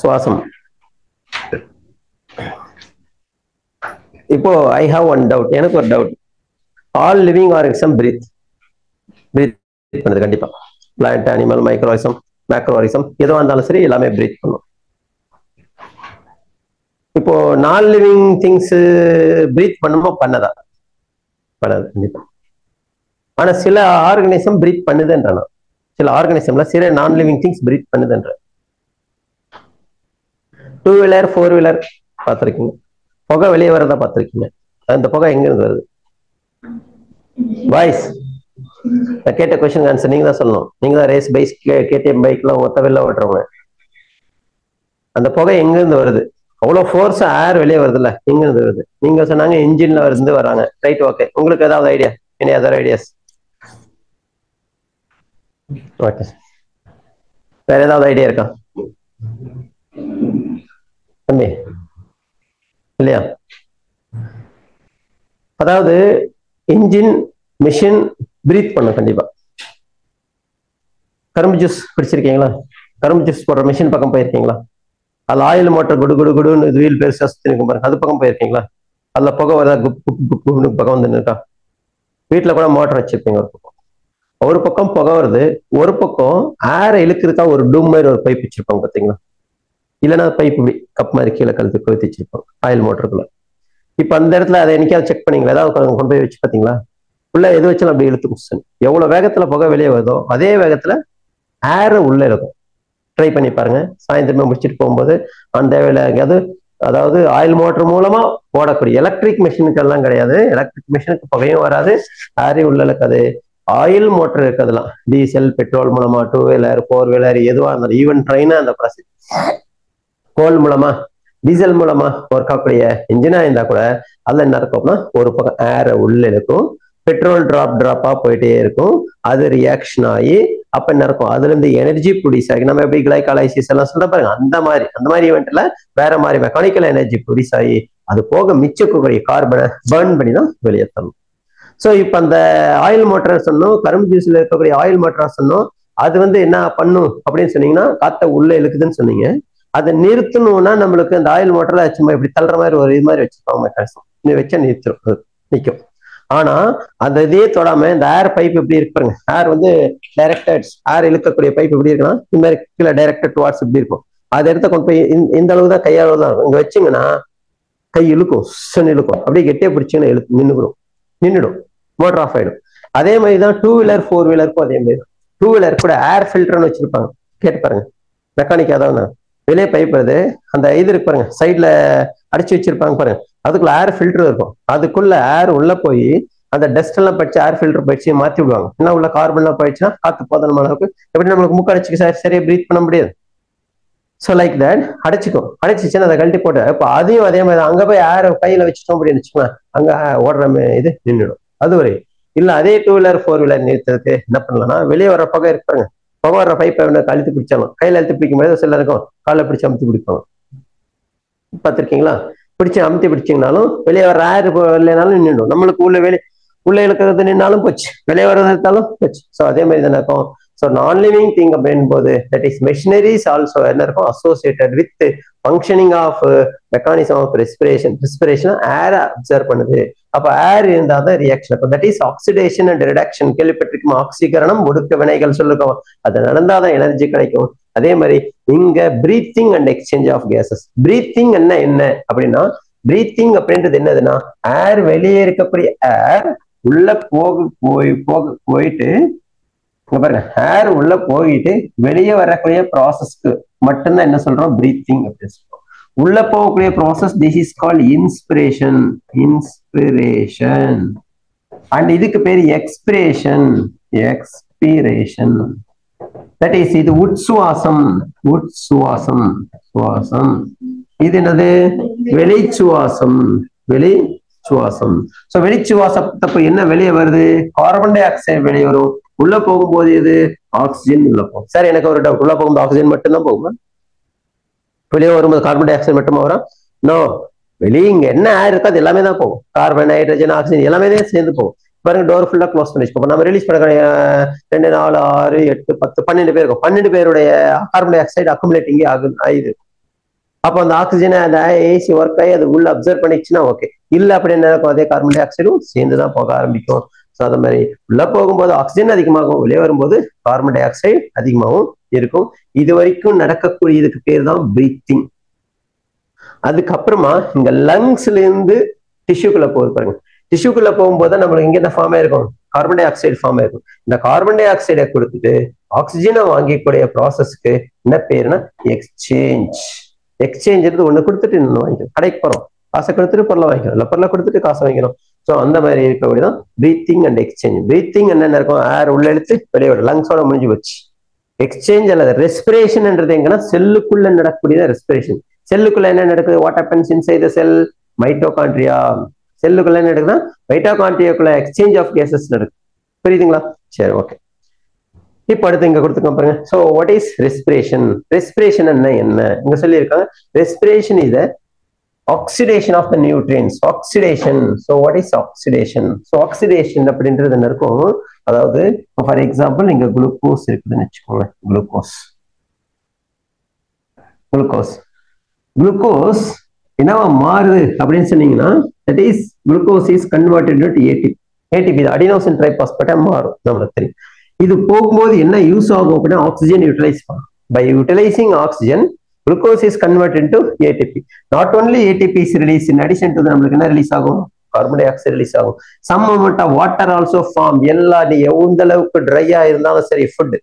சுவாசம். இப்போ I have one doubt எனக்கு ஒரு doubt all living organism breathe breathe பண்ணுது கண்டிப்பா. பிளான்ட் அனிமல் மைக்ரோரிசம் மேக்ரோரிசம் எதுவாக இருந்தாலும் சரி எல்லாமே பிரீத் பண்ணும். இப்போ நான் லிவிங் திங்ஸ் பிரீத் பண்ணுமோ? பண்ணதா? பண்ணது கண்டிப்பா. ஆனா சில ஆர்கனிசம் பிரீத் பண்ணுதுன்றானா? சில ஆர்கனிசம்ல சில நான் லிவிங் திங்ஸ் பிரீத் பண்ணுதுன்ற. டூ வீலர் ஃபோர் வீலர் பார்த்துருக்கீங்க. புகை வெளியே வரதா பார்த்துருக்கீங்க. அந்த புகை எங்க இருந்து வருது? வாய்ஸ் நான் கேட்ட கொஸ்டின் ஆன்சர் நீங்க தான் சொல்லணும். நீங்க தான் ரேஸ் பைக் கேடிஎம் பைக்லாம் ஒத்த வெளில ஓட்டுறவங்க. அந்த புகை எங்க இருந்து வருது? அவ்வளவு ஃபோர்ஸ் ஏர் வெளியே வருதுல்ல. எங்க இருந்து வருது? நீங்க சொன்னாங்க இன்ஜின்ல இருந்து வராங்க. ரைட் ஓகே உங்களுக்கு ஏதாவது idea any other ideas okay வேற ஏதாவது ஐடியா இருக்கா? தம்பி. இல்லையா? அதாவது இன்ஜின் மிஷின் பிரீத் பண்ணும் கண்டிப்பா. கரும்பு ஜூஸ் பிடிச்சிருக்கீங்களா கரும்பு ஜூஸ் போடுற மிஷின் பக்கம் போயிருக்கீங்களா? அதுல ஆயில் மோட்டர் குடு குடு குடுன்னு இது வீல் பேர் சஸ்தி நிற்கும் பாருங்க. அது பக்கம் போயிருக்கீங்களா? அதுல புகை வரதா? குப் குப் குப் குப்னு பக்கம் வந்து நிற்கா வீட்டுல கூட மோட்டர் வச்சிருப்பீங்க ஒரு பக்கம். ஒரு பக்கம் புகை வருது ஒரு பக்கம் ஏரை இழுக்கிறதுக்கா ஒரு டூம் மாதிரி ஒரு பைப் வச்சிருப்பாங்க பார்த்தீங்களா? இல்லைன்னா பைப் இப்படி கப் மாதிரி கீழே கழுத்து கொளுத்தி வச்சிருப்பாங்க ஆயில் மோட்டருக்குள்ள இப்ப அந்த இடத்துல அதை என்னைக்காவது செக் பண்ணீங்களா? ஏதாவது கொண்டு கொண்டு போய் வச்சு பாத்தீங்களா உள்ள எது வச்சாலும் அப்படி இழுத்து முடிச்சு எவ்வளவு வேகத்துல புகை வெளியே வருதோ அதே வேகத்துல ஏர் உள்ள இருக்கும் ட்ரை பண்ணி பாருங்க. சாயந்தரமே முடிச்சுட்டு போகும்போது அந்த வேலை எங்கேயாவது அதாவது ஆயில் மோட்டர் மூலமா ஓடக்கூடிய எலக்ட்ரிக் மிஷினுக்கு எல்லாம் கிடையாது. எலக்ட்ரிக் மிஷினுக்கு புகையும் வராது ஆரி உள்ள இருக்காது ஆயில் மோட்டர் இருக்கிறதுலாம் டீசல் பெட்ரோல் மூலமா டூ வீலர் ஃபோர் வீலர் எதுவா இருந்தாலும் ஈவன் ட்ரெயினா அந்த ப்ராசஸ் கோல் மூலமா டீசல் மூலமா ஒர்க் ஆகக்கூடிய இன்ஜினா இருந்தா கூட அதுல என்ன இருக்கும்னா ஒரு பக்கம் ஏரை உள்ள இருக்கும் பெட்ரோல் டிராப் டிராப்பா போயிட்டே இருக்கும். அது ரியாக்ஷன் ஆகி அப்ப என்ன இருக்கும்? அதுல இருந்து எனர்ஜி ப்ரொடியூஸ் ஆகி நம்ம எப்படி கிளைகாலைசிஸ் எல்லாம் சொல்ற பாருங்க அந்த மாதிரி அந்த மாதிரி ஈவெண்ட்ல வேற மாதிரி மெக்கானிக்கல் எனர்ஜி ப்ரொடியூஸ் ஆகி அது போக மிச்சக்கூடிய கார்பனை பர்ன் பண்ணி தான் வெளியேற்றணும். ஸோ இப்போ அந்த ஆயில் மோட்டார் சொன்னோம் கரும்பு ஜூஸில் இருக்கக்கூடிய ஆயில் மோட்டார் சொன்னோம் அது வந்து என்ன பண்ணும் அப்படின்னு சொன்னீங்கன்னா காற்றை உள்ள இழுக்குதுன்னு சொன்னீங்க. அதை நிறுத்தணும்னா நம்மளுக்கு அந்த ஆயில் மோட்டரில் சும்மா இப்படி தள்ளுற மாதிரி ஒரு இது மாதிரி வச்சிருப்பாங்க மெக்கானிசம் நீ வச்சா நிறுத்திடும் அது நிற்கும் ஆனா அந்த இதே தொடாம இந்த ஏர் பைப் எப்படி இருப்பாருங்க ஏர் வந்து டைரக்டட் ஏர் இழுக்கக்கூடிய பைப் எப்படி இருக்குன்னா இந்த மாதிரி கீழே டைரக்டட் வாட்ஸ் இப்படி இருக்கும். அதை எடுத்து கொண்டு போய் இந்த- அளவு தான் கையளவு தான் இருக்கும். இங்க வச்சீங்கன்னா கை இழுக்கும் சுன்னு இழுக்கும். அப்படியே கெட்டியே பிடிச்சிங்கன்னா இழுத்து நின்றுடும். நின்றுடும். மோட்டர் ஆஃப் ஆயிடும். அதே மாதிரி தான் டூ வீலர் ஃபோர் வீலருக்கும் அதே மாதிரி. டூ வீலர் கூட ஏர் ஃபில்டர்னு வச்சிருப்பாங்க. கேட்டு பாருங்க. மெக்கானிக் அதான் வெளியே பைப் அந்த இது இருக்கு பாருங்க. சைடில் அடிச்சு வச்சிருப்பாங்க பாருங்க. அதுக்குள்ள ஏர் ஃபில்டர் இருக்கும். அதுக்குள்ள ஏர் உள்ள போய் அந்த டஸ்ட் எல்லாம் படிச்சு ஏர் ஃபில்டர் படிச்சு மாத்தி விடுவாங்க. என்ன உள்ள கார்பன் எல்லாம் போயிடுச்சுன்னா காத்து போதன அளவுக்கு எப்படி நம்மளுக்கு மூக்கு அடைச்சிக்க சார் சரியா ப்ரீத் பண்ண முடியாது. ஸோ லைக் தட் அடைச்சிக்கும் அடைச்சிச்சுன்னா அதை கழட்டி போட்டு இப்போ அதையும் அதே மாதிரி தான். அங்க போய் ஏர் கையில் வச்சுட்டோம் அப்படின்னு வச்சுக்கோங்களேன் அங்க ஓடுற இது நின்றுடும். அது வரை இல்ல அதே டூ வீலர் ஃபோர் வீலர் நிறுத்துறதுக்கு என்ன பண்ணலாம்னா வெளியே வர பக்கம் இருப்பாங்க பக்கம் வர பைப்பை கழுத்து பிடிச்சாலும் கையில அழுத்து பிடிக்கும் போது சில இருக்கும். காலை பிடிச்சு அமுத்தி பிடிப்பாங்க பார்த்திருக்கீங்களா? பிடிச்சி அமுத்தி பிடிச்சிங்கனாலும் வெளியே வர ஏர் இல்லைனாலும் நின்றுடும் நம்மளுக்கு உள்ள வெளியே உள்ள இழுக்கிறது நின்னாலும் போச்சு. வெளியே வர்றது இருந்தாலும் போச்சு. ஸோ அதே மாதிரி தானே இருக்கும். ஸோ நான் லிவிங் திங் அப்படின் போது தட் இஸ் மெஷினரிஸ் ஆல்சோ என்ன இருக்கும்? Associated with functioning of mechanism of respiration respiration ஏரை அப்சர்வ் பண்ணுது. அப்ப ஏர் இருந்தால் தான் ரியாக்ஷன் அப்போ that is oxidation and reduction கேள்விப்பட்டிருக்கும்? ஆக்சிகரணம் ஒடுக்க வினைகள் சொல்லிருக்கோம் அது நடந்தாதான் எனர்ஜி கிடைக்கும். அதே மாதிரி இங்க breathing and exchange of gases breathing என்ன என்ன? அப்படின்னா பிரீத்திங் அப்படின்றது என்னதுன்னா ஏர் வெளியே இருக்கக்கூடிய ஏர் உள்ள போக போய் போக போயிட்டு இங்க பாருங்க. ஏர் உள்ள போயிட்டு வெளியே வரக்கூடிய ப்ராசஸ்க்கு மட்டும்தான் என்ன சொல்றோம்? பிரீத்திங் அப்படின்னு சொல்றோம். உள்ள போகக்கூடிய process this is call inspiration inspiration and இதுக்கு பேர் எக்ஸ்பிரேஷன் எக்ஸ்பிரேஷன் தட் இஸ் இது உட்சுவாசம். உட்சுவாசம். சுவாசம். இது என்னது? வெளிச்சுவாசம். வெளி சுவாசம் சோ வெளிச்சுவாசத்தப்ப என்ன வெளியே வருது? கார்பன் டை ஆக்சைடு வெளியே வரும். உள்ள போகும்போது இது ஆக்சிஜன் உள்ள போகும். சார் எனக்கு ஒரு டவுட் உள்ள போகும்போது ஆக்சிஜன் மட்டும்தான் போகுமா? வெளியே வரும்போது கார்பன் டை ஆக்சைடு மட்டுமா வரும்? நோ வெளியே இங்க என்ன ஏர் இருக்கோ அது எல்லாமே தான் போகும். கார்பன் ஹைட்ரஜன் ஆக்சிஜன் எல்லாமே தான் சேர்ந்து போகும். பாருங்க டோர் ஃபுல்லா க்ளோஸ் பண்ணி வச்சுக்கோ நம்ம ரிலீஸ் பண்ண ரெண்டு நாலு ஆறு எட்டு பத்து பன்னெண்டு பேர் இருக்கும். பன்னெண்டு பேருடைய கார்பன் டை ஆக்சைடு அக்குமுலேட்டிங்கே ஆகும் ஆயுது. அப்போ அந்த ஆக்சிஜனை அந்த ஏசி ஒர்க் ஆகி அது உள்ள அப்சர்வ் பண்ணிச்சுன்னா ஓகே இல்ல அப்படி என்ன இருக்கும் அதே கார்பன் டை ஆக்சைடும் சேர்ந்து தான் போக ஆரம்பிக்கும். ஸோ அந்த மாதிரி உள்ள போகும்போது ஆக்சிஜன் அதிகமாகும் வெளியே வரும்போது கார்பன் டை ஆக்சைடு அதிகமாகவும் இருக்கும். இது வரைக்கும் நடக்கக்கூடியதுக்கு பேர் தான் பிரீத்திங் அதுக்கப்புறமா இங்க லங்ஸ்ல இருந்து டிஷ்யூக்குள்ள போகுது பாருங்க. டிஷ்யூக்குள்ள போகும்போது நம்மளுக்கு இங்க என்ன ஃபார்ம் ஆயிருக்கும் கார்பன் டை ஆக்சைடு ஃபார்ம் ஆயிருக்கும் இந்த கார்பன் டை ஆக்சைடை கொடுத்துட்டு ஆக்சிஜனை வாங்கிக்கூடிய ப்ராசஸ்க்கு என்ன பேருனா எக்ஸ்சேஞ்ச் எக்ஸ்சேஞ்ச் ஒண்ணு கொடுத்துட்டு இன்னொன்று வாங்கிக்கணும். கடைக்கு போறோம். காசை கொடுத்துட்டு பொருளை வாங்கிக்கணும் இல்லை பொருளை கொடுத்துட்டு காசை வாங்கிக்கணும் ஸோ அந்த மாதிரி இருக்கக்கூடிய தான் பிரீத்திங் அண்ட் எக்ஸ்சேஞ்ச் பிரீத்திங் என்னென்ன இருக்கும்? ஏர் உள்ள எடுத்து வெளியே விடும் லங்ஸோட முடிஞ்சு போச்சு. எக்ஸ்சேஞ்ச் அல்லது ரெஸ்பிரேஷன்ன்றது எங்கன்னா செல்லுக்குள்ள நடக்கக்கூடியதான் ரெஸ்பிரேஷன் செல்லுக்குள்ள என்ன நடக்குது? What happens inside the cell mitochondria செல்லுக்குள்ள என்ன நடக்குதுன்னா மைட்டோகான்ட்ரியாக்குள்ள எக்ஸ்சேஞ்ச் ஆஃப் கேசஸ் நடக்குது. புரியுதுங்களா? சரி ஓகே இப்போ அடுத்து இங்க கொடுத்துருக்கோம் பாருங்க. So what is respiration respiration என்ன என்ன? இங்க சொல்லியிருக்காங்க. ரெஸ்பிரேஷன் இதை oxidation of the nutrients oxidation so what is oxidation so oxidation அப்படின்றது என்ன இருக்கும்? அதாவது ஃபார் எக்ஸாம்பிள் இங்க குளுக்கோஸ் இருக்குதுன்னு வச்சுக்கோங்க. குளுக்கோஸ் குளுக்கோஸ் குளுக்கோஸ் என்னவா மாறுது அப்படின்னு சொன்னீங்கன்னா that is glucose is converted to ATP ATP adenosine ட்ரைபாஸ்பேட்டா மாறும் நம்மளுக்கு தெரியும். இது போகும்போது என்ன யூஸ் ஆகும் அப்படின்னா ஆக்சிஜன் யூட்டிலைஸ் பண்ணும் by utilising oxygen glucose is convert into ATP not only ATP is release in addition to நம்மளுக்கு என்ன ரிலீஸ் ஆகும்? கார்பன் டை ஆக்சைடு ரிலீஸ் ஆகும். Some amount of water also form எல்லா நீ எந்த அளவுக்கு ட்ரையா இருந்தாலும் சரி ஃபுட்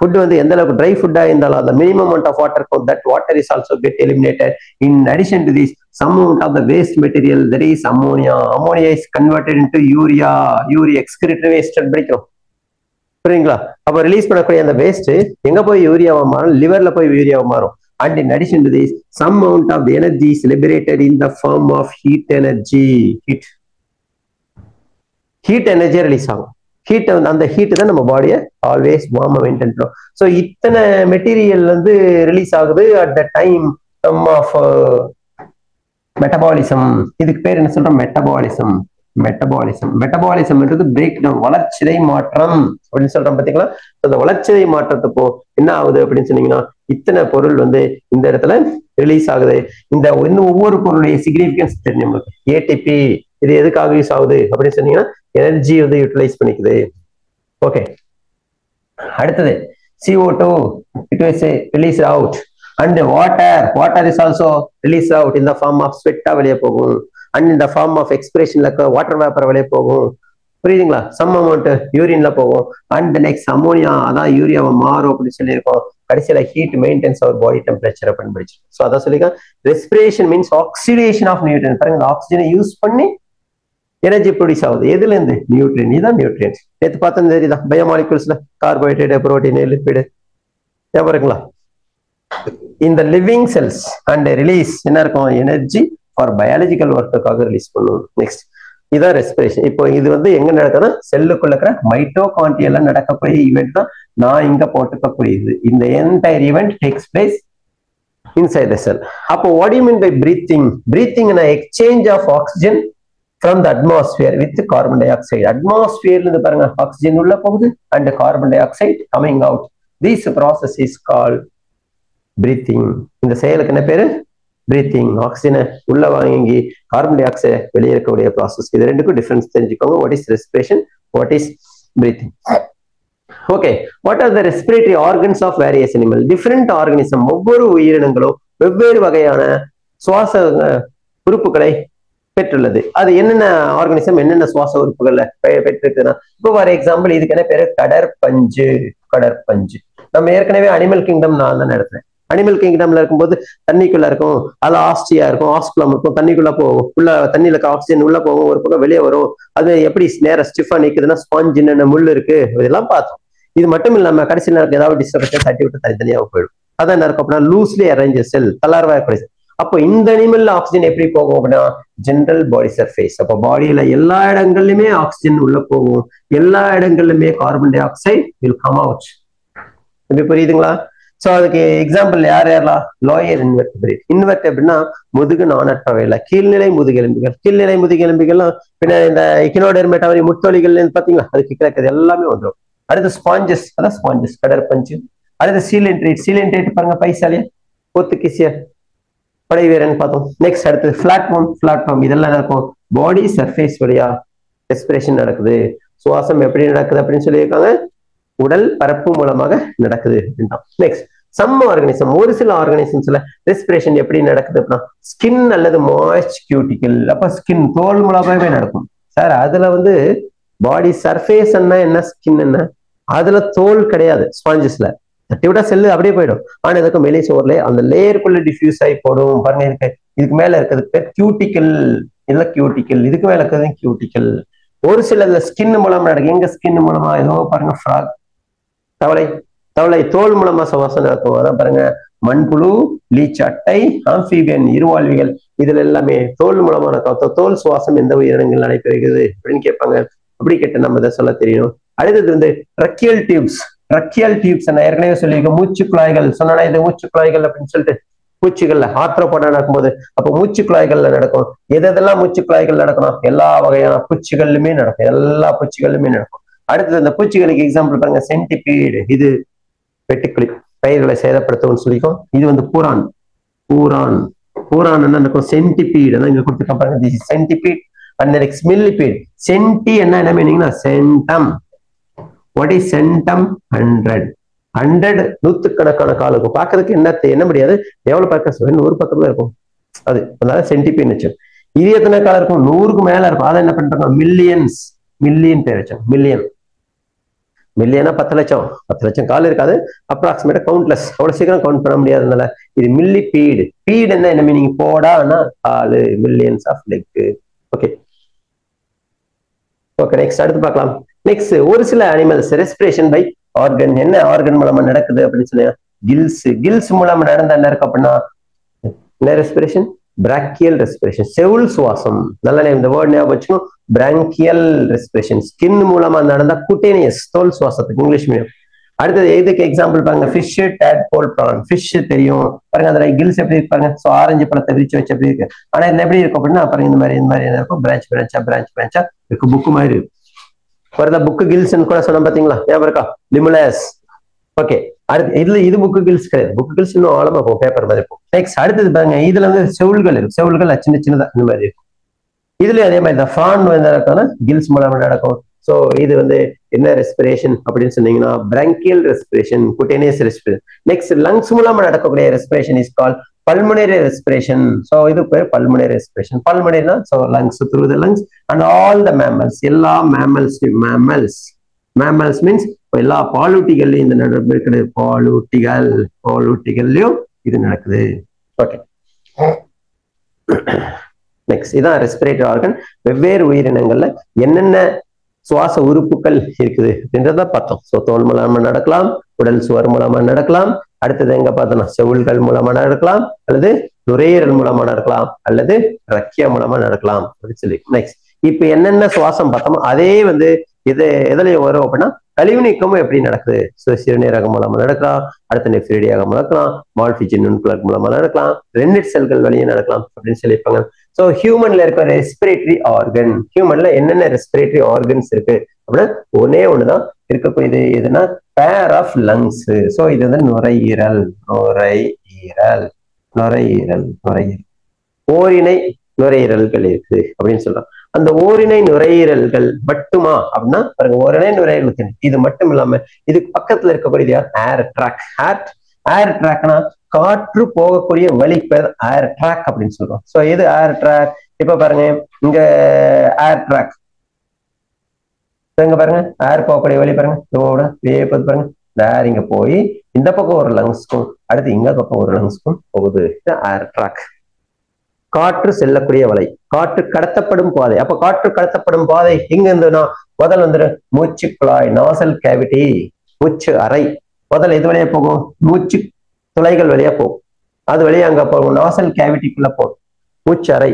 ஃபுட் வந்து எந்த அளவுக்கு ட்ரை ஃபுட்டா இருந்தாலும் அந்த minimum amount of water that water is also get eliminated in addition to this some amount of the waste material there is ammonia ammonia is converted into urea urea excretory waste படிக்கிறோம் புரியுங்களா அப்ப release பண்ணக்கூடிய அந்த waste எங்க போய் யூரியாவா மாறும்? லிவர்ல போய் யூரியாவா மாறும். And in addition to this, some amount of the energy is liberated in the form of heat energy. Heat energy release ஆகும் ஹீட் வந்து அந்த ஹீட்டு தான் நம்ம பாடியை ஆல்வேஸ் வார்மா மெயின்டைன் பண்ணும் ஸோ இத்தனை மெட்டீரியல் வந்து ரிலீஸ் ஆகுது அட் த டைம் டம் ஆஃப் மெட்டபாலிசம் இதுக்கு பேர் என்ன சொல்றோம் மெட்டபாலிசம் மெட்டபாலிசம் மெட்டபாலிசம்ன்றது பிரேக் டவுன் வளர்ச்சிதை மாற்றம் அப்படின்னு சொல்றோம் பாத்தீங்களா? அந்த வளர்ச்சிதை மாற்றத்துக்கோ என்ன ஆகுது அப்படின்னு சொன்னீங்கன்னா இத்தனை பொருள் வந்து இந்த இடத்துல ரிலீஸ் ஆகுது. இந்த இன்னும் ஒவ்வொரு பொருளுடைய சிக்னிபிகன்ஸ் தெரியும் நம்மளுக்கு ஏடிபி இது எதுக்காக யூஸ் ஆகுது அப்படின்னு சொன்னீங்கன்னா எனர்ஜி வந்து யூட்டிலைஸ் பண்ணிக்குது. ஓகே அடுத்தது CO two it is release out and water water is also release out இந்த ஃபார்ம் ஆஃப் ஸ்வெட்டா வெளியே போகும். அண்ட் இந்த ஃபார்ம் ஆஃப் எக்ஸ்பிரேஷன்ல வாட்டர் வேப்பர் வழியே போகும். புரியுதுங்களா? சம் அமௌண்ட் யூரின்ல போகும். அண்ட் நெக்ஸ்ட் அமோனியா அதான் யூரியாவை மாறும் அப்படின்னு சொல்லியிருக்கோம். கடைசியில ஹீட் மெயின்டைன்ஸ் அவர் பாடி டெம்பரேச்சரை பயன்படுத்தி ஸோ அதான் சொல்லியிருக்கேன் respiration means oxidation of nutrient பாருங்க ஆக்சிஜனை யூஸ் பண்ணி எனர்ஜி ப்ரொடியூஸ் ஆகுது. எதுல இருந்து நியூட்ரியன் இதுதான் நியூட்ரியன் நேற்று பார்த்தா தெரியுதா? பயோமாலிகுல்ஸ்ல கார்போஹைட்ரேட் புரோட்டீன் லிப்பிடு பாருங்களா இந்த லிவிங் செல்ஸ் அண்ட் ரிலீஸ் என்ன இருக்கும்? எனர்ஜி ஃபார் பயாலஜிக்கல் ஒர்க்குக்காக ரிலீஸ் பண்ணுவோம் நெக்ஸ்ட் இதான் ரெஸ்பிரேஷன் இப்போ இது வந்து எங்க நடக்குதுன்னா செல்லுக்குள்ள இருக்கிற மைட்டோகான்ட்ரியல்ல நடக்கக்கூடிய ஈவெண்ட் தான் நான் இங்க போட்டுக்கக்கூடியது. இந்த entire event takes place inside the cell அப்போ what you mean by breathing breathing exchange of oxygen from the atmosphere with carbon dioxide அட்மாஸ்பியர்ல இருந்து பாருங்க ஆக்சிஜன் உள்ள போகுது and carbon dioxide coming out these process is call breathing இந்த செயலுக்கு என்ன பேரு? Breathing ஆக்சிஜனை உள்ள வாங்கி கார்பன் டை ஆக்சைடை வெளியே இருக்கக்கூடிய ப்ராசஸ் இது ரெண்டுக்கும் டிஃபரன்ஸ் தெரிஞ்சுக்கோங்க. What is respiration what is breathing okay what are the respiratory organs of various animal different organism ஒவ்வொரு உயிரினங்களும் வெவ்வேறு வகையான சுவாச உறுப்புகளை பெற்றுள்ளது. அது என்னென்ன ஆர்கனிசம் என்னென்ன சுவாச உறுப்புகள்ல பெற்றிருக்குன்னா இப்போ ஃபார் எக்ஸாம்பிள் இதுக்கு என்ன பேரு கடற்பஞ்சு கடற்பஞ்சு. நம்ம ஏற்கனவே அனிமல் கிங்டம் நான் தான் நடத்துறேன். அனிமல் கிங்டம்ல இருக்கும்போது தண்ணிக்குள்ள இருக்கும். அது ஆஸ்டியா இருக்கும். ஆஸ்குலம் இருக்கும் தண்ணிக்குள்ள போகும் உள்ள தண்ணியில ஆக்சிஜன் உள்ள போகும். ஒரு பக்கம் வெளியே வரும். அது எப்படி நேரம் ஸ்டிஃபா நிக்குதுன்னா ஸ்பாஞ்ச் என்னென்ன முள் இருக்கு. இதெல்லாம் பார்த்தோம். இது மட்டும் இல்லாம கடைசி நேரத்துக்கு ஏதாவது டிஸ்டர்பன்ஸ் தட்டி விட்டு தனித்தனியாக போயிடும். அதான் என்ன இருக்கும் அப்படின்னா லூஸ்லி அரேஞ்ச் செல் தளர்வாக அப்போ இந்த அனிமல்ல ஆக்சிஜன் எப்படி போகும் அப்படின்னா ஜென்ரல் பாடி சர்ஃபேஸ் அப்போ பாடியில எல்லா இடங்கள்லயுமே ஆக்சிஜன் உள்ள போகும். எல்லா இடங்கள்லயுமே carbon dioxide will come out எப்படி புரியுதுங்களா? ஸோ அதுக்கு எக்ஸாம்பிள் யார் யாரெல்லாம் லோயர் இன்வெர்டிபிரேட் இன்வெர்ட் அப்படின்னா முதுகு நாணற்றவையில கீழ்நிலை முதுகெலும்புகள் கீழ்நிலை முதுகெலும்புகள்லாம் பின்ன இந்த இக்கினோடெர்மேட்டா மாதிரி முத்தொலிகள் பாத்தீங்களா? அதுக்கு கிடக்குது எல்லாமே வந்துடும் அடுத்து ஸ்பாஞ்சஸ் அதான் ஸ்பாஞ்சஸ் கடற்பஞ்சு அடுத்து சீலென்ட்ரேட் சீலென்ட்ரேட் பாருங்க பைசாலியா? போத்துக்கிசியர் படை வீரன் பார்த்தோம். நெக்ஸ்ட் அடுத்தது பிளாட்ஃபார்ம் பிளாட்ஃபார்ம் இதெல்லாம் நடக்கும். பாடி சர்ஃபேஸ் வழியா ரெஸ்பிரேஷன் நடக்குது. சுவாசம் எப்படி நடக்குது அப்படின்னு சொல்லியிருக்காங்க. உடல் பரப்பு மூலமாக நடக்குது நெக்ஸ்ட் சம் ஆர்கனிசம் ஒரு சில ஆர்கனிசம்ஸ்ல ரெஸ்பிரேஷன் எப்படி நடக்குது அப்படின்னா ஸ்கின் அல்லது மாய்ஸ்ட் கியூட்டிக்கல் அப்ப ஸ்கின் தோல் மூலமாகவே நடக்கும். சார் அதுல வந்து பாடி சர்ஃபேஸ் என்ன என்ன ஸ்கின் என்ன அதுல தோல் கிடையாது ஸ்பாஞ்சஸ்ல தட்டி செல்லு அப்படியே போயிடும். ஆனா இதுக்கு மெலிஸ் சோர்ல அந்த லேயருக்குள்ள டிஃப்யூஸ் ஆகி போடும். பாருங்க இருக்கு இதுக்கு மேல இருக்கிறது பேர் கியூட்டிக்கல் இல்ல கியூட்டிக்கல் இதுக்கு மேல இருக்கிறது கியூட்டிக்கல் ஒரு சில ஸ்கின் மூலமா நடக்கும் எங்க ஸ்கின் மூலமா? ஏதோ பாருங்க ஃப்ராக் தவளை தவளை தோல் மூலமா சுவாசம் நடக்கும் அதான் பாருங்க மண்புழு லீச்சட்டை அட்டை இருவாழ்விகள் இதுல எல்லாமே தோல் மூலமான தோல் சுவாசம் எந்த உயிரினங்கள் நடைபெறுகிறது அப்படின்னு கேட்பாங்க. அப்படி கேட்டு நம்ம இதை சொல்ல தெரியணும் அடுத்தது வந்து ரக்கியல் டியூப்ஸ். ரக்கியல் டியூப்ஸ் நான் ஏற்கனவே சொல்லியிருக்கேன். மூச்சு குழாய்கள் சொன்னா இது மூச்சு குழாய்கள் அப்படின்னு சொல்லிட்டு பூச்சிகள்ல ஆத்திரப்பட நடக்கும்போது. அப்போ மூச்சு குழாய்கள்ல நடக்கும். எது எதெல்லாம் மூச்சு குழாய்கள் நடக்கணும்? எல்லா வகையான பூச்சிகள்லுமே நடக்கும். எல்லா பூச்சிகள்லுமே நடக்கும். அடுத்தது இந்த பூச்சிகளுக்கு எக்ஸாம்பிள் பாருங்க சென்டிபீடு இது வெட்டுக்கிளி பயிர்களை சேதப்படுத்தும்னு சொல்லிக்கும். இது வந்து பூரான். பூரான். பூரான் என்ன இருக்கும் சென்டிபீடு அதான் இங்க கொடுத்துருக்கோம் பாருங்க. This centipede and next millipede centi என்ன என்ன மீனிங்னா centum what is centum hundred hundred நூத்துக்கணக்கான கால் இருக்கும். பாக்குறதுக்கு என்ன என்ன முடியாது. எவ்வளவு பார்க்க பக்கம் நூறு பக்கத்துல இருக்கும். அது. அதனால சென்டிபீன் வச்சு இது எத்தனை காலம் இருக்கும்? நூறுக்கு மேல இருக்கும். அதை என்ன பண்றாங்க மில்லியன்ஸ் மில்லியன் பேர் வச்சோம் மில்லியன். மில்லியனா பத்து லட்சம். பத்து லட்சம் கால் இருக்காது. அப்ராக்சிமேட்டா கவுண்ட்லெஸ் அவ்வளவு சீக்கிரம் கவுண்ட் பண்ண முடியாதனால இது மில்லி பீடு பீடு என்ன என்ன மீனிங் போடானா காலு millions of leg okay okay next அடுத்து பார்க்கலாம். நெக்ஸ்ட் ஒரு சில அனிமல்ஸ் ரெஸ்பிரேஷன் பை ஆர்கன் என்ன ஆர்கன் மூலமா நடக்குது அப்படின்னு சொன்னா கில்ஸ் கில்ஸ் மூலமா நடந்தா என்ன இருக்கு அப்படின்னா என்ன ரெஸ்பிரேஷன் பிராக்கியல் ரெஸ்பிரேஷன் செவுள் சுவாசம். நல்ல இந்த வேர்ட் ஞாபகம் வச்சுக்கணும். பிராங்கியல் ரெஸ்பிரேஷன் ஸ்கின் மூலமா நடந்தா குட்டேனியஸ் தோல் சுவாசத்துக்கு இங்கிலீஷ் மீடியம் அடுத்தது எதுக்கு எக்ஸாம்பிள் பாருங்க fish tadpole prawn fish தெரியும். பாருங்க அந்த கில்ஸ் எப்படி இருப்பாங்க? ஸோ ஆரஞ்சு பழத்தை விரிச்சு வச்சு எப்படி இருக்கு? ஆனா இதுல எப்படி இருக்கும் அப்படின்னா பாருங்க இந்த மாதிரி இந்த மாதிரி என்ன இருக்கும். பிரான்ச் பிரான்ச்சா பிரான்ச் பிரான்ச்சா இருக்கு. புக்கு மாதிரி இருக்கும் வருதா புக்கு கில்ஸ்ன்னு கூட சொன்ன பாத்தீங்களா? ஞாபகம் இருக்கா? லிமுலஸ் ஓகே அடுத்து இதுல இது புக்கு கில்ஸ் கிடையாது. புக்கு கில்ஸ் இன்னும் ஆழமா இருக்கும். பேப்பர் மாதிரி இருக்கும். நெக்ஸ்ட் அடுத்தது பாருங்க இதுல வந்து செவுள்கள் இருக்கும் செவுள்கள் சின்ன சின்னதா இந்த மாதிரி இருக்கும் இதுலயும் அதே மாதிரி இந்த ஃபான் வந்து நடக்கும்னா கில்ஸ் மூலமா நடக்கும். ஸோ இது வந்து என்ன ரெஸ்பிரேஷன் அப்படின்னு சொன்னீங்கன்னா branchial respiration cutaneous respiration next lungs மூலமா நடக்கக்கூடிய respiration is call pulmonary respiration so இது பேர் pulmonary respiration பல்முனரினா so lungs through the lungs and all the mammals எல்லா மேமல்ஸ் மேமல்ஸ் மேமல்ஸ் மீன்ஸ் எல்லா பாலூட்டிகள்லயும் இந்த நடப்பு இருக்குது. பாலூட்டிகள் பாலூட்டிகள்லயும் இது நடக்குது. ஓகே நெக்ஸ்ட் இதான் ரெஸ்பிரேட்டரி ஆர்கன் வெவ்வேறு உயிரினங்கள்ல என்னென்ன சுவாச உறுப்புகள் இருக்குது அப்படின்றத பார்த்தோம். ஸோ தோல் மூலமா நடக்கலாம் உடல் சுவர் மூலமா நடக்கலாம் அடுத்தது எங்க பார்த்தோம்னா செவுள்கள் மூலமா நடக்கலாம் அல்லது நுரையீரல் மூலமா நடக்கலாம் அல்லது ரக்கிய மூலமா நடக்கலாம் அப்படின்னு சொல்லி. நெக்ஸ்ட் இப்ப என்னென்ன சுவாசம் பார்த்தோமோ அதே வந்து இது எதுலயும் வரும் அப்படின்னா கழிவு நீக்கமும் எப்படி நடக்குது? ஸோ சிறுநீரகம் மூலமா நடக்கலாம் அடுத்த நெஃப்ரீடியாக நடக்கலாம் மால்பிஜின் நுண்குலர் மூலமா நடக்கலாம் ரெண்டு செல்கள் வழியே நடக்கலாம் அப்படின்னு சொல்லியிருப்பாங்க. ஸோ ஹியூமன்ல இருக்க ரெஸ்பிரேட்டரி ஆர்கன் ஹியூமன்ல என்னென்ன ரெஸ்பிரேட்டரி ஆர்கன்ஸ் இருக்கு? அப்படின்னா ஒன்னே ஒண்ணுதான் இருக்கக்கூடியது எதுனா பேர் ஆஃப் லங்ஸ் ஸோ இது வந்து நுரையீரல் நுரையீரல் நுரையீரல் நுரையீரல். ஓரினை நுரையீரல்கள் இருக்கு அப்படின்னு சொல்லலாம் அந்த ஓரினை நுரையீரல்கள் மட்டுமா? அப்படின்னா பாருங்க ஓரினை நுரையீரல் இது மட்டும் இல்லாம இதுக்கு பக்கத்துல இருக்கக்கூடியது ஏர் ட்ராக் ஏர் ஏர் ட்ராக்னா காற்று போகக்கூடிய வழி பேர் ஏர் ட்ராக் அப்படின்னு சொல்றோம். ஸோ இது ஏர் ட்ராக் இப்ப பாருங்க இங்க ஏர் ட்ராக் இங்க பாருங்க ஏர் போகக்கூடிய வழி பாருங்க. இதோட வேப்பது பாருங்க. இந்த ஏர் இங்க போய் இந்த பக்கம் ஒரு லங்ஸ்க்கும் அடுத்து இங்க பக்கம் ஒரு லங்ஸ்க்கும் போகுது. இது ஏர் ட்ராக் காற்று செல்லக்கூடிய வலை. காற்று கடத்தப்படும் பாதை. அப்ப காற்று கடத்தப்படும் பாதை எங்க இருந்துன்னா முதல் வந்துரு மூச்சு குழாய் நாசல் கேவிட்டி மூச்சு அறை. முதல்ல எது வழியா போகும்? மூச்சு துளைகள் வழியா போகும். அது வழியா அங்க போகும். நாசல் கேவிட்டிக்குள்ள போகும். மூச்சு அறை.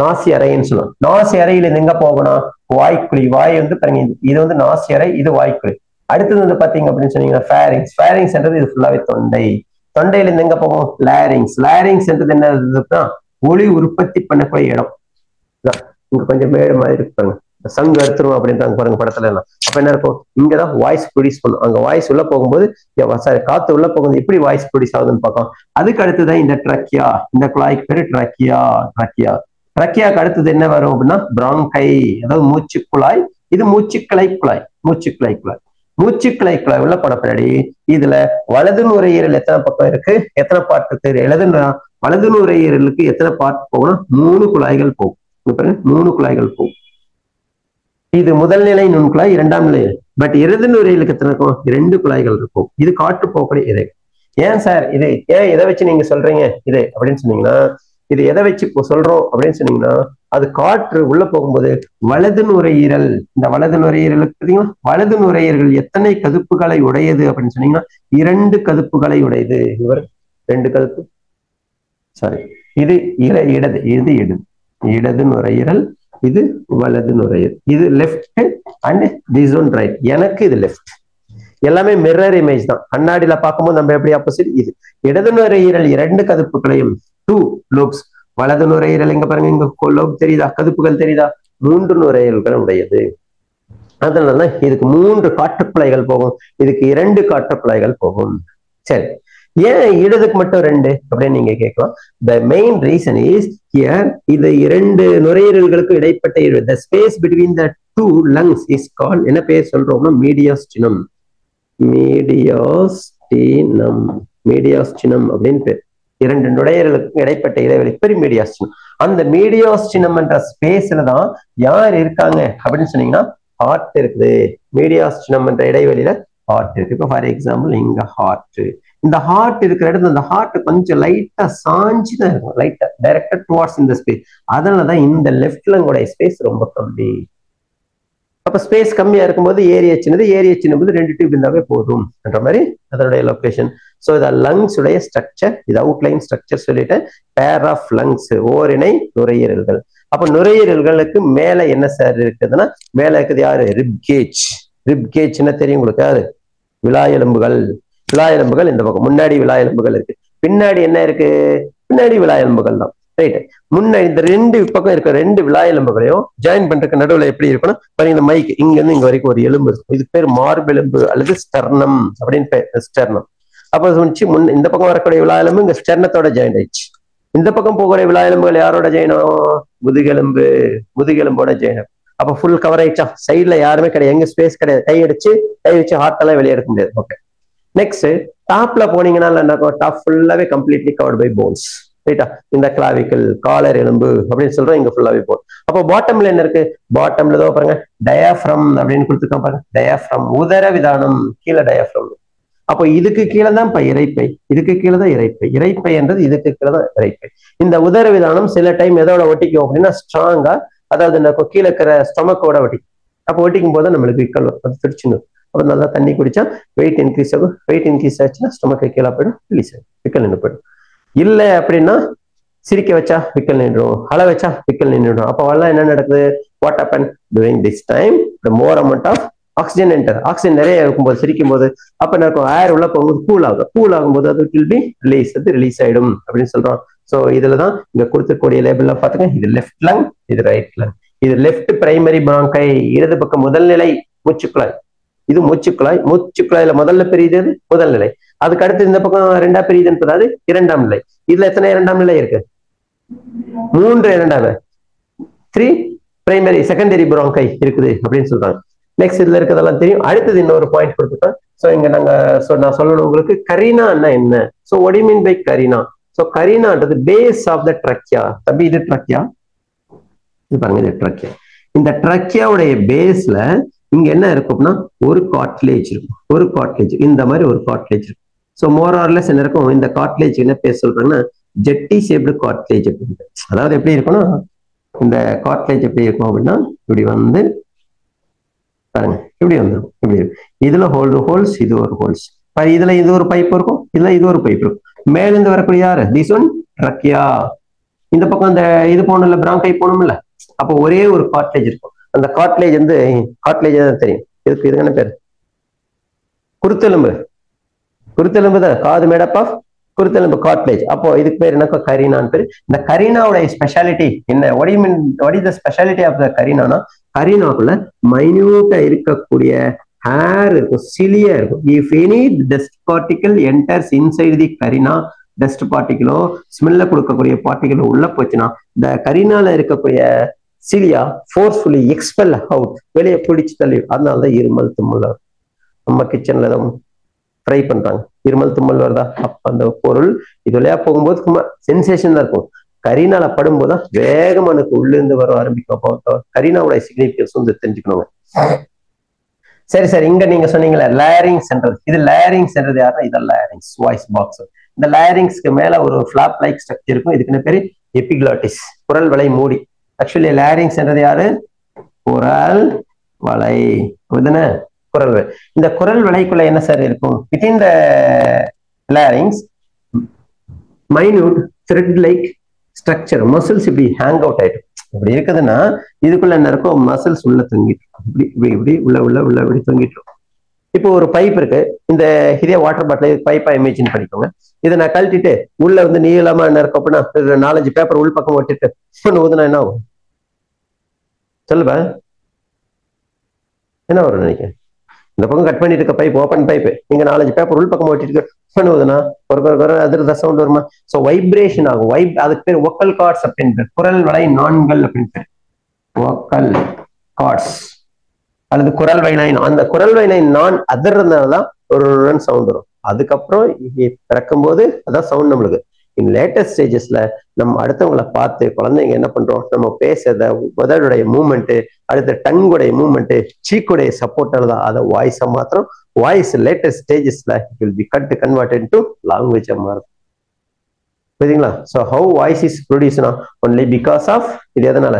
நாசி அறைன்னு சொல்லுவோம் நாசி அறையில இருந்து எங்க போகணும் வாய்க்குழி. வாய் வந்து பாருங்க இது. வந்து நாசி அறை இது வாய்க்குழி. அடுத்தது வந்து பாத்தீங்க அப்படின்னு சொன்னீங்கன்னா ஃபேரிங்ஸ் ஃபேரிங்ஸ்ன்றது இது ஃபுல்லாவே தொண்டை. தொண்டையில இருந்து எங்க போகும்? லேரிங்ஸ் லேரிங்ஸ்ன்றது என்ன? ஒளி உற்பத்தி பண்ணக்கூடிய இடம். இங்க கொஞ்சம் மேடு மாதிரி இருக்கு பாருங்க. சங்கு அறுத்துரும் அப்படின்றாங்க பாருங்க படத்துல எல்லாம். அப்ப என்ன இருக்கும்? இங்கதான் வாய்ஸ் ப்ரொடியூஸ் பண்ணும். அங்க வாய்ஸ் உள்ள போகும்போது சாரி காத்து உள்ள போகும்போது எப்படி வாய்ஸ் ப்ரொடியூஸ் ஆகுதுன்னு பார்க்கலாம். அதுக்கு அடுத்துதான் இந்த ட்ரக்கியா இந்த குழாய்க்கு பேரு ட்ரக்கியா ட்ரக்கியா ட்ரக்கியாக்கு அடுத்தது என்ன வரும் அப்படின்னா பிராங்கை அதாவது மூச்சு குழாய் இது மூச்சுக்கிளை குழாய். மூச்சுக்கிளை குழாய். மூச்சுக்கிளை குழாய். உள்ள படப்படி இதுல வலது நுரையீரல் எத்தனை பக்கம் இருக்கு? எத்தனை பாட்டு இருக்கு? இடது வலது நுரையீரலுக்கு எத்தனை பாட்டு போகணும்? மூணு குழாய்கள் போகும். மூணு குழாய்கள் போகும். இது முதல் நிலை நுண்குழாய் இரண்டாம் நிலை. பட் இறுதி நுரையீரலுக்கு இருக்கும் இரண்டு குழாய்கள் இருக்கும். இது காற்று போகக்கூடிய இதை. ஏன் சார்? இது ஏன் எதை வச்சு நீங்க சொல்றீங்க? இது அப்படின்னு சொன்னீங்கன்னா இது எதை வச்சு இப்போ சொல்றோம் அப்படின்னு சொன்னீங்கன்னா அது காற்று உள்ள போகும்போது வலது நுரையீரல் இந்த வலது நுரையீரலுக்கு பார்த்தீங்கன்னா வலது நுரையீரல் எத்தனை கதுப்புகளை உடையது அப்படின்னு சொன்னீங்கன்னா இரண்டு கதுப்புகளை உடையது. இவர் ரெண்டு கதுப்பு. சாரி இது இட இடது இது இடது. இடது நுரையீரல் இது வலது நுரையீரல். இது left and this one right எனக்கு இது லெஃப்ட் எல்லாமே மிரர் இமேஜ் தான். அண்ணாடியில பார்க்கும்போது நம்ம எப்படி ஆப்போசிட் இது. இடது நுரையீரல் இரண்டு கதுப்புகளையும் டூ லோப்ஸ் வலது நுரையீரல் எங்க பாருங்க? இங்க லோப் தெரியுதா? கதுப்புகள் தெரியுதா? மூன்று நுரையீரல்கள் உடையது. அதனால இதுக்கு மூன்று காற்றுக்குழாய்கள் போகும். இதுக்கு இரண்டு காற்றுக்குழாய்கள் போகும். சரி. ஏன் இடதுக்கு மட்டும் ரெண்டு அப்படின்னு நீங்க கேட்கலாம். The main reason is here இது இரண்டு நுரையீரல்களுக்கு இடைப்பட்ட the space between the two lungs is call என்ன பேர் சொல்றோம்னா? மீடியாஸ்டினம் மீடியாஸ்டினம் மீடியாஸ்டினம் அப்படின்னு பேர். இரண்டு நுரையீரலுக்கு இடைப்பட்ட இடைவெளி பெருமீடியாஸ்டினம் அந்த மீடியாஸ்டினம் என்ற ஸ்பேஸ்ல தான் யார் இருக்காங்க அப்படின்னு சொன்னீங்கன்னா ஹார்ட் இருக்குது. மீடியாஸ்டினம் என்ற இடைவெளியில ஹார்ட் இருக்கு. இப்போ ஃபார் எக்ஸாம்பிள் இங்க ஹார்ட் இந்த ஹார்ட் இருக்கிற இடத்துல அந்த ஹார்ட் கொஞ்சம் லைட்டா சாஞ்சு தான் இருக்கும். லைட்டா டைரக்டா டுவார்ட்ஸ் இந்த ஸ்பேஸ் அதனாலதான் இந்த லெஃப்ட்ல லங்கோட ஸ்பேஸ் ரொம்ப கம்மி. அப்ப ஸ்பேஸ் கம்மியா இருக்கும்போது ஏரியா சின்னது ஏரியா சின்னது ரெண்டு டியூப் இருந்தாவே போதும் என்ற மாதிரி அதனுடைய லொகேஷன் ஸோ இதை லங்ஸ் உடைய ஸ்ட்ரக்சர் இது அவுட்லைன் ஸ்ட்ரக்சர் சொல்லிட்டு பேர் ஆஃப் லங்ஸ் ஓரிணை நுரையீரல்கள். அப்ப நுரையீரல்களுக்கு மேல என்ன சார் இருக்குதுன்னா மேல இருக்குது யாரு? ரிப்கேஜ் ரிப்கேஜ் என்ன தெரியும் உங்களுக்கு? யாரு? விழா எலும்புகள். விழா எலும்புகள் இந்த பக்கம். முன்னாடி விழா எலும்புகள் இருக்கு. பின்னாடி என்ன இருக்கு? பின்னாடி விழா எலும்புகள் தான். ரைட் முன்னாடி இந்த ரெண்டு பக்கம் இருக்க ரெண்டு விழா எலும்புகளையும் ஜாயின் பண்றதுக்கு நடுவில் எப்படி இருக்கணும்? பாருங்க இந்த மைக் இங்க இருந்து இங்க வரைக்கும் ஒரு எலும்பு இருக்கும். இது பேர் மார்பெலும்பு அல்லது ஸ்டர்னம் அப்படின்னு பேர். ஸ்டர்னம் அப்ப சொன்னிச்சு முன் இந்த பக்கம் வரக்கூடிய விழா எலும்பு இங்க ஸ்டர்னத்தோட ஜாயின் ஆயிடுச்சு. இந்த பக்கம் போகிற விழா எலும்புகள் யாரோட ஜாயின் முதுகெலும்பு முதுகெலும்போட ஜாயின் அப்ப ஃபுல் கவர் ஆயிடுச்சா சைட்ல யாருமே கிடையாது. எங்க ஸ்பேஸ் கிடையாது. கை அடிச்சு கை வச்சு ஹார்ட் எல்லாம் வெளியே எடுக்க முடியாது. ஓகே நெக்ஸ்ட் டாப்ல போனீங்கன்னா என்ன டாப் ஃபுல்லாவே கம்ப்ளீட்லி கவர்ட் பை போன்ஸ் ரைட்டா இந்த கிளாவிக்கல் காலர் எலும்பு அப்படின்னு சொல்றோம் இங்க ஃபுல்லாவே போன் அப்போ பாட்டம்ல என்ன இருக்கு? பாட்டம்ல ஏதோ பாருங்க டயாஃப்ரம் அப்படின்னு கொடுத்துருக்கோம் பாருங்க. டயாஃப்ரம் உதர விதானம் கீழே டயாஃப்ரம் அப்போ இதுக்கு கீழே தான் இப்ப இறைப்பை. இதுக்கு கீழே தான் இறைப்பை. இறைப்பை என்றது இதுக்கு கீழே தான் இறைப்பை. இந்த உதர விதானம் சில டைம் எதோட ஒட்டிக்கும் அப்படின்னா ஸ்ட்ராங்கா அதாவது இந்த கீழே இருக்கிற ஸ்டொமக்கோட ஒட்டிக்கும். அப்போ ஒட்டிக்கும் போது நம்மளுக்கு விக்கல் அது திருச்சின்னு அப்புறம் நல்லா தண்ணி குடிச்சா வெயிட் இன்க்ரீஸ் ஆகும். வெயிட் இன்க்ரீஸ் ஆச்சுன்னா ஸ்டொமக்கு கீழே போயிடும் ரிலீஸ் ஆகும் விக்கல் நின்று போயிடும் இல்லை அப்படின்னா சிரிக்க வச்சா விக்கல் நின்றுடும். அழ வச்சா விக்கல் நின்றுடும். அப்போ எல்லாம் என்ன நடக்குது? What happen during this time the more amount of oxygen enter oxygen நிறைய இருக்கும்போது சிரிக்கும் போது அப்ப நடக்கும் இருக்கும்? ஏர் உள்ள போகும்போது கூல் ஆகும். கூல் ஆகும்போது அது வில் பி ரிலீஸ் அது ரிலீஸ் ஆயிடும் அப்படின்னு சொல்றோம் ஸோ இதுல தான் இங்க கொடுத்துக்கூடிய லேபிள்ல பாத்துங்க இது லெஃப்ட் லங் இது ரைட் லங் இது லெஃப்ட் பிரைமரி பிராங்கை இடது பக்கம் முதல் நிலை மூச்சுக்குழாய். இது மூச்சுக்குழாய். மூச்சுக்குழாயில முதல்ல பெரியது எது? முதல் நிலை. அதுக்கு அடுத்து இந்த பக்கம் ரெண்டா பெரியது என்பது இரண்டாம் நிலை. இதுல எத்தனை இரண்டாம் நிலை இருக்கு? மூன்று இரண்டாம். த்ரீ பிரைமரி செகண்டரி பிராங்கை இருக்குது அப்படின்னு சொல்றாங்க. நெக்ஸ்ட் இதுல இருக்கிறதெல்லாம் தெரியும். அடுத்தது இன்னொரு பாயிண்ட் கொடுத்துட்டோம். ஸோ இங்க நாங்க நான் சொல்லணும் உங்களுக்கு கரீனான்னா என்ன? ஸோ ஒடி மீன் பை கரீனா ஸோ கரீனான்றது பேஸ் ஆஃப் த ட்ரக்கியா தம்பி இது ட்ரக்கியா இது பாருங்க இது ட்ரக்கியா இந்த ட்ரக்கியாவுடைய பேஸ்ல இங்க என்ன இருக்கும்னா ஒரு காட்லேஜ் இருக்கும். ஒரு காட்லேஜ் இந்த மாதிரி ஒரு காட்லேஜ் இருக்கும். ஸோ மோர் என்ன இருக்கும்? இந்த காட்லேஜ் என்ன பேர் சொல்றாங்கன்னா ஜெட்டி ஷேப்டு காட்லேஜ் அப்படின்னு அதாவது எப்படி இருக்கும்னா இந்த காட்லேஜ் எப்படி இருக்கும் அப்படின்னா இப்படி வந்து பாருங்க இப்படி வந்துடும் இப்படி இருக்கும். இதுல ஹோல் ஹோல்ஸ் இது ஒரு ஹோல்ஸ் இதுல இது ஒரு பைப் இருக்கும் இதுல இது ஒரு பைப் இருக்கும். மேலிருந்து வரக்கூடிய யாரு? திஸ் ஒன் ட்ரக்கியா இந்த பக்கம் இந்த இது போகணும்ல பிராங்கை போகணும்ல. அப்போ ஒரே ஒரு காட்லேஜ் இருக்கும். அந்த காட்லேஜ் வந்து காட்லேஜ் தான் தெரியும். இதுக்கு இதுக்கு என்ன பேர்? குருத்தெலும்பு. குருத்தெலும்பு தான். காது மேடப் ஆஃப் குருத்தெலும்பு காட்லேஜ் அப்போ இதுக்கு பேர் என்ன கரீனான்னு பேர். இந்த கரீனாவுடைய ஸ்பெஷாலிட்டி என்ன? ஒடி மீன் ஒடி த ஸ்பெஷாலிட்டி ஆஃப் த கரீனானா? கரீனாக்குள்ள மைன்யூட்டா இருக்கக்கூடிய ஹேர் இருக்கும். சிலியா இருக்கும். If any dust particle enters inside the carina dust பார்ட்டிகளோ ஸ்மெல்ல கொடுக்கக்கூடிய பார்ட்டிகளோ உள்ள போச்சுன்னா இந்த கரீனால இருக்கக்கூடிய சிலியா ஃபோர்ஸ்ஃபுல்லி எக்ஸ்பெல் அவுட் வெளியே பிடிச்சி தள்ளி. அதனால தான் இருமல் தும்மல் வரும். நம்ம கிச்சன்ல தான் ஃப்ரை பண்றாங்க. இருமல் தும்மல் வருதா? அப்ப அந்த பொருள் இது வழியா போகும்போது சும்மா சென்சேஷன் தான் இருக்கும். கரீனால படும்போது தான் வேகமா எனக்கு உள்ளிருந்து வர ஆரம்பிக்கும். அப்போ கரீனாவோட சிக்னிஃபிகன்ஸ் வந்து தெரிஞ்சுக்கணுங்க. சரி சரி. இங்க நீங்க சொன்னீங்களே லேரிங் சென்றது இது லேரிங் சென்றது யாருன்னா இதான் லேரிங்ஸ் வாய்ஸ் பாக்ஸ் இந்த லேரிங்ஸ்க்கு மேல ஒரு ஃபிளாப் லைக் ஸ்ட்ரக்சர் இருக்கும். இதுக்கு என்ன பேரு? எபிக்லாட்டிஸ் குரல் வலை மூடி. ஆக்சுவலி லேரிங்ஸ் என்றது யாரு? குரல் வலை. இதுதானே குரல் வலை. இந்த குரல் வலைக்குள்ள என்ன சார் இருக்கும்? Within the larynx minute thread like structure muscles இப்படி ஹேங் அவுட் ஆயிடும். இப்படி இருக்குதுன்னா இதுக்குள்ள என்ன இருக்கும்? மசில்ஸ் உள்ள தொங்கிட்டு இப்படி இப்படி இப்படி உள்ள உள்ள உள்ள இப்படி தொங்கிட்டு இருக்கும். இப்போ ஒரு பைப் இருக்கு. இந்த இதே வாட்டர் பாட்டில் பைப்பா இமேஜின் பண்ணிக்கோங்க. இதை நான் கழட்டிட்டு உள்ள வந்து நீளமா என்ன அப்படின்னா நாலஞ்சு பேப்பர் உள் பக்கம் ஒட்டிட்டு ஒன்று ஊதுனா என்ன ஆகும்? சொல்லுப்பா. என்ன வரும் நினைக்கிறேன்? இந்த பக்கம் கட் பண்ணிட்டு இருக்க பைப் ஓப்பன் பைப் நீங்க நாலஞ்சு பேப்பர் உள் பக்கம் ஓட்டிட்டு பண்ணுவதுன்னா ஒரு ஒரு ஒரு சவுண்ட் வருமா? ஸோ வைப்ரேஷன் ஆகும். வைப் அதுக்கு பேர் ஒக்கல் கார்ட்ஸ் அப்படின்னு பேர். குரல் வலை நான்கள் அப்படின்னு பேர். ஒக்கல் கார்ட்ஸ் அல்லது குரல் வைனாயின் அந்த குரல் வைனாயின் நான் அதிர்றதுனால தான் ஒரு சவுண்ட் வரும். அதுக்கப்புறம் பிறக்கும் போது அதான் சவுண்ட் நம்மளுக்கு. இன் லேட்டஸ்ட் ஸ்டேஜஸ்ல நம்ம அடுத்தவங்கள பார்த்து குழந்தைங்க என்ன பண்றோம்? நம்ம பேசுறத உதடுடைய மூமெண்ட் அடுத்த டங்குடைய மூமெண்ட் சீக்குடைய சப்போர்ட்டால தான் அதை வாய்ஸை மாத்திரம் voice latest ஸ்டேஜஸ்ல will be cut convert to language மாறும். புரியுதுங்களா? ஸோ ஹவு வாய்ஸ் இஸ் ப்ரொடியூஸ்னா ஒன்லி பிகாஸ் ஆஃப் இது எதனால?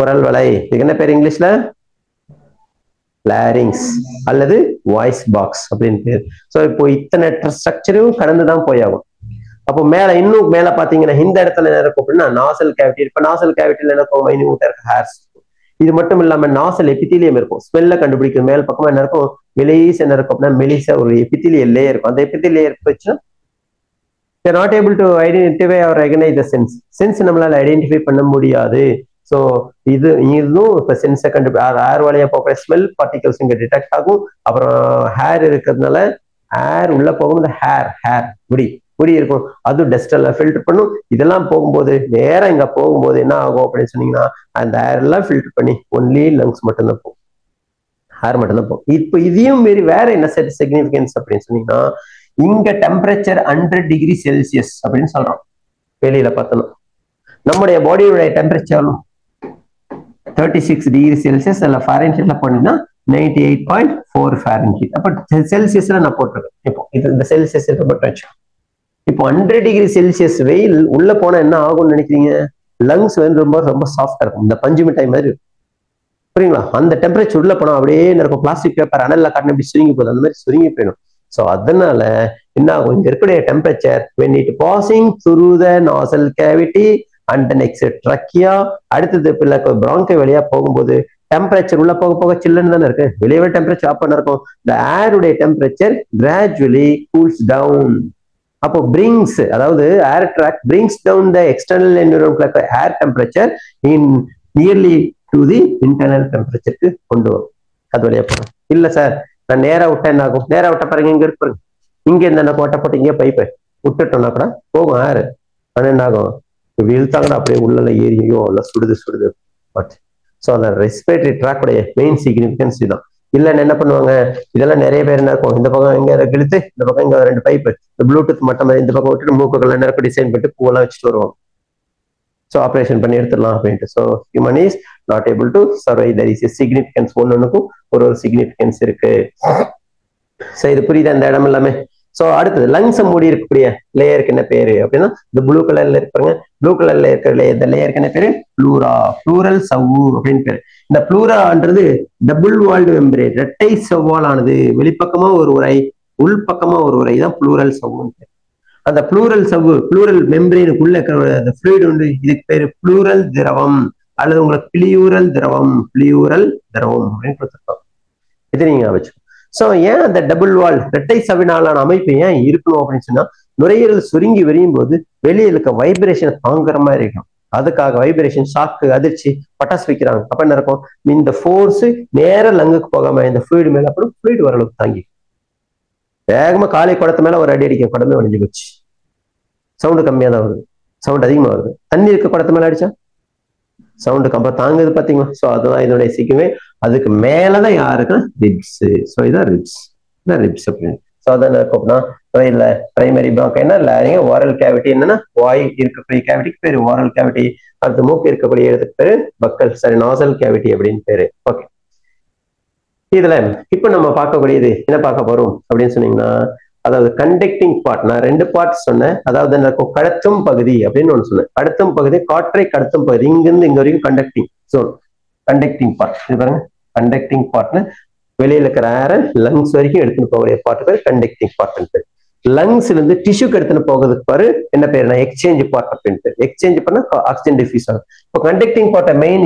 குரல் வலை. இதுக்கு என்ன பேர் இங்கிலீஷ்ல? லாரிங்ஸ் அல்லது வாய்ஸ் பாக்ஸ் அப்படின்னு பேர். ஸோ இப்போ இத்தனை ஸ்ட்ரக்சரும் கடந்து தான் போயாகும். அப்போ மேல இன்னும் மேல பாத்தீங்கன்னா இந்த இடத்துல என்ன இருக்கும் அப்படின்னா நாசல் கேவிட்டி இப்ப நாசல் கேவிட்டில என்ன இருக்கும்? மைன்யூட்டா இருக்க ஹேர்ஸ் இது மட்டும் இல்லாம நாசல் எபித்திலியம் இருக்கும். ஸ்மெல்ல கண்டுபிடிக்கும். மேல் பக்கமா என்ன இருக்கும்? மெலிஸ் என்ன இருக்கும் அப்படின்னா மெலிசா ஒரு எபித்திலியல் லேயர் இருக்கும். அந்த எபித்திலியல் லேயர் வச்சுன்னா not able to to identify or recognize the sense நம்மளால ஐடென்டிஃபை பண்ண முடியாது. ஸோ இது இதுவும் இப்போ சென்ஸை கண்டு ஏர் வழியா போகிற ஸ்மெல் பார்ட்டிகல்ஸ் இங்கே டிடெக்ட் ஆகும். அப்புறம் ஹேர் இருக்கிறதுனால ஹேர் உள்ள போகும்போது ஹேர் ஹேர் முடி முடி இருக்கும். அது டஸ்டெல்லாம் ஃபில்டர் பண்ணும். இதெல்லாம் போகும்போது நேரம் இங்க போகும்போது என்ன ஆகும் அப்படின்னு சொன்னீங்கன்னா அந்த ஹேர் எல்லாம் ஃபில்டர் பண்ணி ஒன்லி லங்ஸ் மட்டும்தான் போகும். ஹேர் மட்டும்தான் போகும். இப்போ இதையும் மீறி வேற என்ன செட் சிக்னிஃபிகன்ஸ் அப்படின்னு சொன்னீங்கன்னா இங்க டெம்பரேச்சர் ஹண்ட்ரட் டிகிரி செல்சியஸ் அப்படின்னு சொல்றோம். வெளியில பார்த்தோம் நம்முடைய பாடியோட temperature thirty six degree Celsius அதில் ஃபாரன்ஹீட்ல போனீங்கன்னா ninety eight point four Fahrenheit அப்போ செல்சியஸ்ல நான் போட்டிருக்கேன். இப்போ இது இந்த செல்சியஸ் போட்டு வச்சு இப்போ ஹண்ட்ரட் டிகிரி செல்சியஸ் வெயில் உள்ள போனா என்ன ஆகும்னு நினைக்கிறீங்க? லங்ஸ் வந்து ரொம்ப ரொம்ப சாஃப்டா இருக்கும். இந்த பஞ்சு மிட்டாய் மாதிரி இருக்கும். புரியுங்களா? அந்த டெம்பரேச்சர் உள்ள போனா அப்படியே இருக்கும்? பிளாஸ்டிக் பேப்பர் அனல்ல காட்டின அப்படி சுருங்கி போகுது. அந்த மாதிரி சுருங்கி போயிடும். ஸோ அதனால என்ன ஆகும்? இங்க இருக்கக்கூடிய temperature when it passing through the nasal cavity and the next trachea அடுத்தது பிள்ளை பிராங்கை வழியா போகும்போது டெம்பரேச்சர் உள்ள போக போக சில்லுன்னு தானே இருக்கு. வெளியே டெம்பரேச்சர் அப் இருக்கும். இந்த ஏருடைய டெம்பரேச்சர் கிராஜுவலி கூல்ஸ் டவுன் அப்போ பிரிங்ஸ் அதாவது air tract brings down the external environment air temperature in nearly to the internal டெம்பரேச்சருக்கு கொண்டு வரும். அது வழியா போறோம். இல்ல சார் நான் நேரா விட்டேன் என்ன ஆகும்? நேரா விட்ட பாருங்க இங்க இருப்பாருங்க இங்கே இங்க இந்த கோட்டை போட்டு இங்கே பைப்பு விட்டுட்டோம்னா கூட போகும் ஏர் ஆனா என்ன ஆகும்? இப்படி இழுத்தாங்கன்னா அப்படியே உள்ள ஏரியோ இல்ல சுடுது சுடுது. பட் ஸோ அந்த ரெஸ்பிரேட்டரி ட்ராக்குடைய மெயின் சிக்னிஃபிகன்ஸ் இதுதான். இல்லைன்னு என்ன பண்ணுவாங்க? இதெல்லாம் நிறைய பேர் என்ன இருக்கும்? இந்த பக்கம் இங்க இழுத்து இந்த பக்கம் இங்க ரெண்டு பைப்பு இந்த ப்ளூடூத் மட்டும் மாதிரி இந்த பக்கம் விட்டுட்டு மூக்குகள் என்ன டிசைன் பண்ணிட்டு பூவெல்லாம் வச்சுட்டு வருவாங்க. ஸோ ஆப்ரேஷன் பண்ணி எடுத்துடலாம் அப்படின்ட்டு. So human is not able to survive there is significance ஒன்னொன்னுக்கும் ஒரு ஒரு சிக்னிஃபிகன்ஸ் இருக்கு. ஸோ இது புரியுது? அந்த இடம் எல்லாமே? ஸோ அடுத்தது லங்ஸை மூடி இருக்கக்கூடிய லேயருக்கு என்ன பேரு? அப்படின்னா இந்த ப்ளூ கலர்ல இருப்பாங்க ப்ளூ கலர்ல இருக்கிற லேயர் இந்த லேயருக்கு என்ன பேரு? ப்ளூரா ப்ளூரல் சவ்வு அப்படின்னு பேரு. இந்த ப்ளூரான்றது டபுள் வால்டு மெம்பரேன் ரெட்டை செவ்வாலானது வெளிப்பக்கமா ஒரு உரை உள்பக்கமா ஒரு உரை தான் ப்ளூரல் சவ்வுன்னு அந்த ப்ளூரல் சவ்வு ப்ளூரல் மெம்பரேனுக்குள்ள இருக்கிற அந்த ஃப்ளூயிட் வந்து இதுக்கு பேரு ப்ளூரல் திரவம் அல்லது உங்களுக்கு பிளியூரல் திரவம் பிளியூரல் திரவம் அப்படின்னு கொடுத்துருக்கோம். இது நீங்க வச்சுக்கோங்க. சோ ஏன் அந்த டபுள் வால் இரட்டை சவினாலான அமைப்பு ஏன் இருக்கணும் அப்படின்னு சொன்னா நுரையீரல் சுருங்கி விரியும் போது வெளியே இருக்க வைப்ரேஷன் தாங்குற மாதிரி இருக்கும். அதுக்காக வைப்ரேஷன் ஷாக்கு அதிர்ச்சி பட்டாசு வைக்கிறாங்க. அப்ப என்ன இருக்கும்? இந்த ஃபோர்ஸ் நேர லங்குக்கு போகாம இந்த ஃபுளுடு மேல அப்புறம் ஃபுளுடு ஓரளவுக்கு தாங்கி. வேகமா காலை குடத்து மேல ஒரு அடி அடிக்க குடமே உடஞ்சு போச்சு. சவுண்டு கம்மியா தான் வருது. சவுண்ட் அதிகமா வருது. தண்ணி இருக்க குடத்து மேல அடிச்சா? சவுண்டு கம்ப தாங்குது பாத்தீங்களா? சோ அதுதான் இதனுடைய சீக்கிரமே அதுக்கு மேலதான் யாருக்குன்னா ரிப்ஸ் ஸோ இதான் ரிப்ஸ் இதான் ரிப்ஸ் அப்படின்னு. ஸோ அதான் கூப்பிடா இல்லை பிரைமரி பிராங்க் என்ன? லேரிங்க ஓரல் கேவிட்டி என்னன்னா வாய் இருக்கக்கூடிய கேவிட்டிக்கு பேரு ஓரல் கேவிட்டி அடுத்து மூக்கு இருக்கக்கூடிய இடத்துக்கு பேரு பக்கல் சாரி நாசல் கேவிட்டி அப்படின்னு பேரு. ஓகே இதுல இப்ப நம்ம பார்க்கக்கூடியது என்ன பார்க்க போறோம் அப்படின்னு சொன்னீங்கன்னா அதாவது கண்டக்டிங் பார்ட் நான் ரெண்டு பார்ட் சொன்னேன். அதாவது என்ன இருக்கும்? கடத்தும் பகுதி அப்படின்னு ஒன்று சொன்னேன். கடத்தும் பகுதி காற்றை கடத்தும் பகுதி. இங்கிருந்து இங்க வரைக்கும் கண்டக்டிங் ஸோ கண்டக்டிங் பார்ட் இது பாருங்க. கண்டக்டிங் பார்ட்னு வெளியில இருக்கிற ஏரை லங்ஸ் வரைக்கும் எடுத்துன்னு போகக்கூடிய பார்ட் பேர் கண்டக்டிங் பார்ட் பேர். லங்ஸ்ல இருந்து டிஷ்யூக்கு எடுத்துன்னு போகிறதுக்கு பாரு என்ன பேருனா எக்ஸ்சேஞ்ச் பார்ட் அப்படின்னு எக்ஸ்சேஞ்ச் பண்ணா ஆக்சிஜன் டிஃபியூஸ் ஆகும். இப்போ கண்டக்டிங் பார்ட்ட மெயின்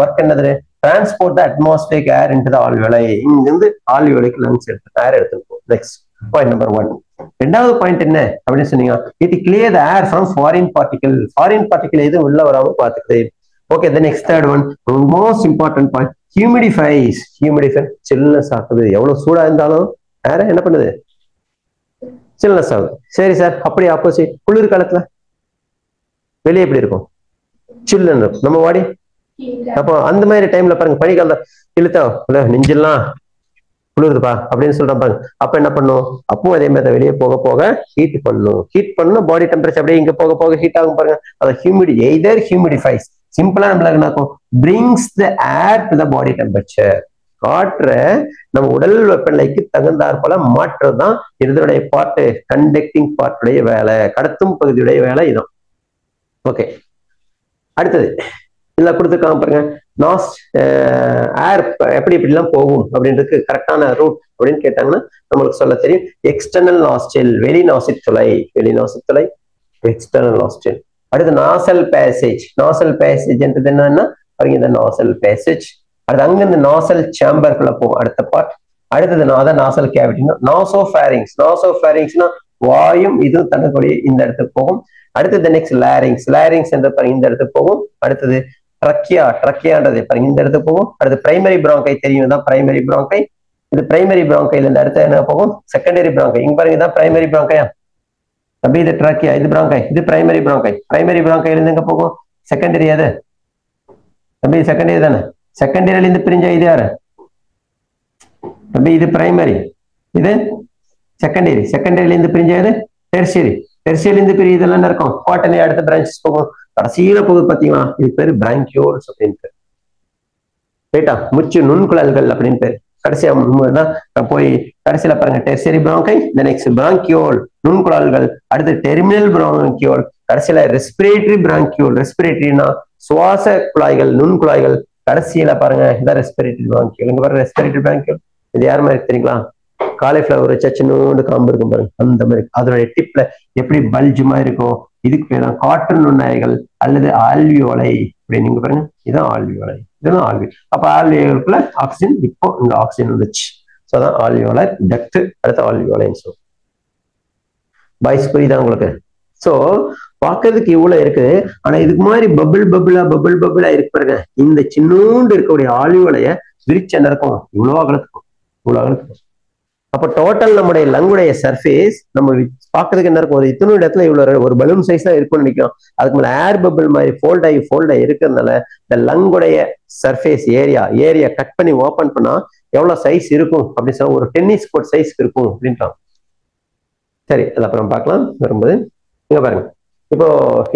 ஒர்க் என்னது? Transport the atmospheric air into the alveoli இங்கிருந்து ஆல்வியோலைக்கு லங்ஸ் எடுத்து ஏர் எடுத்துன்னு போகும் நெக்ஸ்ட் பாயிண்ட் நம்பர் ஒன் ரெண்டாவது பாயிண்ட் என்ன அப்படின்னு சொன்னீங்க? இது clear the air from foreign particle foreign particle எதுவும் உள்ள வராம பாத்துக்குது okay the next third one most important point humidifies humidify chillness ஆகுது எவ்வளவு சூடா இருந்தாலும் வேற என்ன பண்ணுது? சில்னஸ் ஆகுது. சரி சார் அப்படி ஆப்போசிட் குளிர் காலத்துல? வெளியே எப்படி இருக்கும்? சில்லுன்னு நம்ம வாடி அப்போ அந்த மாதிரி டைம்ல பாருங்க. பனிக்காலம் இழுத்தா நெஞ்செல்லாம் குளிருதுப்பா அப்படின்னு சொல்றேன் பாருங்க அப்ப என்ன பண்ணும்? அப்பவும் அதே மாதிரி வெளியே போக போக ஹீட் பண்ணும். ஹீட் பண்ணணும் பாடி டெம்பரேச்சர் அப்படியே இங்க போக போக ஹீட் ஆகும் பாருங்க. அது ஹியூமிடி எய்தர் ஹியூமிடிஃபைஸ் சிம்பிளா நம்மளுக்கு என்ன brings the air to the body temperature காற்ற நம்ம உடல் வெப்பநிலைக்கு தகுந்தாற் போல மாற்றுறதுதான் இதனுடைய பாட்டு கண்டக்டிங் பார்ட்டுடைய வேலை. கடத்தும் பகுதியுடைய வேலை இதுதான். ஓகே அடுத்தது. இதுல கொடுத்துருக்காங்க பாருங்க நாஸ்ட் ஏர் எப்படி இப்படிலாம் போகும் அப்படின்றதுக்கு கரெக்டான ரூட் அப்படின்னு கேட்டாங்கன்னா நம்மளுக்கு சொல்ல தெரியும். எக்ஸ்டர்னல் நாஸ்டில் வெளி நாசித்துளை வெளி நாசித்துளை எக்ஸ்டர்னல் நாஸ்டில் அடுத்து நாசல் பேசேஜ் நாசல் பேசேஜ்ன்றது என்னன்னா பாருங்க இந்த நாசல் பேசேஜ் அடுத்து அங்க இந்த நாசல் சேம்பருக்குள்ள போகும் அடுத்த பார்ட் அடுத்தது அதான் நாசல் கேவிட்டினா நாசோ ஃபேரிங்ஸ் நாசோ ஃபேரிங்ஸ்னா வாயும் இதுவும் தங்கக்கூடிய இந்த இடத்துக்கு போகும். அடுத்தது நெக்ஸ்ட் லேரிங்ஸ் லேரிங்ஸ் என்ற பாருங்க இந்த இடத்துக்கு போகும். அடுத்தது ட்ரக்கியா ட்ரக்கியான்றது பாருங்க இந்த இடத்துக்கு போகும் அடுத்து பிரைமரி பிராங்கை தெரியும் தான் பிரைமரி பிராங்கை இது பிரைமரி பிராங்கைல இந்த அடுத்த என்ன போகும்? செகண்டரி பிராங்கை இங்க பாருங்க இதான் பிரைமரி பிராங்கையா அப்படி இது ட்ரக்கியா இது பிராங்கை இது பிரைமரி பிராங்கை பிரைமரி பிராங்கைல இருந்து எங்க போகும்? செகண்டரி அது அப்படி செகண்டரி தானே? செகண்டரியில இருந்து பிரிஞ்ச இது யாரு? அப்படி இது பிரைமரி இது செகண்டரி செகண்டரியில இருந்து பிரிஞ்ச இது டெர்சரி டெர்சியரில பெரிய இதெல்லாம் என்ன இருக்கும்? குவாட்டனி அடுத்த பிரான்ச்சஸ் போகும். கடைசியில போகுது பாத்தீங்களா? இது பேரு பிராங்கியோல்ஸ் அப்படின்னு பேர். ரைட்டா? முச்சு நுண்குழல்கள் அப்படின்னு பேர். கடைசியா தான் போய் கடைசியில பாருங்க. டெர்சரி பிராங்கை இந்த நெக்ஸ்ட் பிராங்கியோல் நுண்குழல்கள் அடுத்து டெர்மினல் பிராங்கியோல் கடைசியில ரெஸ்பிரேட்டரி பிராங்கியோல் ரெஸ்பிரேட்டரினா சுவாச குழாய்கள் நுண்குழாய்கள். கடைசியில பாருங்க இதான் ரெஸ்பிரேட்டரி பிராங்கியோல் இங்க பாருங்க ரெஸ்பிரேட்டரி பிராங்கியோல் இது யார் மாதிரி தெரியுங்களா? காலிஃபிளவர் வச்சா சின்னோண்டு காம்பு இருக்கும் பாருங்க. அந்த மாதிரி அதனுடைய டிப்ல எப்படி பல்ஜுமா இருக்கும் இதுக்கு பேர் தான் காற்று நுண்ணாய்கள் அல்லது ஆல்வியோலை அப்படின்னு நீங்க பாருங்க. இதுதான் ஆல்வியோலை. இதெல்லாம் ஆல்வி. அப்ப ஆல்வியோலுக்குள்ள ஆக்சிஜன் இப்போ இங்க ஆக்சிஜன் வந்துச்சு. ஸோ அதான் ஆல்வியோலை டக்ட் அடுத்து ஆல்வியோலைன்னு சொல்லுவோம் பாய்ஸ் புரியுதா உங்களுக்கு? ஸோ பார்க்கறதுக்கு இவ்வளவு இருக்கு. ஆனா இதுக்கு மாதிரி பபிள் பபிளா பபிள் பபிளா இருக்கு பாருங்க. இந்த சின்னோண்டு இருக்கக்கூடிய ஆலிவலைய விரிச்சு என்ன இருக்கும்? இவ்வளவு அகலத்துக்கும். இவ்வளோ அகலத்துக்கும். அப்போ டோட்டல் நம்முடைய லங்குடைய சர்ஃபேஸ் நம்ம பாக்குறதுக்கு என்ன இருக்கும்? ஒரு இத்தனை இடத்துல இவ்வளோ ஒரு பலூன் சைஸ் தான் இருக்கும்னு நினைக்கும் அதுக்கு மேலே ஏர் பபிள் மாதிரி ஃபோல்ட் ஆகி ஃபோல்ட் ஆகி இருக்கிறதுனால இந்த லங்குடைய சர்ஃபேஸ் ஏரியா ஏரியா கட் பண்ணி ஓப்பன் பண்ணா எவ்வளவு சைஸ் இருக்கும்? அப்படின்னு சொன்னா ஒரு டென்னிஸ் கோர்ட் சைஸ் இருக்கும் அப்படின்றாங்க சரி அது அப்புறம் பார்க்கலாம். வரும்போது இங்க பாருங்க. இப்போ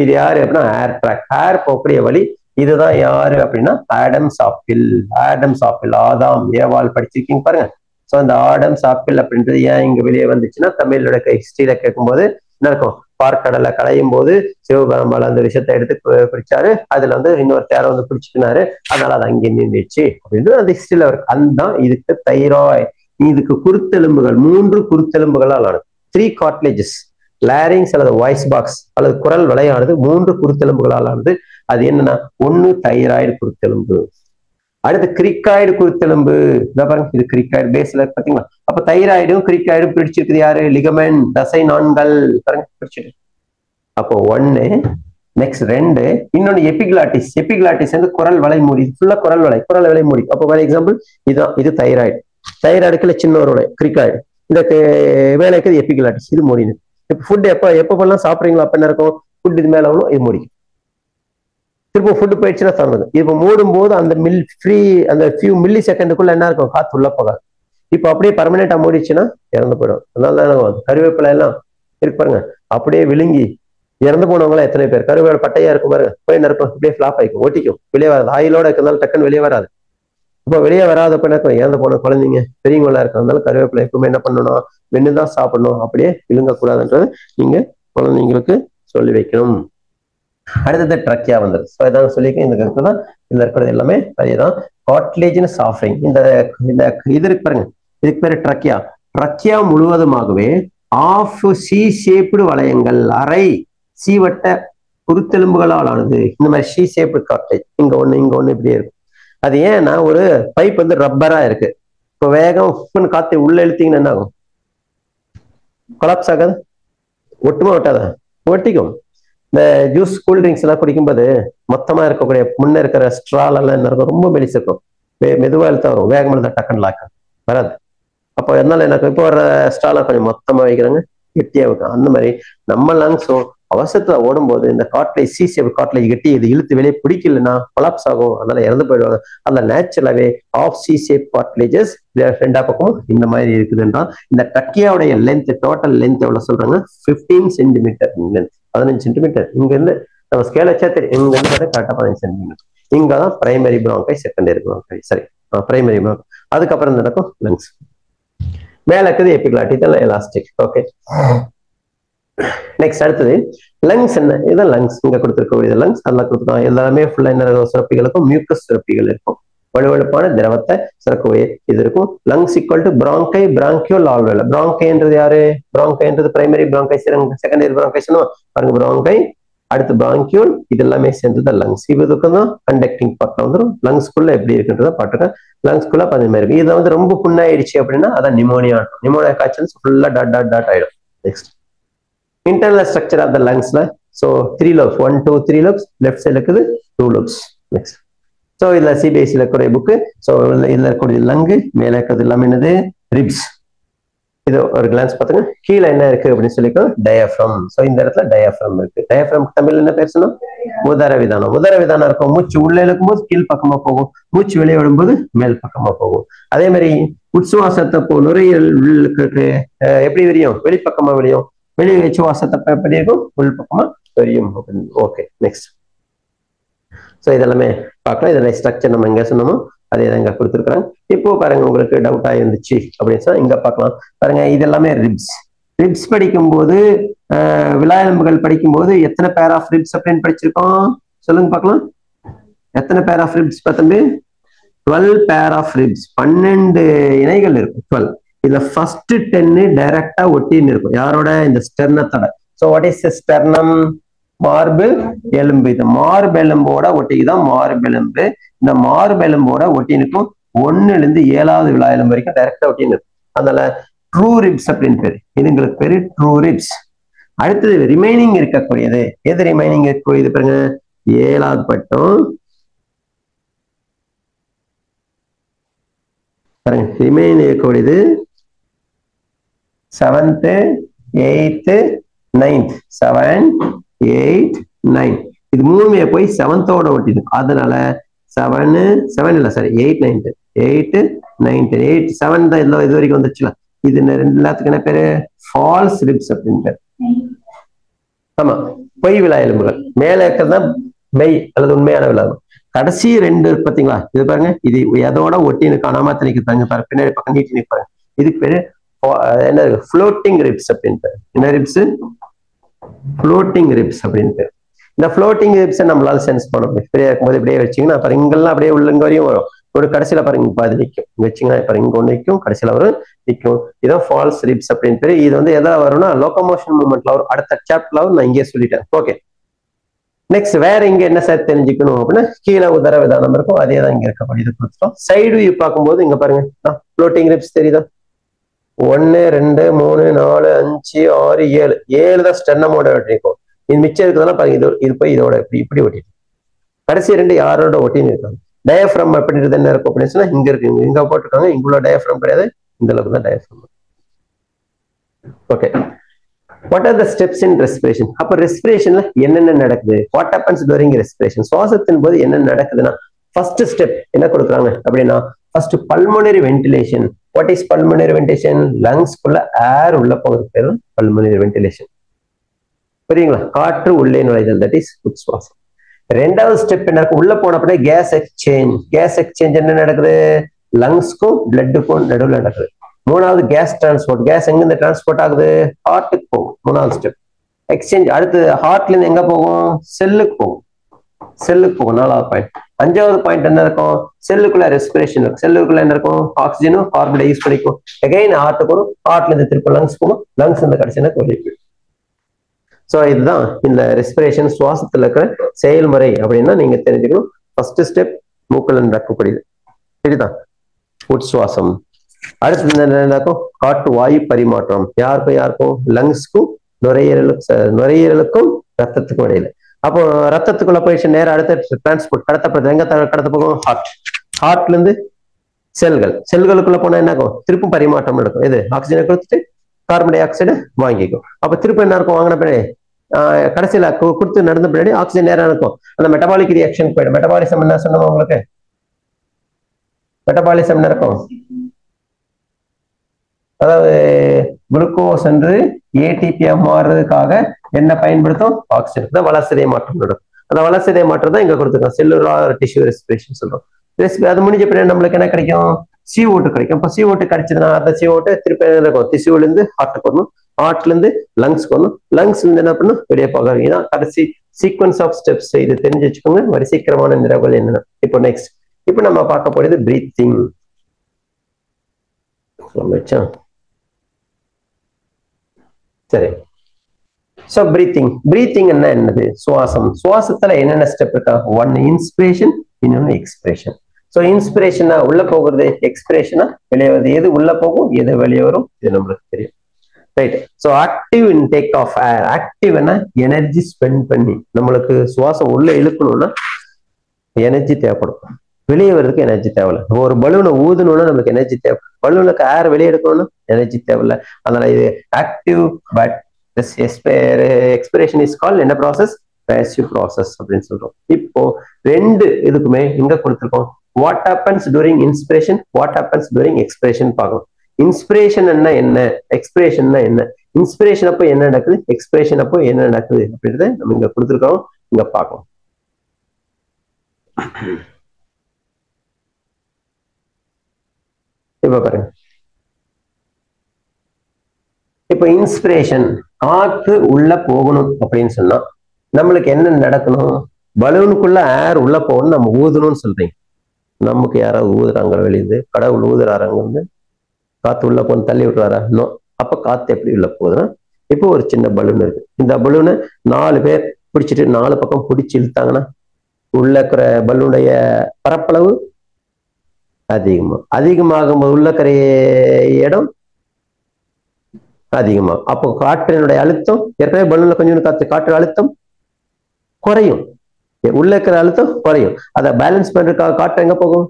இது யாரு அப்படின்னா ஏர் ட்ராக் ஏர் போகக்கூடிய வழி இதுதான் யாரு அப்படின்னா? ஆடம்ஸ் ஆப்பிள் ஆடம்ஸ் ஆப்பிள் ஆதாம் ஏவால் படிச்சிருக்கீங்க பாருங்க. ஸோ அந்த ஆடம்ஸ் ஆப்பிள் அப்படின்றது ஏன் இங்க வெளியே வந்துச்சுன்னா தமிழோட ஹிஸ்டரியில கேட்கும்போது என்ன இருக்கும்? பார்க்கடலை களையும் போது சிவபெருமாள் அந்த விஷயத்தை எடுத்து பிடிச்சாரு அதுல வந்து இன்னொரு தேரை வந்து பிடிச்சிக்கினாரு அதனால அது அங்கே நின்றுச்சு அப்படின்னு அந்த ஹிஸ்டரியில இருக்கு. அந்த இதுக்கு தைராய் இதுக்கு குருத்தெலும்புகள் மூன்று குருத்தெலும்புகளால் ஆனது. த்ரீ காட்லேஜஸ் லேரிங்ஸ் அல்லது வாய்ஸ் பாக்ஸ் அல்லது குரல் விளையானது மூன்று குருத்தெலும்புகளால் ஆனது. அது என்னன்னா ஒன்னு தைராய்டு குருத்தெலும்பு. அடுத்து கிரிக்காய்டு குருத்தெலும்பு இதை பாருங்க இது கிரிக்காய்டு பேஸ்ல பாத்தீங்களா அப்ப தைராய்டும் கிரிக்காய்டும் பிடிச்சிருக்குது யாரு? லிகமெண்ட் தசை நான்கள் பாருங்க பிடிச்சிருக்கு அப்போ ஒன்னு நெக்ஸ்ட் ரெண்டு இன்னொன்னு எபிகிளாட்டிஸ் எபிகிளாட்டிஸ் வந்து குரல் வலை மூடி. ஃபுல்லா குரல் வலை குரல் வலை மூடி. அப்போ ஃபார் எக்ஸாம்பிள் இதுதான் இது தைராய்டு தைராய்டுக்குள்ள சின்ன ஒரு வலை கிரிக்காய்டு இந்த வேலைக்கு எபிகிளாட்டிஸ் இது மூடினு. இப்போ ஃபுட் எப்போ எப்போ பண்ணலாம் சாப்பிட்றீங்களா? அப்ப என்ன இருக்கும்? ஃபுட் இது மேலே அவ்வளோ இது மூடிக்கும். திரும்ப ஃபுட்டு போயிடுச்சுன்னா திறந்தது இப்போ மூடும் போது அந்த மில் ஃப்ரீ அந்த ஃபியூ மில்லி செகண்டுக்குள்ள என்ன இருக்கும்? காத்து உள்ள போகாது. இப்போ அப்படியே பர்மனெண்டா மூடிச்சுன்னா இறந்து போயிடும். அதனால தான் கருவேப்பிலை எல்லாம் இருக்கு பாருங்க. அப்படியே விழுங்கி இறந்து போனவங்களாம் எத்தனை பேர்? கருவேப்பிலை பட்டையா இருக்கும் பாருங்க. போய் என்ன அப்படியே ஃபிளாப் ஆயிக்கும். ஒட்டிக்கும். வெளியே வராது. ஆயிலோட இருக்கிறதால டக்குன்னு வெளியே வராது. இப்போ வெளியே வராத என்ன இறந்து போன குழந்தைங்க பெரியவங்களா இருக்கிறதுனால கருவேப்பிலை எப்பவுமே என்ன பண்ணணும்? மென்னு தான் சாப்பிடணும். அப்படியே விழுங்கக்கூடாதுன்றது நீங்க குழந்தைங்களுக்கு சொல்லி வைக்கணும். அடுத்தது ட்ரக்கியா வந்துடும் ஸோ இதான் சொல்லியிருக்கேன். இந்த கருத்து தான் இதில் இருக்கிறது எல்லாமே அதேதான் காட்லேஜ்னு சாஃப்ரிங் இந்த இந்த இது இருக்கு பாருங்க. இதுக்கு பேர் ட்ரக்கியா ட்ரக்கியா முழுவதுமாகவே ஆஃப் சி ஷேப்டு வளையங்கள் அரை சீவட்ட குருத்தெலும்புகளால் ஆனது இந்த மாதிரி ஷீ ஷேப்டு காட்லேஜ் இங்க ஒண்ணு இங்க ஒண்ணு இப்படியே இருக்கும். அது ஏன்னா ஒரு பைப் வந்து ரப்பரா இருக்கு. இப்போ வேகம் உப்புன்னு காத்து உள்ள இழுத்தீங்கன்னா என்ன ஆகும் கொலாப்ஸ் ஆகாது. ஒட்டுமா ஒட்டாதான் ஒட்டிக்கும். இந்த ஜூஸ் கூல்ட்ரிங்க்ஸ் எல்லாம் குடிக்கும்போது மொத்தமா இருக்கக்கூடிய முன்ன இருக்கிற ஸ்ட்ரால் எல்லாம் என்ன இருக்கும்? ரொம்ப மெலிசு இருக்கும் மெதுவா இழுத்தா வரும். வேகம் இழுத்தா டக்குன்னு லாக்கம் வராது. அப்போ என்னால எனக்கு இப்போ வர ஸ்ட்ரால கொஞ்சம் மொத்தமா வைக்கிறாங்க. கெட்டியா வைக்கும். அந்த மாதிரி நம்ம லங்ஸும் அவசரத்துல ஓடும்போது இந்த காட்லை சிசிஎஃப் காட்லை கட்டி இது இழுத்து வெளியே பிடிக்கலன்னா கொலாப்ஸ் ஆகும். அதனால இறந்து போயிடுவாங்க. அந்த நேச்சுரலாவே ஆஃப் சிசிஎஃப் காட்லேஜஸ் ரெண்டா பக்கம் இந்த மாதிரி இருக்குதுன்றா. இந்த டக்கியாவுடைய லென்த் டோட்டல் லென்த் எவ்வளவு சொல்றாங்க? பிப்டீன் சென்டிமீட்டர் லென்த் பதினஞ்சு சென்டிமீட்டர் இங்க இருந்து நம்ம ஸ்கேல் வச்சா தெரியும் இங்க இருந்து கரெக்டாக கரெக்டா பதினஞ்சு சென்டிமீட்டர் இங்க தான் பிரைமரி பிராங்கை செகண்டரி பிராங்கை சரி பிரைமரி பிராங்க் அதுக்கப்புறம் நடக்கும் லங்ஸ் மேல இருக்குது எபிக்லாட்டி தான் எலாஸ்டிக் ஓகே நெக்ஸ்ட் அடுத்தது லங்ஸ் என்ன? இதுதான் லங்ஸ் இங்க கொடுத்துருக்கக்கூடிய லங்ஸ் அதெல்லாம் கொடுத்துருக்கோம் எல்லாமே ஃபுல்லா என்ன சுரப்பிகளுக்கும் மியூக்கஸ் சுரப்பிகள் இருக்கும். வலுவழுப்பான திரவத்தை சுரக்கக்கூடிய இது இருக்கும். Lungs equal to bronchi bronchiole alveoli பிராங்கைன்றது யாரு பிராங்கைன்றது பிரைமரி பிராங்கை செகண்டரி பிராங்கை பாருங்க பிராங்கை அடுத்து பிராங்கியோல் இது எல்லாமே சேர்ந்தது லங்ஸ் இதுக்கு தான் கண்டக்டிங் பக்கம் வந்துடும் லங்ஸ்குள்ள எப்படி இருக்குன்றத பாட்டுருக்கேன் லங்ஸ்குள்ள பதினஞ்சு இருக்கு இதை வந்து ரொம்ப புண்ணாயிடுச்சு அப்படின்னா அதான் நிமோனியா நிமோனியா காய்ச்சல் ஃபுல்லா டாட் டாட் டாட் ஆயிடும். Next internal structure of the லங்ஸ்ல so three lobes one two three lobes left side இருக்குது டூ லோப்ஸ் நெக்ஸ்ட் ஸோ இதுல சிபிஎஸ்சியில் இருக்கக்கூடிய புக்கு ஸோ இதில் இருக்கக்கூடிய லங்கு மேலே இருக்கிறது எல்லாமே என்னது? ரிப்ஸ் இது ஒரு கிளான்ஸ் பார்த்துங்க கீழே என்ன இருக்கு அப்படின்னு சொல்லிக்கோ டயஃப்ரம் ஸோ இந்த இடத்துல டயஃப்ரம் இருக்கு. டயஃப்ரம் தமிழ் என்ன பேர் சொன்னோம்? உதர விதானம். உதர விதானம் இருக்கும். மூச்சு உள்ளே இழுக்கும்போது கீழ் பக்கமா போகும். மூச்சு வெளியே விடும்போது மேல் பக்கமா போகும். அதே மாதிரி உட்சுவாசத்தை போ நுரையீரலுக்கு எப்படி விரியும்? வெளிப்பக்கமா விரியும். வெளியே வச்சு வாசத்தை எப்படி இருக்கும் உள் பக்கமா தெரியும் ஓகே நெக்ஸ்ட் ஸோ இதெல்லாமே பார்க்கலாம். இதோட ஸ்ட்ரக்சர் நம்ம எங்க சொன்னோமோ அதே தான் இங்கே கொடுத்துருக்குறாங்க இப்போ பாருங்க உங்களுக்கு டவுட் இருந்துச்சு அப்படின்னு சொன்னா இங்க பார்க்கலாம். பாருங்க இது எல்லாமே ரிப்ஸ் ரிப்ஸ் படிக்கும்போது விழாயம்புகள் படிக்கும்போது எத்தனை பேர் ஆஃப் ரிப்ஸ் அப்படின்னு படிச்சிருக்கோம்? சொல்லுங்க பார்க்கலாம். எத்தனை பேர் ஆஃப் ரிப்ஸ் பார்த்தம்பி டுவெல் பேர் ஆஃப் ரிப்ஸ் பன்னெண்டு இணைகள் இருக்கும் டுவெல் இதுல ஃபர்ஸ்ட் டென்னு டைரக்டா ஒட்டின்னு இருக்கும். யாரோட? இந்த ஸ்டெர்னத்தோட ஸோ வாட் இஸ் ஸ்டெர்னம் மார்பு எலும்பு. இது மார்பு எலும்போட ஒட்டிக்குதான் மார்பு எலும்பு. இந்த மார்பு எலும்போட ஒட்டினுக்கும் ஒன்னுல இருந்து ஏழாவது விழா எலும்பு வரைக்கும் டைரக்டா ஒட்டின்னு இருக்கும். அதனால ட்ரூ ரிப்ஸ் அப்படின்னு பேரு. இதுங்களுக்கு பேரு ட்ரூ ரிப்ஸ் அடுத்தது ரிமைனிங் இருக்கக்கூடியது. எது ரிமைனிங் இருக்கக்கூடியது பாருங்க. ஏழாவது பட்டம். பாருங்க ரிமைனிங் இருக்கக்கூடியது seventh eighth ninth seven eight nine இது மூணுமே போய் செவன்த்தோட ஒட்டிது அதனால செவனு செவன் இல்ல sorry eight ninth eight ninth eight seven தான் எல்லாம் இது வரைக்கும் வந்துச்சுல. இது ரெண்டு எல்லாத்துக்கு என்ன பேரு ஃபால்ஸ் ரிப்ஸ் அப்படின்னு பேர். ஆமா பொய் விழா எலும்புகள். மேல இருக்கிறது தான் மெய் அல்லது உண்மையான விழா. கடைசி ரெண்டு பாத்தீங்களா? இது பாருங்க இது எதோட ஒட்டின்னு காணாம தனிக்கு தாங்க பின்னாடி பக்கம் நீட்டி நிற்பாங்க இதுக்கு பேரு என்ன ஃப்ளோட்டிங் ரிப்ஸ் அப்படின்னு பேர் என்ன ரிப்ஸ் ஃப்ளோட்டிங் ரிப்ஸ் அப்படின்னு இந்த ஃப்ளோட்டிங் ரிப்ஸை நம்மளால சென்ஸ் பண்ண முடியும். ஃப்ரீயா இருக்கும்போது இப்படியே வச்சிங்கன்னா பாருங்க இங்கெல்லாம் அப்படியே உள்ளங்க வரையும் வரும். ஒரு கடைசியில பாருங்க பாதி நிற்கும் வச்சிங்கன்னா பாருங்க இங்க ஒன்று நிற்கும் கடைசியில வரும் நிற்கும் இதான் ஃபால்ஸ் ரிப்ஸ் அப்படின்னு பேர். இது வந்து எதாவது வரும்னா லோகமோஷன் மூமெண்ட்ல வரும். அடுத்த சாப்டர்ல வரும். நான் இங்கே சொல்லிட்டேன். ஓகே நெக்ஸ்ட் வேற இங்க என்ன சார் தெரிஞ்சுக்கணும் அப்படின்னா கீழே உதர விதானம் இருக்கும். அதே தான் இங்க இருக்கக்கூடியது கொடுத்துட்டோம். சைடு வியூ பார்க்கும்போது இங்க பாருங்க. ஃப்ளோட்டிங் ரிப்ஸ் தெரியுதா? ஒன்னு ரெண்டு மூணு நாலு அஞ்சு ஆறு ஏழு. ஏழு தான் ஸ்டென்னமோட வெட்டிருக்கோம். இது மிச்சம் இருக்கிறதெல்லாம் பாருங்க இது இது போய் இதோட இப்படி இப்படி ஒட்டிட்டு. கடைசி ரெண்டு யாரோட ஒட்டின்னு இருக்காங்க டயஃப்ரம் அப்படின்றது என்ன இருக்கும் அப்படின்னு சொன்னா இங்க இருக்கு இங்க போட்டிருக்காங்க. இங்குள்ள டயஃப்ரம் கிடையாது இந்த அளவுக்கு தான் diaphragm okay what are the steps in respiration அப்ப ரெஸ்பிரேஷன்ல என்னென்ன நடக்குது? வாட் ஹப்பன்ஸ் டூரிங் ரெஸ்பிரேஷன் சுவாசத்தின் போது என்ன நடக்குதுன்னா ஃபர்ஸ்ட் ஸ்டெப் என்ன கொடுக்குறாங்க அப்படின்னா first pulmonary ventilation what is pulmonary ventilation லங்ஸ்க்குள்ள air உள்ள போகிறது பேர் பல்மோனரி வென்டிலேஷன் புரியுங்களா? காற்று உள்ளே நுழைதல் தட் இஸ் உச்சுவாசம் ரெண்டாவது ஸ்டெப் என்ன இருக்கு? உள்ள போன அப்படியே கேஸ் எக்ஸ்சேஞ்ச் கேஸ் எக்ஸ்சேஞ்ச் என்ன நடக்குது? லங்ஸ்க்கும் பிளட்டுக்கும் நடுவில் நடக்குது. மூணாவது கேஸ் டிரான்ஸ்போர்ட் கேஸ் எங்கிருந்து டிரான்ஸ்போர்ட் ஆகுது? ஹார்ட்டுக்கு போகும். மூணாவது ஸ்டெப் எக்ஸ்சேஞ்ச் அடுத்து ஹார்ட்ல இருந்து எங்க போகும்? செல்லுக்கு போகும். செல்லுக்கு போகும். நாலாவது பாயிண்ட் அஞ்சாவது பாயிண்ட் என்ன இருக்கும்? செல்லுக்குள்ள ரெஸ்பிரேஷன் இருக்கும். செல்லுக்குள்ள என்ன இருக்கும்? ஆக்சிஜனும் கார்பன் டை யூஸ் பண்ணிக்கும். எகைன் ஹார்ட்டுக்கு வரும் ஹார்ட்ல இருந்து திருப்ப லங்ஸ் போகும் லங்ஸ் இந்த கடைசியாக குறைக்கும் ஸோ இதுதான் இந்த ரெஸ்பிரேஷன் சுவாசத்துல இருக்கிற செயல்முறை அப்படின்னா நீங்க தெரிஞ்சுக்கணும். ஃபர்ஸ்ட் ஸ்டெப் மூக்கில் நடக்கக்கூடியது சரிதான் உட்சுவாசம் அடுத்தது என்ன நடக்கும்? காட்டு வாயு பரிமாற்றம். யாருக்கும் யாருக்கும் லங்ஸ்க்கும் நுரையீரலுக்கு நுரையீரலுக்கும் ரத்தத்துக்கும் இடையில. அப்போ ரத்தத்துக்குள்ள போயிடுச்சு நேரம் அடுத்த டிரான்ஸ்போர்ட் கடத்தப்படுது எங்க கடத்த போகும்? ஹார்ட் ஹார்ட்ல இருந்து செல்கள். செல்களுக்குள்ள போனா என்ன ஆகும்? திருப்பும் பரிமாற்றம் நடக்கும். இது ஆக்சிஜனை கொடுத்துட்டு கார்பன் டை ஆக்சைடு வாங்கிக்கும். அப்ப திருப்பி என்ன இருக்கும்? வாங்கின பின்னாடி கடைசியில கொடுத்து நடந்த பின்னாடி ஆக்சிஜன் நேரம் இருக்கும். அந்த மெட்டபாலிக் ரியாக்ஷன் போயிடும். மெட்டபாலிசம் என்ன சொன்னோம் உங்களுக்கு? மெட்டபாலிசம் என்ன இருக்கும்? அதாவது குளுக்கோஸ் என்று ஏடிபிஎம் மாறுறதுக்காக என்ன பயன்படுத்தும்? ஆக்சிஜன் தான் வளர்சிதை மாற்றம் நடக்கும். அந்த வளர்சிதை மாற்றம் தான் இங்க கொடுத்துருக்கோம் செல்லுலார் டிஷ்யூ ரெஸ்பிரேஷன் சொல்றோம். அது முடிஞ்ச பின்னாடி நம்மளுக்கு என்ன கிடைக்கும்? சி ஓட்டு கிடைக்கும். இப்போ சி ஓட்டு கிடைச்சதுன்னா அந்த சி ஓட்டு திருப்பி இருக்கும். திசுவுல இருந்து ஹார்ட்டுக்கு வரணும். ஹார்ட்ல இருந்து லங்ஸ்க்கு வரணும். லங்ஸ்ல இருந்து என்ன பண்ணும் வெளியே போக இதான் கடைசி சீக்வன்ஸ் ஆஃப் ஸ்டெப்ஸ் இது தெரிஞ்சு வச்சுக்கோங்க. வரிசைக்கிரமான நிறவுகள் என்னென்ன? இப்போ நெக்ஸ்ட் இப்போ நம்ம பார்க்க போறது பிரீத்திங் சரி. ஸோ பிரீத்திங் பிரீத்திங் என்ன என்னது? சுவாசம். சுவாசத்துல என்னென்ன ஸ்டெப் இருக்கா? ஒன் இன்ஸ்பிரேஷன் இன்னொன்னு எக்ஸ்பிரேஷன் ஸோ இன்ஸ்பிரேஷனா உள்ள போகிறது? எக்ஸ்பிரேஷனா வெளியே வருது. எது உள்ள போகும்? எது வெளியே வரும்? இது நம்மளுக்கு தெரியும். Right so active intake of air ஆக்டிவ்னா energy spend பண்ணி. நம்மளுக்கு சுவாசம் உள்ள இழுக்கணும்னா எனர்ஜி தேவைப்படும். வெளியே வர்றதுக்கு எனர்ஜி தேவையில்லை. ஒரு பலூனை ஊதணும்னா நமக்கு எனர்ஜி தேவை. பலூனுக்கு ஏர் வெளியே எடுக்கணும்னா எனர்ஜி தேவையில்லை. அதனால இது active but expiration is call என்ன ப்ராசஸ் பேசிவ் ப்ராசஸ் அப்படின்னு சொல்றோம். இப்போ ரெண்டு இதுக்குமே எங்க கொடுத்துருக்கோம்? What happens during inspiration what happens during expiration பார்க்கணும். இன்ஸ்பிரேஷன் என்ன? என்ன எக்ஸ்பிரேஷன்னா என்ன? இன்ஸ்பிரேஷன் அப்போ என்ன நடக்குது? எக்ஸ்பிரேஷன் அப்போ என்ன நடக்குது? அப்படின்றத நம்ம இங்க கொடுத்துருக்கோம். இங்க பார்க்கணும். இப்ப பாருங்க. இப்போ இன்ஸ்பிரேஷன் காற்று உள்ள போகணும் அப்படின்னு சொன்னா நம்மளுக்கு என்ன நடக்கணும்? பலூனுக்குள்ள ஏர் உள்ள போகணும் நம்ம ஊதணும்னு சொல்றீங்க. நமக்கு யாராவது ஊதுறாங்க வெளியிருந்து கடவுள் ஊதுறாரு அங்க வந்து காத்து உள்ள போன தள்ளி விட்டுறாரா? இன்னும் அப்ப காத்து எப்படி உள்ள போகுதுன்னா இப்போ ஒரு சின்ன பலூன் இருக்கு. இந்த பலூனை நாலு பேர் பிடிச்சிட்டு நாலு பக்கம் பிடிச்சி இழுத்தாங்கன்னா உள்ள இருக்கிற பலூனுடைய பரப்பளவு அதிகமாக அதிகமாகும் போது உள்ள இருக்கிற இடம் அதிகமாகும் அப்போ காற்றினுடைய அழுத்தம் ஏற்கனவே பலூன்ல கொஞ்சம் காற்று காற்று அழுத்தம் குறையும். உள்ள இருக்கிற அழுத்தம் குறையும். அதை பேலன்ஸ் பண்றதுக்காக காற்று எங்க போகும்?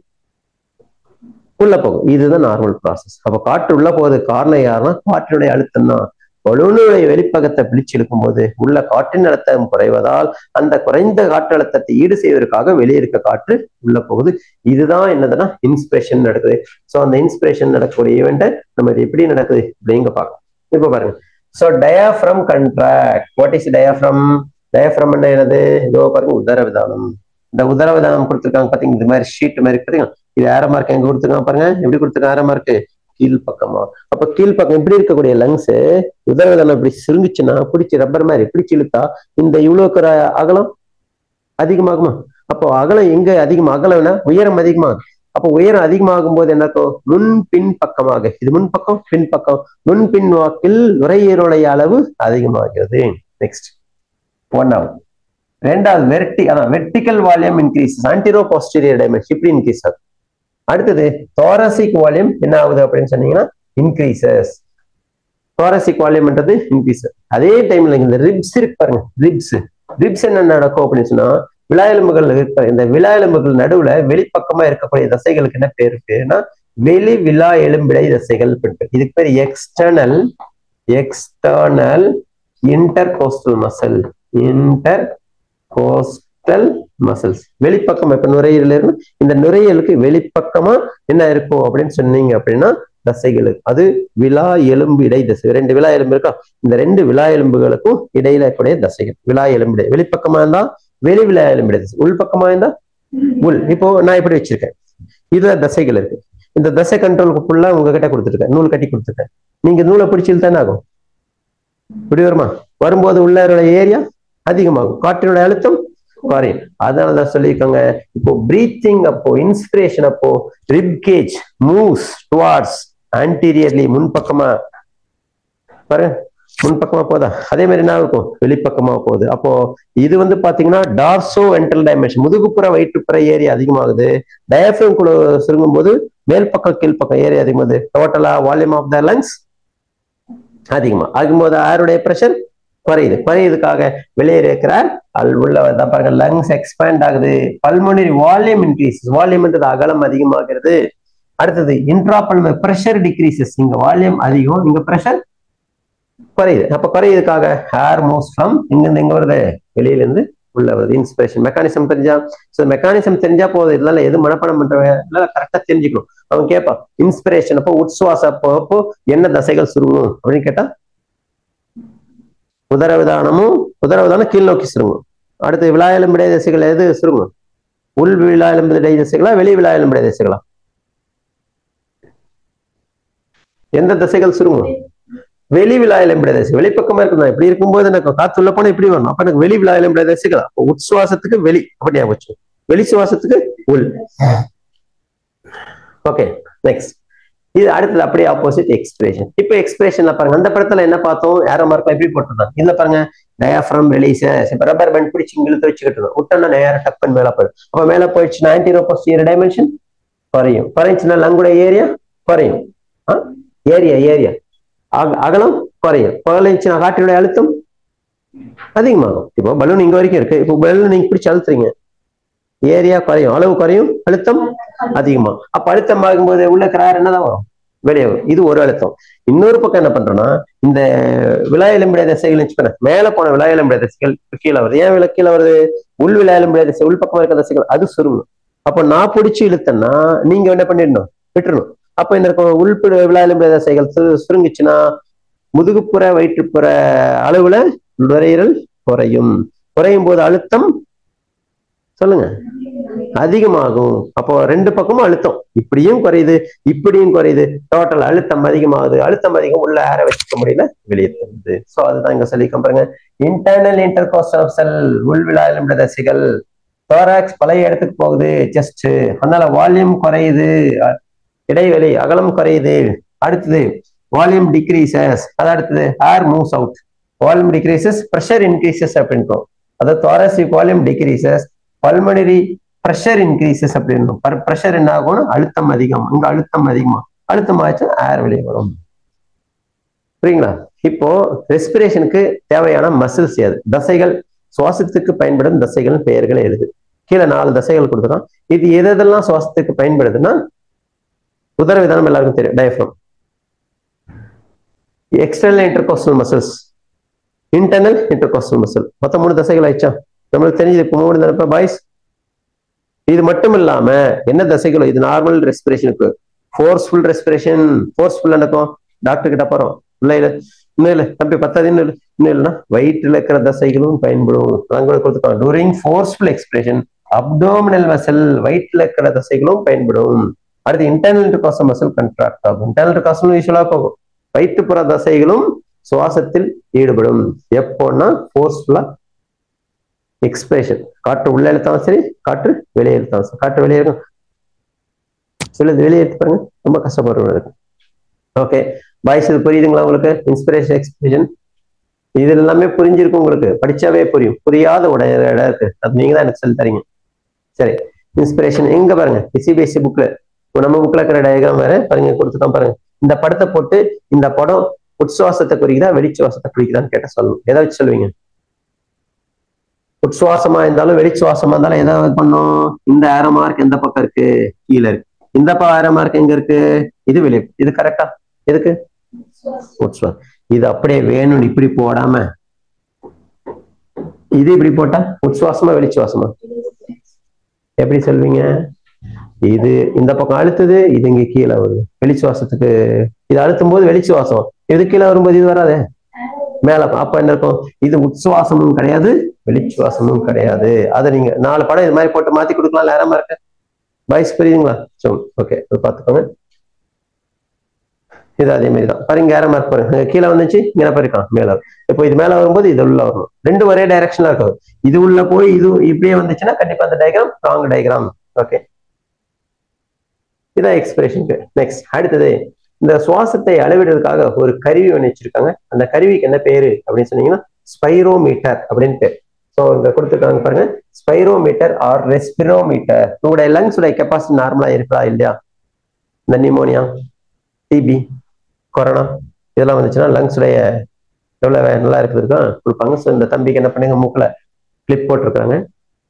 உள்ள போகும். இதுதான் நார்மல் ப்ராசஸ் அப்ப காற்று உள்ள போகிறதுக்கு காரணம் யாருன்னா காற்றினுடைய அழுத்தம் தான் பலூனுடைய வெளிப்பகத்தை பிடிச்சு இழுக்கும் போது உள்ள காற்றின் அழுத்தம் குறைவதால் அந்த குறைந்த காற்று அழுத்தத்தை ஈடு செய்வதற்காக வெளியே இருக்க காற்று உள்ள போகுது. இதுதான் என்னதுன்னா இன்ஸ்பிரேஷன் நடக்குது. ஸோ அந்த இன்ஸ்பிரேஷன் நடக்கக்கூடிய ஈவெண்ட்டை நம்ம எப்படி நடக்குது? அப்படிங்க பார்க்கலாம். இப்போ பாருங்க. So diaphragm contract what is diaphragm diaphragm என்னது? இதோ பாருங்க உதரவிதானம் இந்த உதரவிதானம் கொடுத்துருக்காங்க பாத்தீங்க இந்த மாதிரி ஷீட் மாதிரி பாத்தீங்க இது ஆர மார்க் எங்க கொடுத்துருக்காங்க பாருங்க. எப்படி கொடுத்துருக்காங்க? ஆர மார்க் கீழ் பக்கமா. அப்ப கீழ் பக்கம் இப்படி இருக்கக்கூடிய லங்ஸ் உதரவிதானம் இப்படி சுருங்குச்சுன்னா பிடிச்சி ரப்பர் மாதிரி பிடிச்சி இழுத்தா இந்த இவ்வளவுக்கு அகலம் அதிகமாகுமா? அப்போ அகலம் எங்க அதிகமா? அகலம்னா உயரம் அதிகமாகும் அப்போ உயரம் அதிகமாகும் போது என்ன முன் பின் பக்கமாக. இது முன் பக்கம் பின் பக்கம். முன் பின் வாக்கில் நுரையீரலுடைய அளவு அதிகமாகிறது. நெக்ஸ்ட் ஒன் ரெண்டாவது வெர்டி அதான் vertical volume increase antero posterior dimension இப்படி இன்க்ரீஸ் ஆகும் அடுத்தது தோரசிக் வால்யூம் என்ன ஆகுது அப்படின்னு சொன்னீங்கன்னா இன்க்ரீசஸ் தோரசிக் வால்யூம்ன்றது இன்க்ரீஸ் அதே டைம்ல இந்த ரிப்ஸ் இருக்கு பாருங்க. ரிப்ஸ் ரிப்ஸ் என்ன நடக்கும் அப்படின்னு சொன்னா விழா எலும்புகள் இருக்க இந்த விழா எலும்புகள் நடுவுல வெளிப்பக்கமா இருக்கக்கூடிய தசைகளுக்கு என்ன பேர் பேருன்னா வெளி விழா எலும்பிடை தசைகள் பேரு. இதுக்கு பேர் external external intercostal muscle intercostal muscles வெளிப்பக்கம் இப்ப நுரையீரல் இருந்து இந்த நுரையீரலுக்கு வெளிப்பக்கமா என்ன இருக்கும் அப்படின்னு சொன்னீங்க அப்படின்னா தசைகளுக்கு. அது விழா எலும்பு இடை தசை. ரெண்டு விழா எலும்பு இருக்கா? இந்த ரெண்டு விழா எலும்புகளுக்கும் இடையில கூடிய தசைகள். விழா எலும்பிடை வெளிப்பக்கமா இருந்தா வெளி விழா உள்பக்கமா இருந்தா உள். இப்போ நான் இப்படி வச்சிருக்கேன். இதுல தசைகள் இருக்கு. இந்த தசை கண்ட்ரோலுக்கு ஃபுல்லா உங்ககிட்ட கொடுத்துருக்கேன். நூல் கட்டி கொடுத்துருக்கேன். நீங்க நூலை பிடிச்சது தானே ஆகும்? இப்படி வருமா? வரும்போது உள்ள ஏரியா அதிகமாகும். காற்றினுடைய அழுத்தம் குறையும். அதனாலதான் சொல்லியிருக்காங்க. இப்போ பிரீத்திங் அப்போ இன்ஸ்பிரேஷன் அப்போ ரிப்கேஜ் மூவ்ஸ் டுவார்ட்ஸ் ஆன்டீரியர்லி முன்பக்கமா. பாரு முன்பக்கமா போதா? அதே மாதிரி என்ன இருக்கும்? வெளிப்பக்கமா போகுது. அப்போ இது வந்து பாத்தீங்கன்னா டார்சோ வென்ட்ரல் டைமென்ஷன். முதுகுப்புற வயிற்றுப்புற ஏரி அதிகமாகுது. டயஃப்ரம் குழு சுருங்கும் போது மேல் பக்கம் கீழ் பக்கம் ஏரி அதிகமாகுது. டோட்டலா வால்யூம் ஆஃப் த லங்ஸ் அதிகமா. ஆகும்போது ஆருடைய பிரஷர் குறையுது. குறையுதுக்காக வெளியே இருக்கிறார். அது உள்ள பாருங்க லங்ஸ் எக்ஸ்பேண்ட் ஆகுது. பல்மோனரி வால்யூம் இன்க்ரீஸ் வால்யூம்ன்றது அகலம் அதிகமாகிறது. அடுத்தது இன்ட்ராபல்மர் ப்ரெஷர் டிக்ரீசஸ் இங்க வால்யூம் அதிகம் இங்க ப்ரெஷர் குறையுது. அப்ப குறையுதுக்காக ஹேர் மூவ்ஸ் ஃப்ரம் இங்கிருந்து எங்க வருது? வெளியில இருந்து உள்ள வருது. இன்ஸ்பிரேஷன் மெக்கானிசம் தெரிஞ்சா? ஸோ மெக்கானிசம் தெரிஞ்சா போதும். இதெல்லாம் எது மனப்பாடம் பண்றவங்க? கரெக்டா தெரிஞ்சுக்கணும். அவன் கேட்பான் இன்ஸ்பிரேஷன் அப்போ உட்சுவாச அப்போ அப்போ என்ன தசைகள் சுருங்கும்? அப்படின்னு கேட்டா உதரவிதானமும் உதரவிதானம் கீழ் நோக்கி சுருங்கும். அடுத்து விழா எலும்பிடை தசைகள் எது? சுருங்கும். உள் விழா எலும்பிடை தசைகளா வெளி விழா எலும்பிடை தசைகளா? எந்த தசைகள் சுருங்கும்? வெளி விழா எலும்பிடை வெளிப்பக்கமா இருக்குதா? இப்படி இருக்கும்போது எனக்கு காத்து உள்ள போனா இப்படி வரணும். அப்ப எனக்கு வெளி விழா பிரதேசிக்கலாம் உட்சுவாசத்துக்கு வெளி. அப்படி ஞாபகம் வெளி சுவாசத்துக்கு உள். ஓகே நெக்ஸ்ட் இது அடுத்தது அப்படியே ஆப்போசிட் எக்ஸ்பிரேஷன் இப்போ எக்ஸ்பிரேஷன்ல பாருங்க. அந்த படத்துல என்ன பார்த்தோம்? யாரோ மார்க் எப்படி போட்டிருந்தாங்க? இதுல பாருங்க. டயாஃப்ரம் ரிலீஸ் இப்ப ரப்பர் பேண்ட் பிடிச்சி இழுத்து வச்சுக்கிட்டு இருக்கோம் விட்டோம்னா நேரம் டக்குன்னு மேல போயிடும். அப்ப மேல போயிடுச்சுன்னா ஆன்டிரோ போஸ்டியர் டைமென்ஷன் குறையும். குறைஞ்சுன்னா லங்குடைய ஏரியா குறையும். ஏரியா ஏரியா அகலம் குறையும். குறைஞ்சுன்னா காற்றினுடைய அழுத்தம் அதிகமாகும். இப்போ பலூன் இங்க வரைக்கும் இருக்கு. இப்போ பலூன் நீங்க பிடிச்சி அழுத்துறீங்க. ஏரியா குறையும். அளவு குறையும். அழுத்தம் அதிகமா அப்ப அழுத்தம் ஆகும்போது உள்ள கிரார் என்னதான் வரும்? வெளியே வரும். இது ஒரு அழுத்தம். இன்னொரு பக்கம் என்ன பண்றோம்னா இந்த விழா எலும்பிடை தசைகள் மேல போன விழா எலும்பிடை தசைகள் கீழே வருது. ஏன் விழா கீழே வருது? உள் விழா எலும்பிடை தசை உள் பக்கம் இருக்க தசைகள் அது சுருங்கணும் அப்போ நான் பிடிச்சி இழுத்தேன்னா நீங்க என்ன பண்ணிடணும்? விட்டுறணும். அப்ப இந்த இருக்க உள் விழா எலும்பிடை தசைகள் சு- சுருங்குச்சுன்னா முதுகுப்புற வயிற்றுப்புற அளவுல நுரையீரல் குறையும். குறையும் போது அழுத்தம் சொல்லுங்க. அதிகமாகும். அப்போ ரெண்டு பக்கமும் அழுத்தம். இப்படியும் குறையுது இப்படியும் குறையுது. டோட்டல் அழுத்தம் அதிகமாகுது. அழுத்தம் அதிகம் உள்ள ஆற வச்சுக்க முடியல வெளியே தருது சோ அதுதான் இங்க சொல்லி பாருங்க. இன்டர்னல் இன்டர்கோஸ்டல் செல் உள்விழா எலும்பு தசைகள் தோராக்ஸ் பழைய இடத்துக்கு போகுது. ஜஸ்ட் அதனால வால்யூம் குறையுது. இடைவெளி அகலம் குறையுது. அடுத்தது வால்யூம் டிக்ரீசஸ் அது அடுத்தது air moves out volume decreases pressure increases அப்படின்றோம் அதாவது thoracic volume decreases pulmonary pressure increases அப்படின்னு ப்ரெஷர் என்ன ஆகும்னா அழுத்தம் அதிகம். அங்க அழுத்தம் அதிகமா. அழுத்தம் ஆச்சு ஏர் வெளியே வரும். புரியுங்களா? இப்போ ரெஸ்பிரேஷனுக்கு தேவையான மசில்ஸ் எது? தசைகள். சுவாசத்துக்கு பயன்படும் தசைகள் பெயர்கள் எழுது. கீழே நாலு தசைகள் கொடுத்துருக்கோம் இது எதெல்லாம் சுவாசத்துக்கு பயன்படுதுன்னா உதரவிதானம் எல்லாருக்கும் தெரியும் diaphragm external intercostal muscles internal intercostal muscle மொத்தம் மூணு தசைகள் ஆயிடுச்சா? நம்மளுக்கு தெரிஞ்சது இப்போ மூணு தானே பாய்ஸ் இது மட்டும் இல்லாம என்ன தசைகளோ இது நார்மல் ரெஸ்பிரேஷனுக்கு ஃபோர்ஸ்ஃபுல் ரெஸ்பிரேஷன் ஃபோர்ஸ்ஃபுல் நடக்கும். டாக்டர் கிட்ட போறோம் இல்லை இல்லை. இன்னும் இல்ல. தம்பி பத்தாது இன்னும் இன்னும் இல்லைன்னா வயிற்றுல இருக்கிற தசைகளும் பயன்படும். நாங்க கூட கொடுத்துருக்கோம் டூரிங் ஃபோர்ஸ்ஃபுல் எக்ஸ்பிரேஷன் அப்டோமினல் வசல் வயிற்றுல இருக்கிற தசைகளும் பயன்படும். அடுத்து இன்டர்னல் இன்டர்காசம் மசில் கண்ட்ராக்ட் ஆகும். இன்டர்னல் இன்டர்காசம் யூஸ்வலாக போகும். வயிற்றுப்புற தசைகளும் சுவாசத்தில் ஈடுபடும். எப்போன்னா ஃபோர்ஸ்ஃபுல்லா எக்ஸ்பிரஷன் காற்று உள்ள இழுத்தாலும் சரி காற்று வெளியே இழுத்தாலும் சரி. காற்று வெளியே இருக்கும் சொல்லுது வெளியே எடுத்து பாருங்க. ரொம்ப கஷ்டப்படுறது ஓகே பாய்ஸ் இது புரியுதுங்களா உங்களுக்கு? இன்ஸ்பிரேஷன் எக்ஸ்பிரஷன் இது எல்லாமே புரிஞ்சிருக்கும் உங்களுக்கு. படிச்சாவே புரியும். புரியாத உடைய இடம் இருக்கு. அது நீங்க தான் எனக்கு சொல்லி தரீங்க. சரி. இன்ஸ்பிரேஷன் எங்க பாருங்க? சிபிஎஸ்சி புக்ல நம்ம புக்கில் இருக்கிற டயக்ராம் வேற பாருங்க கொடுத்துட்டோம் பாருங்க. இந்த படத்தை போட்டு இந்த படம் உட்சுவாசத்தை குறிக்குதா வெளிச்சுவாசத்தை குறிக்குதான்னு கேட்ட சொல்லணும். எதை வச்சு சொல்லுவீங்க? உட்சுவாசமா இருந்தாலும் வெளிச்சுவாசமா இருந்தாலும் எதாவது பண்ணும் இந்த ஆரோ மார்க் எந்த பக்கம் இருக்கு? கீழே இருக்கு. இந்த ஆரோ மார்க் எங்க இருக்கு? இது வெளியே இது கரெக்டா எதுக்கு? உட்சுவாசம். இது அப்படியே வேணும்னு இப்படி போடாம. இது இப்படி போட்டா உட்சுவாசமா வெளிச்சுவாசமா? எப்படி சொல்வீங்க? இது இந்த பக்கம் அழுத்துது இது இங்க கீழே வருது. வெளிச்சுவாசத்துக்கு இது அழுத்தும் போது வெளிச்சுவாசம். இது கீழே வரும்போது இது வராதே? மேல அப்ப என்ன இருக்கும்? இது உச்சுவாசமும் கிடையாது வெளிச்சுவாசமும் கிடையாது. அதை நீங்க நாலு படம் இது மாதிரி போட்டு மாத்தி கொடுக்கலாம். நேரமா இருக்கு. பாய்ஸ் புரியுதுங்களா? சரி ஓகே. பாத்துக்கோங்க இது அதே மாதிரி தான். பாருங்க ஏற மார்க் பாருங்க. கீழே வந்துச்சு இங்க என்ன இருக்கான் மேல இப்போ இது மேல வரும்போது இது உள்ள வரணும். ரெண்டு ஒரே டைரக்ஷன்ல இருக்காது இது உள்ள போய் இது இப்படியே வந்துச்சுன்னா கண்டிப்பா அந்த டயக்ராம் ராங் டயக்ராம் ஓகே இதான் எக்ஸ்பிரேஷனுக்கு நெக்ஸ்ட் அடுத்தது இந்த சுவாசத்தை அளவிடுறதுக்காக ஒரு கருவி ஒன்று வச்சிருக்காங்க. அந்த கருவிக்கு என்ன பேரு? அப்படின்னு சொன்னீங்கன்னா ஸ்பைரோமீட்டர் அப்படின்னு பேர். ஸோ இங்க கொடுத்துருக்காங்க பாருங்க. ஸ்பைரோமீட்டர் ஆர் ரெஸ்பிரோமீட்டர் உங்களுடைய லங்ஸோட கெப்பாசிட்டி நார்மலா இருக்கா இல்லையா? இந்த நிமோனியா டிபி கொரோனா இதெல்லாம் வந்துச்சுன்னா லங்ஸுடைய எவ்வளவு நல்லா இருக்குதுக்கா கொடுப்பாங்க. ஸோ இந்த தம்பிக்கு என்ன பண்ணுங்க? மூக்கில் கிளிப் போட்டிருக்காங்க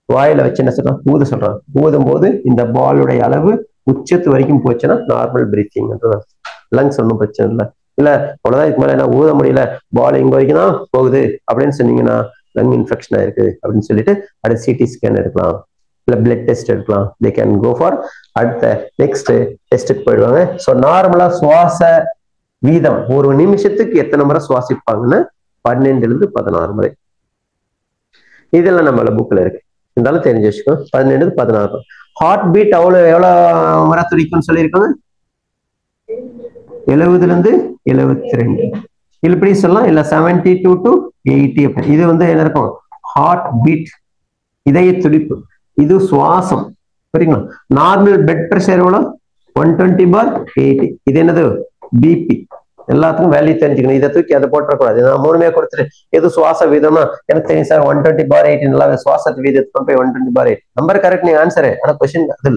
வாயில வச்சு என்ன சொல்றான்? ஊத சொல்றான். ஊதும் போது இந்த பாலுடைய அளவு உச்சத்து வரைக்கும் போச்சுன்னா நார்மல் பிரீத்திங் லங்ஸ் ஒன்றும் பிரச்சனை இல்லை. இல்ல அவ்வளவுதான். இதுக்கு மேல என்ன ஊத முடியல பால் இங்க வரைக்கும் தான் போகுது அப்படின்னு சொன்னீங்கன்னா லங் இன்ஃபெக்ஷன் ஆயிருக்கு அப்படின்னு சொல்லிட்டு அடுத்த சிடி ஸ்கேன் எடுக்கலாம். இல்ல பிளட் டெஸ்ட் எடுக்கலாம். தே கேன் கோ ஃபார் அடுத்த நெக்ஸ்ட் டெஸ்ட்டுக்கு போயிடுவாங்க. ஸோ நார்மலா சுவாச வீதம். ஒரு நிமிஷத்துக்கு எத்தனை முறை சுவாசிப்பாங்கன்னா? பன்னெண்டுல இருந்து பதினாறு முறை. இதெல்லாம் நம்மள புக்ல இருக்கு. இருந்தாலும் தெரிஞ்சு வச்சுக்கோ. பன்னெண்டு பதினாறு ஹார்ட் பீட் அவ்வளவு எவ்வளவு வர துடிக்கும்னு சொல்லியிருக்காங்க? எழுபதுலேருந்து எழுபத்தி ரெண்டு இப்படி சொல்லலாம். இல்ல செவன்டி டூ டு எயிட்டி இது வந்து என்ன இருக்கும்? ஹார்ட் பீட் இதய துடிப்பு. இது சுவாசம். புரியுங்களா நார்மல் பிளட் ப்ரெஷர் எவ்வளோ ஒன் டுவெண்ட்டி பார் எயிட்டி இது என்னது? பிபி எல்லாத்துக்கும் வேல்யூ தெரிஞ்சுக்கணும். இதை தூக்கி அதை போட்டுறக்கூடாது நான் மூணுமே கொடுத்துட்டு எது சுவாச வீதம்னா எனக்கு தெரியும் sir one twenty bar eight நல்லா சுவாச வீதத்துக்கு போய் one twenty bar eight number correct நீங்க ஆன்சரு ஆனா கொஸ்டின் அது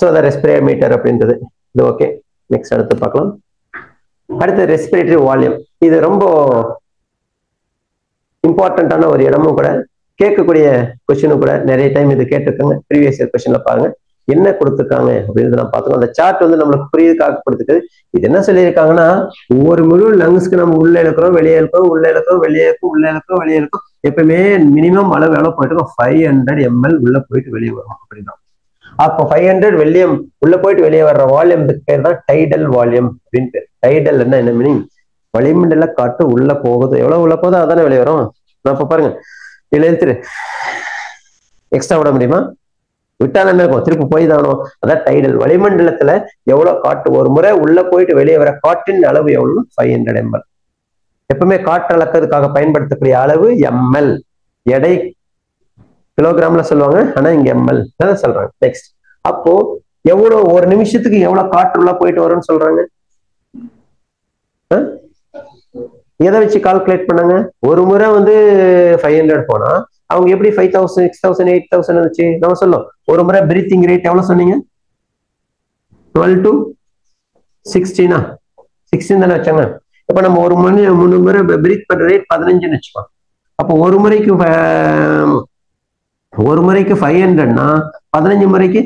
ஸோ அதை ரெஸ்பிரேமீட்டர் அப்படின்றது. இது ஓகே நெக்ஸ்ட் அடுத்து பார்க்கலாம். அடுத்து ரெஸ்பிரேட்டரி வால்யூம் இது ரொம்ப இம்பார்ட்டண்ட்டான ஒரு இடமும் கூட. கேட்கக்கூடிய கொஸ்டினும் கூட நிறைய டைம் இது கேட்டிருக்காங்க. ப்ரீவியஸ் இயர் கொஸ்டின்ல பாருங்க. என்ன கொடுத்துருக்காங்க அப்படின்னு நம்ம பார்த்துக்கோம் அந்த சார்ட் வந்து நம்மளுக்கு புரியுதுக்காக கொடுத்துருக்குது இது என்ன சொல்லியிருக்காங்கன்னா ஒவ்வொரு முழு லங்ஸ்க்கு நம்ம உள்ள இழுக்கிறோம் வெளியே இழுக்கிறோம் உள்ள இழுக்கிறோம் வெளியே இருக்கும் உள்ள இழுக்கிறோம் வெளியே இருக்கும் எப்பவுமே மினிமம் அளவு எவ்வளவு போயிட்டு இருக்கும் ஃபைவ் ஹண்ட்ரட் எம்எல் உள்ள போயிட்டு வெளியே வரும் அப்படின்னா அப்போ ஃபைவ் ஹண்ட்ரட் வெளியே உள்ள போயிட்டு வெளியே வர்ற வால்யூம் பேர் தான் டைடல் வால்யூம் அப்படின்னு பேர். டைடல் என்ன என்ன மீனிங் வளிமண்டல காட்டு உள்ள போகுது. எவ்வளவு உள்ள போகுதோ அதானே வெளியே வரும். நான் இப்ப பாருங்க இதுல எடுத்துரு எக்ஸ்ட்ரா விட முடியுமா? விட்டா என்ன இருக்கும் திருப்பி போய் தானோ அதான் டைடல் வளிமண்டலத்துல எவ்வளவு காட்டு? ஒரு முறை உள்ள போயிட்டு வெளியே வர காற்றின் அளவு எவ்வளவு ஃபைவ் ஹண்ட்ரட் எம்எல் எப்பவுமே காற்று அளக்கிறதுக்காக பயன்படுத்தக்கூடிய அளவு எம்எல் எடை கிலோகிராம்ல சொல்லுவாங்க ஆனா இங்க எம்எல் தான் சொல்றாங்க. நெக்ஸ்ட் அப்போ எவ்வளவு ஒரு நிமிஷத்துக்கு எவ்வளவு காற்று உள்ள போயிட்டு வரும்னு சொல்றாங்க? எதை வச்சு கால்குலேட் பண்ணாங்க? ஒரு முறை வந்து ஃபைவ் ஹண்ட்ரட் போனா அவங்க எப்படி five thousand six thousand eight thousand வந்துச்சு நம்ம சொல்லும் ஒரு முறை பிரீத்திங் ரேட் எவ்வளவு சொன்னீங்க? டுவெல் டு சிக்ஸ்டீனா சிக்ஸ்டீன் தானே வச்சாங்க. இப்ப நம்ம ஒரு மணி மூணு முறை பிரீத் பண்ற ரேட் பதினஞ்சுன்னு வச்சுக்கோம் அப்போ ஒரு முறைக்கு ஒரு முறைக்கு ஃபைவ் ஹண்ட்ரட்னா பதினஞ்சு முறைக்கு?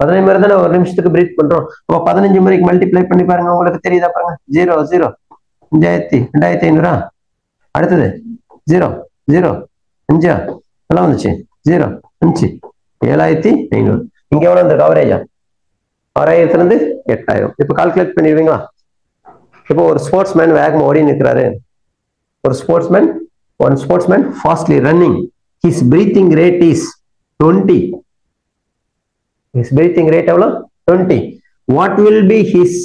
பதினஞ்சு முறை தானே ஒரு நிமிஷத்துக்கு பிரீத் பண்றோம். அப்போ பதினஞ்சு முறைக்கு மல்டிப்ளை பண்ணி பாருங்க. உங்களுக்கு தெரியுதா பாருங்க. ஜீரோ ஜீரோ அஞ்சாயிரத்தி ரெண்டாயிரத்தி ஐநூறா? அடுத்தது ஜீரோ ஜீரோ அஞ்சா? எல்லாம் வந்துச்சு. ஜீரோ அஞ்சு ஏழாயிரத்தி ஐநூறு. இங்க எவ்வளவு வந்து கவரேஜா ஆறாயிரத்துல இருந்து எட்டாயிரம். இப்ப கால்குலேட் பண்ணிடுவீங்களா? இப்போ ஒரு ஸ்போர்ட்ஸ் மேன் வேகமா ஓடி நிற்கிறாரு ஒரு sportsman one sportsman fastly running his breathing rate is twenty his breathing rate எவ்வளோ twenty what will be his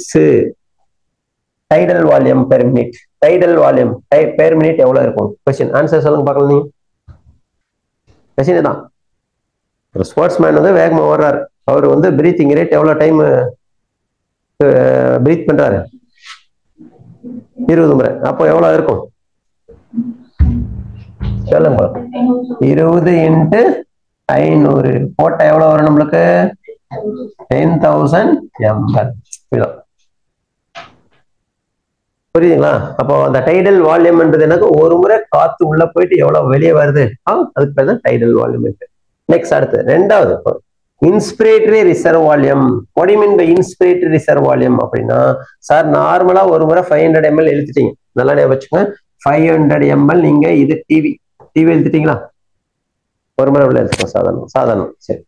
tidal volume per minute tidal volume per minute எவ்வளவு இருக்கும்? கொஸ்டின் ஆன்சர் சொல்லுங்க பார்க்கலாம் நீங்க. கொஸ்டின் தான் ஒரு ஸ்போர்ட்ஸ் மேன் வந்து வேகமா ஓடுறாரு. அவர் வந்து பிரீத்திங் ரேட் எவ்வளவு டைம் பிரீத் பண்றாரு? இருபது முறை. அப்போ எவ்வளவு இருக்கும்? சொல்லுங்க. இருபது இன்ட்டு ஐநூறு. போட்டால் எவ்வளோ வரும் நம்மளுக்கு? டென் தௌசண்ட் எம்எல் புரியுதுங்களா? அப்போ அந்த டைடல் வால்யூம்ன்றது எனக்கு ஒரு முறை காத்து உள்ள போயிட்டு எவ்வளவு வெளியே வருது? ஆ, அதுக்கு பேர் தான் டைடல் வால்யூம் இருக்கு. நெக்ஸ்ட் அடுத்து ரெண்டாவது inspiratory reserve volume what mean by inspiratory reserve volume அப்படின்னா சார் நார்மலா ஒரு முறை ஃபைவ் ஹண்ட்ரட் எம்எல் எழுதிட்டீங்க நல்லா ஞாபகம் வச்சுங்க ஃபைவ் ஹண்ட்ரட் எம்எல் நீங்க இது டிவி டிவி எழுதிட்டீங்களா ஒரு முறை உள்ள எழுதிட்டோம் சாதாரணம் சாதாரணம் சரி.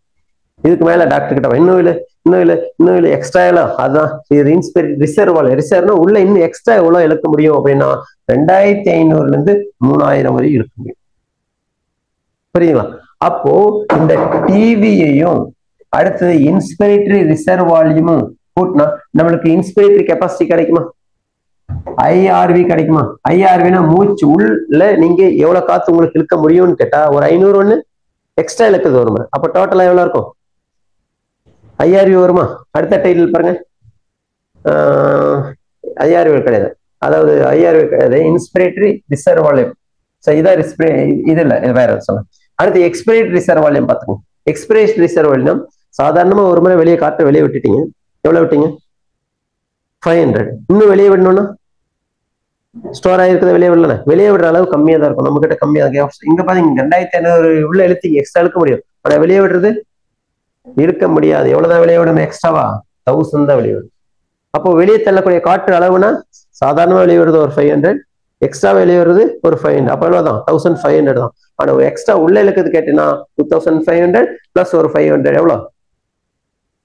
இதுக்கு மேல டாக்டர் கிட்ட இன்னும் இல்ல இன்னும் இல்ல இன்னும் இல்ல எக்ஸ்ட்ரா எல்லாம் அதான் இது இன்ஸ்பிரி ரிசர்வ் ரிசர்வ்னா உள்ள இன்னும் எக்ஸ்ட்ரா எவ்வளவு இழுக்க முடியும் அப்படின்னா ரெண்டாயிரத்தி ஐநூறுல இருந்து மூணாயிரம் வரை இருக்க முடியும். புரியுங்களா அப்போ இந்த டிவியையும் அடுத்தது இன்ஸ்பிரேட்டரி ரிசர்வ் வால்யூமும் கூட்டினா நம்மளுக்கு இன்ஸ்பிரேட்டரி கெப்பாசிட்டி கிடைக்குமா? ஐஆர்வி கிடைக்குமா? ஐஆர்வினா மூச்சு உள்ள நீங்க எவ்வளவு காத்து உங்களுக்கு இழுக்க முடியும்னு கேட்டா ஒரு ஐநூறு ஒண்ணு எக்ஸ்ட்ரா இழுக்குது ஒரு முறை அப்ப டோட்டலா எவ்வளவு இருக்கும்? ஐஆர்வி வருமா? அடுத்த டைட்டில் பாருங்க. ஐஆர்வி கிடையாது. அதாவது ஐஆர்வி கிடையாது. இன்ஸ்பிரேட்டரி ரிசர்வ் வால்யூம் ஸோ இதான் ரிஸ்பிரே இது இல்லை வேற சொல்ல அடுத்து எக்ஸ்பிரேட் ரிசர்வ் வால்யூம் பார்த்துக்கோங்க. எக்ஸ்பிரேட் ரிசர்வ் வால்யூம் சாதாரணமா ஒரு முறை வெளியே காற்றை வெளியே விட்டுட்டீங்க. எவ்வளவு விட்டீங்க? ஃபைவ் ஹண்ட்ரட் இன்னும் வெளியே விடணும்னா? ஸ்டோர் ஆயிருக்கிறத வெளியே விடல வெளியே விடுற அளவு கம்மியா தான் இருக்கும் நம்மக்கிட்ட கம்மியாக இங்கே பார்த்தீங்க இங்க பாத்தீங்க ரெண்டாயிரத்தி ஐநூறு உள்ள எழுத்து எக்ஸ்ட்ரா இழுக்க முடியும். ஆனால் வெளியே விடுறது இருக்க முடியாது. எவ்வளவுதான் வெளியே எக்ஸ்ட்ராவா தௌசண்ட் தான் வெளியே விடும் அப்போ வெளியே தள்ளக்கூடிய காற்று அளவுனா சாதாரணமா வெளியே ஒரு ஃபைவ் ஹண்ட்ரட் எக்ஸ்ட்ரா வெளியே வருது ஒரு ஃபைவ் ஹண்ட்ரட் அப்போ எவ்வளவுதான் தௌசண்ட் ஃபைவ் ஹண்ட்ரட் தான். ஆனால் எக்ஸ்ட்ரா உள்ள இழுக்கிறது கேட்டீங்கன்னா two thousand five hundred plus ஒரு ஃபைவ் ஹண்ட்ரட் எவ்வளோ?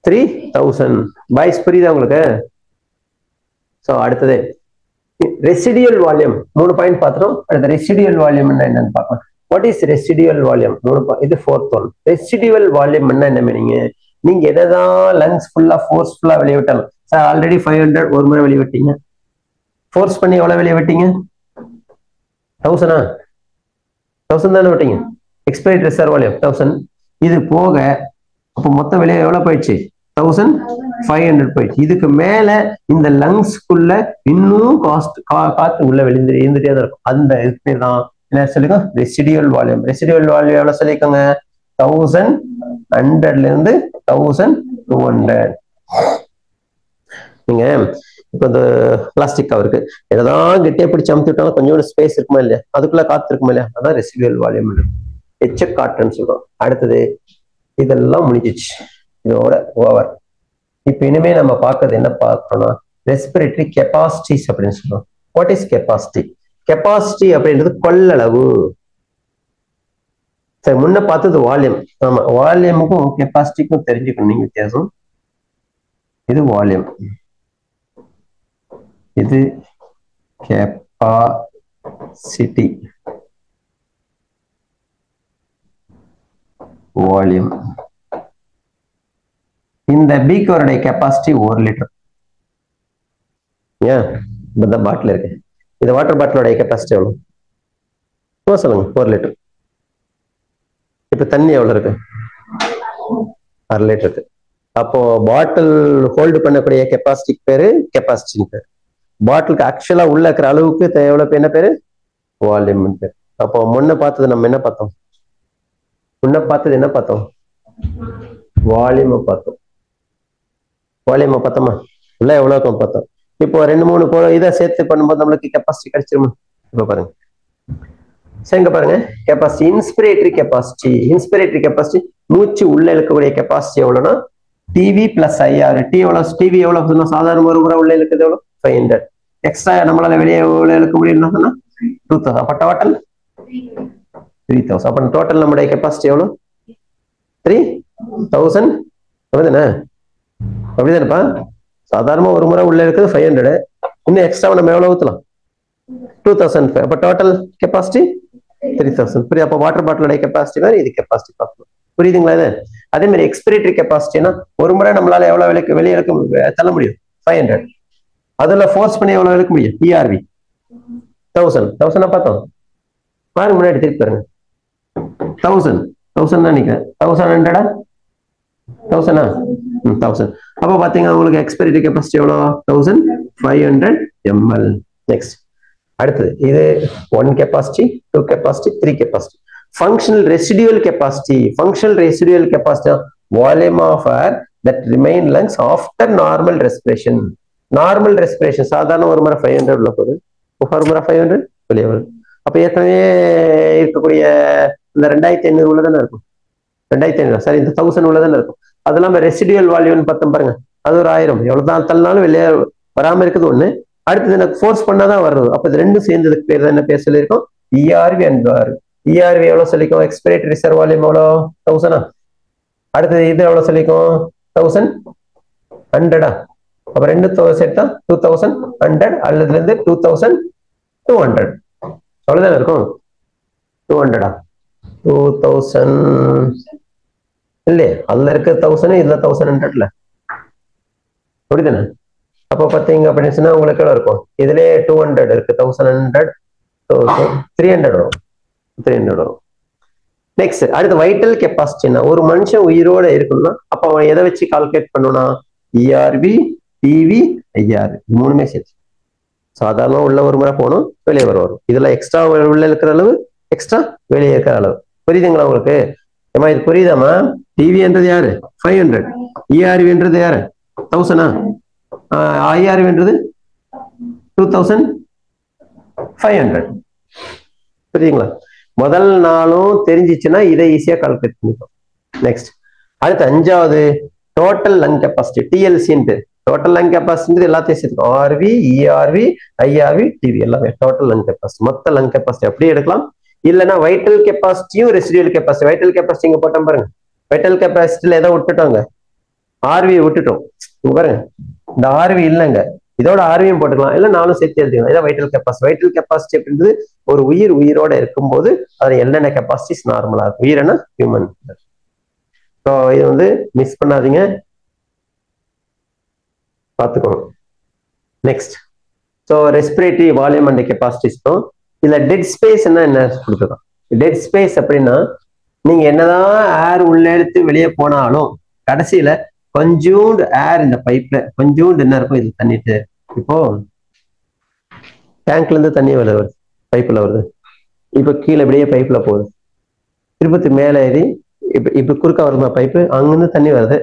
த்ரீ தௌசண்ட் பாய்ஸ் புரியுதா உங்களுக்கு? ஸோ அடுத்தது. ரெசிடியல் வால்யூம் மூணு பாயிண்ட் பார்த்துட்டோம். அடுத்த ரெசிடியல் வால்யூம் என்னன்னு பார்க்கலாம். வாட் இஸ் ரெசிடியல் வால்யூம் மூணு இது ஃபோர்த் ஒன் ரெசிடியல் வால்யூம் என்ன என்ன மீனிங் நீங்க என்னதான் லங்ஸ் ஃபுல்லா ஃபோர்ஸ் ஃபுல்லா விட்டாலும் சார் ஆல்ரெடி ஃபைவ் ஹண்ட்ரட் ஒரு முறை வெளியிட்டீங்க ஃபோர்ஸ் பண்ணி எவ்வளவு வெளியே விட்டீங்க தௌசண்டா தௌசண்ட் தானே விட்டீங்க. எக்ஸ்பைரி ரிசர்வ் வால்யூம் தௌசண்ட் இது போக அப்போ மொத்தம் வெளியே எவ்வளவு போயிடுச்சு? தௌசண்ட் ஃபைவ் ஹண்ட்ரட் போயிடுச்சு. இதுக்கு மேல இந்த லங்ஸ்க்குள்ள இன்னும் காஸ்ட் காத்து உள்ள வெளிந்து இருந்துட்டே தான் இருக்கும். அந்த இதுதான் தான் என்ன சொல்லிக்கோ? ரெசிடியூல் வால்யூம் ரெசிடியூல் வால்யூம் எவ்வளவு சொல்லிக்கோங்க? தௌசண்ட் ஹண்ட்ரட்ல இருந்து தௌசண்ட் டூ ஹண்ட்ரட் நீங்க இப்போ இந்த பிளாஸ்டிக் கவருக்கு என்னதான் கிட்டே பிடிச்சி அமுத்தி விட்டாலும் கொஞ்சம் ஸ்பேஸ் இருக்குமா இல்லையா? அதுக்குள்ள காத்து இருக்குமா இல்லையா? அதான் ரெசிடியூல் வால்யூம் எச்ச காட்டுன்னு சொல்றோம். அடுத்தது இதெல்லாம் முடிஞ்சிச்சு. இதோட ஓவர் இப்போ இனிமே நம்ம பார்க்கறது என்ன பார்க்கறோம்னா ரெஸ்பிரேட்டரி கெப்பாசிட்டிஸ் அப்படின்னு சொல்றோம். வாட் இஸ் கெப்பாசிட்டி கெப்பாசிட்டி அப்படின்றது கொள்ளளவு. சரி முன்ன பார்த்தது வால்யூம் ஆமா வால்யூமுக்கும் கெப்பாசிட்டிக்கும் தெரிஞ்சுக்கணும். நீங்க வித்தியாசம்? இது வால்யூம் இது கெப்பாசிட்டி வால்யூம் இந்த பீக்கருடைய கெப்பாசிட்டி ஒரு லிட்டர் ஏன்? இந்த பாட்டில் இருக்கு. இந்த வாட்டர் பாட்டிலோடைய கெப்பாசிட்டி எவ்வளவு? சும்மா சொல்லுங்க ஒரு லிட்டர் இப்போ தண்ணி எவ்வளோ இருக்கு? அரை லிட்டர் இருக்கு அப்போ பாட்டில் ஹோல்டு பண்ணக்கூடிய கெப்பாசிட்டிக்கு பேரு கெப்பாசிட்டின்னு பேரு. பாட்டிலுக்கு ஆக்சுவலா உள்ள இருக்கிற அளவுக்கு எவ்வளவு பேர் என்ன பேரு? வால்யூம் பேர். அப்போ முன்ன பார்த்தது நம்ம என்ன பார்த்தோம்? முன்ன பார்த்தது என்ன பார்த்தோம்? வால்யூமை பார்த்தோம். வால்யூமை பார்த்தோமா? உள்ள எவ்வளவு பார்த்தோம்? இப்போ ரெண்டு மூணு போ இதை சேர்த்து பண்ணும்போது நம்மளுக்கு கெப்பாசிட்டி கிடைச்சிருமா? இப்போ பாருங்க. சரிங்க பாருங்க. Capacity inspiratory capacity inspiratory capacity மூச்சு உள்ள இழுக்கக்கூடிய கெப்பாசிட்டி எவ்வளோனா டிவி பிளஸ் ஐஆர் டி எவ்வளோ டிவி எவ்வளோ சொன்னால் சாதாரண ஒரு முறை உள்ள இழுக்கிறது எவ்வளவு? ஃபைவ் ஹண்ட்ரட் எக்ஸ்ட்ரா நம்மளால வெளியே எவ்வளோ இழுக்க முடியும்னா சொன்னா டூ தௌசண்ட் அப்ப டோட்டல் த்ரீ தௌசண்ட் அப்போ டோட்டல் நம்முடைய கெப்பாசிட்டி எவ்வளவு? த்ரீ தௌசண்ட் அப்படிதானே? அப்படிதானப்பா? சாதாரணமா ஒரு முறை உள்ள இருக்குது ஃபைவ் ஹண்ட்ரட் இன்னும் எக்ஸ்ட்ரா நம்ம எவ்வளவு ஊத்தலாம்? டூ தௌசண்ட் ஃபைவ் அப்போ டோட்டல் கெப்பாசிட்டி த்ரீ தௌசண்ட் புரியுது? அப்போ வாட்டர் பாட்டிலோட கெப்பாசிட்டி வேறு இது கெப்பாசிட்டி பார்க்கணும் புரியுதுங்களா இது? அதே மாதிரி எக்ஸ்பிரேட்டரி கெப்பாசிட்டினா ஒரு முறை நம்மளால எவ்வளவு விலைக்கு வெளியே எடுக்க தள்ள முடியும்? ஃபைவ் ஹண்ட்ரட் அதுல ஃபோர்ஸ் பண்ணி எவ்வளவு எடுக்க முடியும்? பிஆர்வி தௌசண்ட் தௌசண்டா பார்த்தோம். பாருங்க முன்னாடி திருப்பி பாருங்க. தௌசண்ட் தௌசண்ட் தான் நினைக்கிறேன். தௌசண்ட் ஹண்ட்ரடா தௌசண்டா தௌசண்ட் அப்போ பார்த்தீங்கன்னா உங்களுக்கு எக்ஸ்பெரிட்டி கெப்பாசிட்டி எவ்வளோ? Thousand five hundred ML next அடுத்தது இது one capacity two capacity three capacity functional residual capacity functional residual capacity volume of air that remain lungs after normal respiration normal respiration சாதாரண ஒரு முறை five hundred உள்ள போகுது. ஒரு முறை ஃபைவ் ஹண்ட்ரட் வெளியே வருது அப்போ ஏற்கனவே இருக்கக்கூடிய இந்த ரெண்டாயிரத்தி ஐநூறு உள்ளதானே இருக்கும்? ரெண்டாயிரத்தி ஐநூறு? சாரி இந்த தௌசண்ட் உள்ளதானே இருக்கும். அது இல்லாம ரெசிடியூல் வால்யூன்னு பார்த்தோம் பாருங்க. அது ஒரு ஆயிரம். எவ்வளவுதான் தள்ளினாலும் வெளியே வராம இருக்குது ஒன்று அடுத்தது எனக்கு ஃபோர்ஸ் பண்ணாதான் வருது அப்போ இது ரெண்டும் சேர்ந்ததுக்கு பேர் தான் என்ன பேர் சொல்லியிருக்கோம்? இஆர்வி அண்ட் இஆர்வி எவ்வளோ சொல்லிக்கும் எக்ஸ்பிரேட் ரிசர்வ் வால்யூம் எவ்வளோ? தௌசண்டா அடுத்தது இது எவ்வளவு சொல்லிக்கும் தௌசண்ட் ஹண்ட்ரடா அப்போ ரெண்டு சேர்த்தா டூ தௌசண்ட் ஹண்ட்ரட் அல்லதுல இருந்து டூ தௌசண்ட் டூ ஹண்ட்ரட் அவ்வளோதானே இருக்கும்? டூ ஹண்ட்ரடா டூ தௌசண்ட் இல்லையே? அதுல இருக்க தௌசண்ட் இதுல தௌசண்ட் ஹண்ட்ரட்ல புரியுதுண்ணா? அப்போ பார்த்தீங்க அப்படின்னு சொன்னா உங்களுக்கு எவ்வளோ இருக்கும்? இதுலயே டூ ஹண்ட்ரட் இருக்கு. Thousand hundred thousand three hundred வரும். த்ரீ ஹண்ட்ரட் வரும். நெக்ஸ்ட் அடுத்து வைட்டல் கெப்பாசிட்டினா ஒரு மனுஷன் உயிரோட இருக்கணும்னா அப்போ அவன் எதை வச்சு கால்குலேட் பண்ணுனா இஆர்பி டிவி ஐஆர் மூணுமே சேர்த்து. சாதாரண உள்ள ஒரு முறை போகணும் வெளியே வர வரும். இதுல எக்ஸ்ட்ரா உள்ள இருக்கிற அளவு எக்ஸ்ட்ரா வெளியே இருக்கிற அளவு. புரியுதுங்களா உங்களுக்கு? ஏமா இது புரியுதாமா டிவின்றது யாரு? ஃபைவ் ஹண்ட்ரட் இஆர்வின்றது யாரு? தௌசண்டா ஐஆர்வின்றது டூ தௌசண்ட் ஃபைவ் ஹண்ட்ரட் புரியுதுங்களா? முதல் நாளும் தெரிஞ்சிச்சுன்னா இதை ஈஸியா கால்குலேட் பண்ணிக்கலாம். நெக்ஸ்ட் அடுத்து அஞ்சாவது. டோட்டல் லங் கெப்பாசிட்டி டிஎல்சின்ட்டு டோட்டல் லங் கெப்பாசிட்டி எல்லாத்தையும் சேர்த்துக்கணும் ஆர்வி இஆர்வி ஐஆர்வி டிவி எல்லாமே. டோட்டல் லங் கெப்பாசிட்டி மொத்த லங் கெப்பாசிட்டி அப்படியே எடுக்கலாம். இல்லைன்னா வைட்டல் கெப்பாசிட்டியும் ரெசிடியல் கெப்பாசிட்டி வைட்டல் கெப்பாசிட்டி இங்கே போட்டோம் பாருங்க. வைட்டல் கெப்பாசிட்டியில் ஏதோ விட்டுட்டோங்க. ஆர்வி விட்டுட்டோம். பாருங்க. இந்த ஆர்வி இல்லைங்க. இதோட ஆர்வியும் போட்டுக்கலாம். இல்லை நானும் சேர்த்து எழுதிக்கலாம் இதான் வைட்டல் கெப்பாசிட்டி வைட்டல் கெப்பாசிட்டி அப்படின்றது ஒரு உயிர் உயிரோட இருக்கும்போது அதில் என்னென்ன கெப்பாசிட்டிஸ் நார்மலா இருக்கும் உயிரனா ஹியூமன் ஸோ இது வந்து மிஸ் பண்ணாதீங்க. பார்த்துக்கோங்க. Next so respiratory volume and கெப்பாசிட்டிஸ்க்கும் இதுல டெட் ஸ்பேஸ் என்ன என்ன கொடுத்துருக்கோம் டெட் ஸ்பேஸ் அப்படின்னா நீங்க என்னதான் ஏர் உள்ள எடுத்து வெளியே போனாலும் கடைசியில கொஞ்சோண்டு ஏர் இந்த பைப்ல கொஞ்சோண்டு என்ன இருக்கும் இது தண்ணிட்டு இப்போ டேங்க்ல இருந்து தண்ணி வருது பைப்ல வருது. இப்ப கீழே இப்படியே பைப்ல போகுது. திருப்பத்தி மேலே ஏறி இப்ப இப்ப குறுக்க வருமா பைப்பு அங்கிருந்து தண்ணி வருது.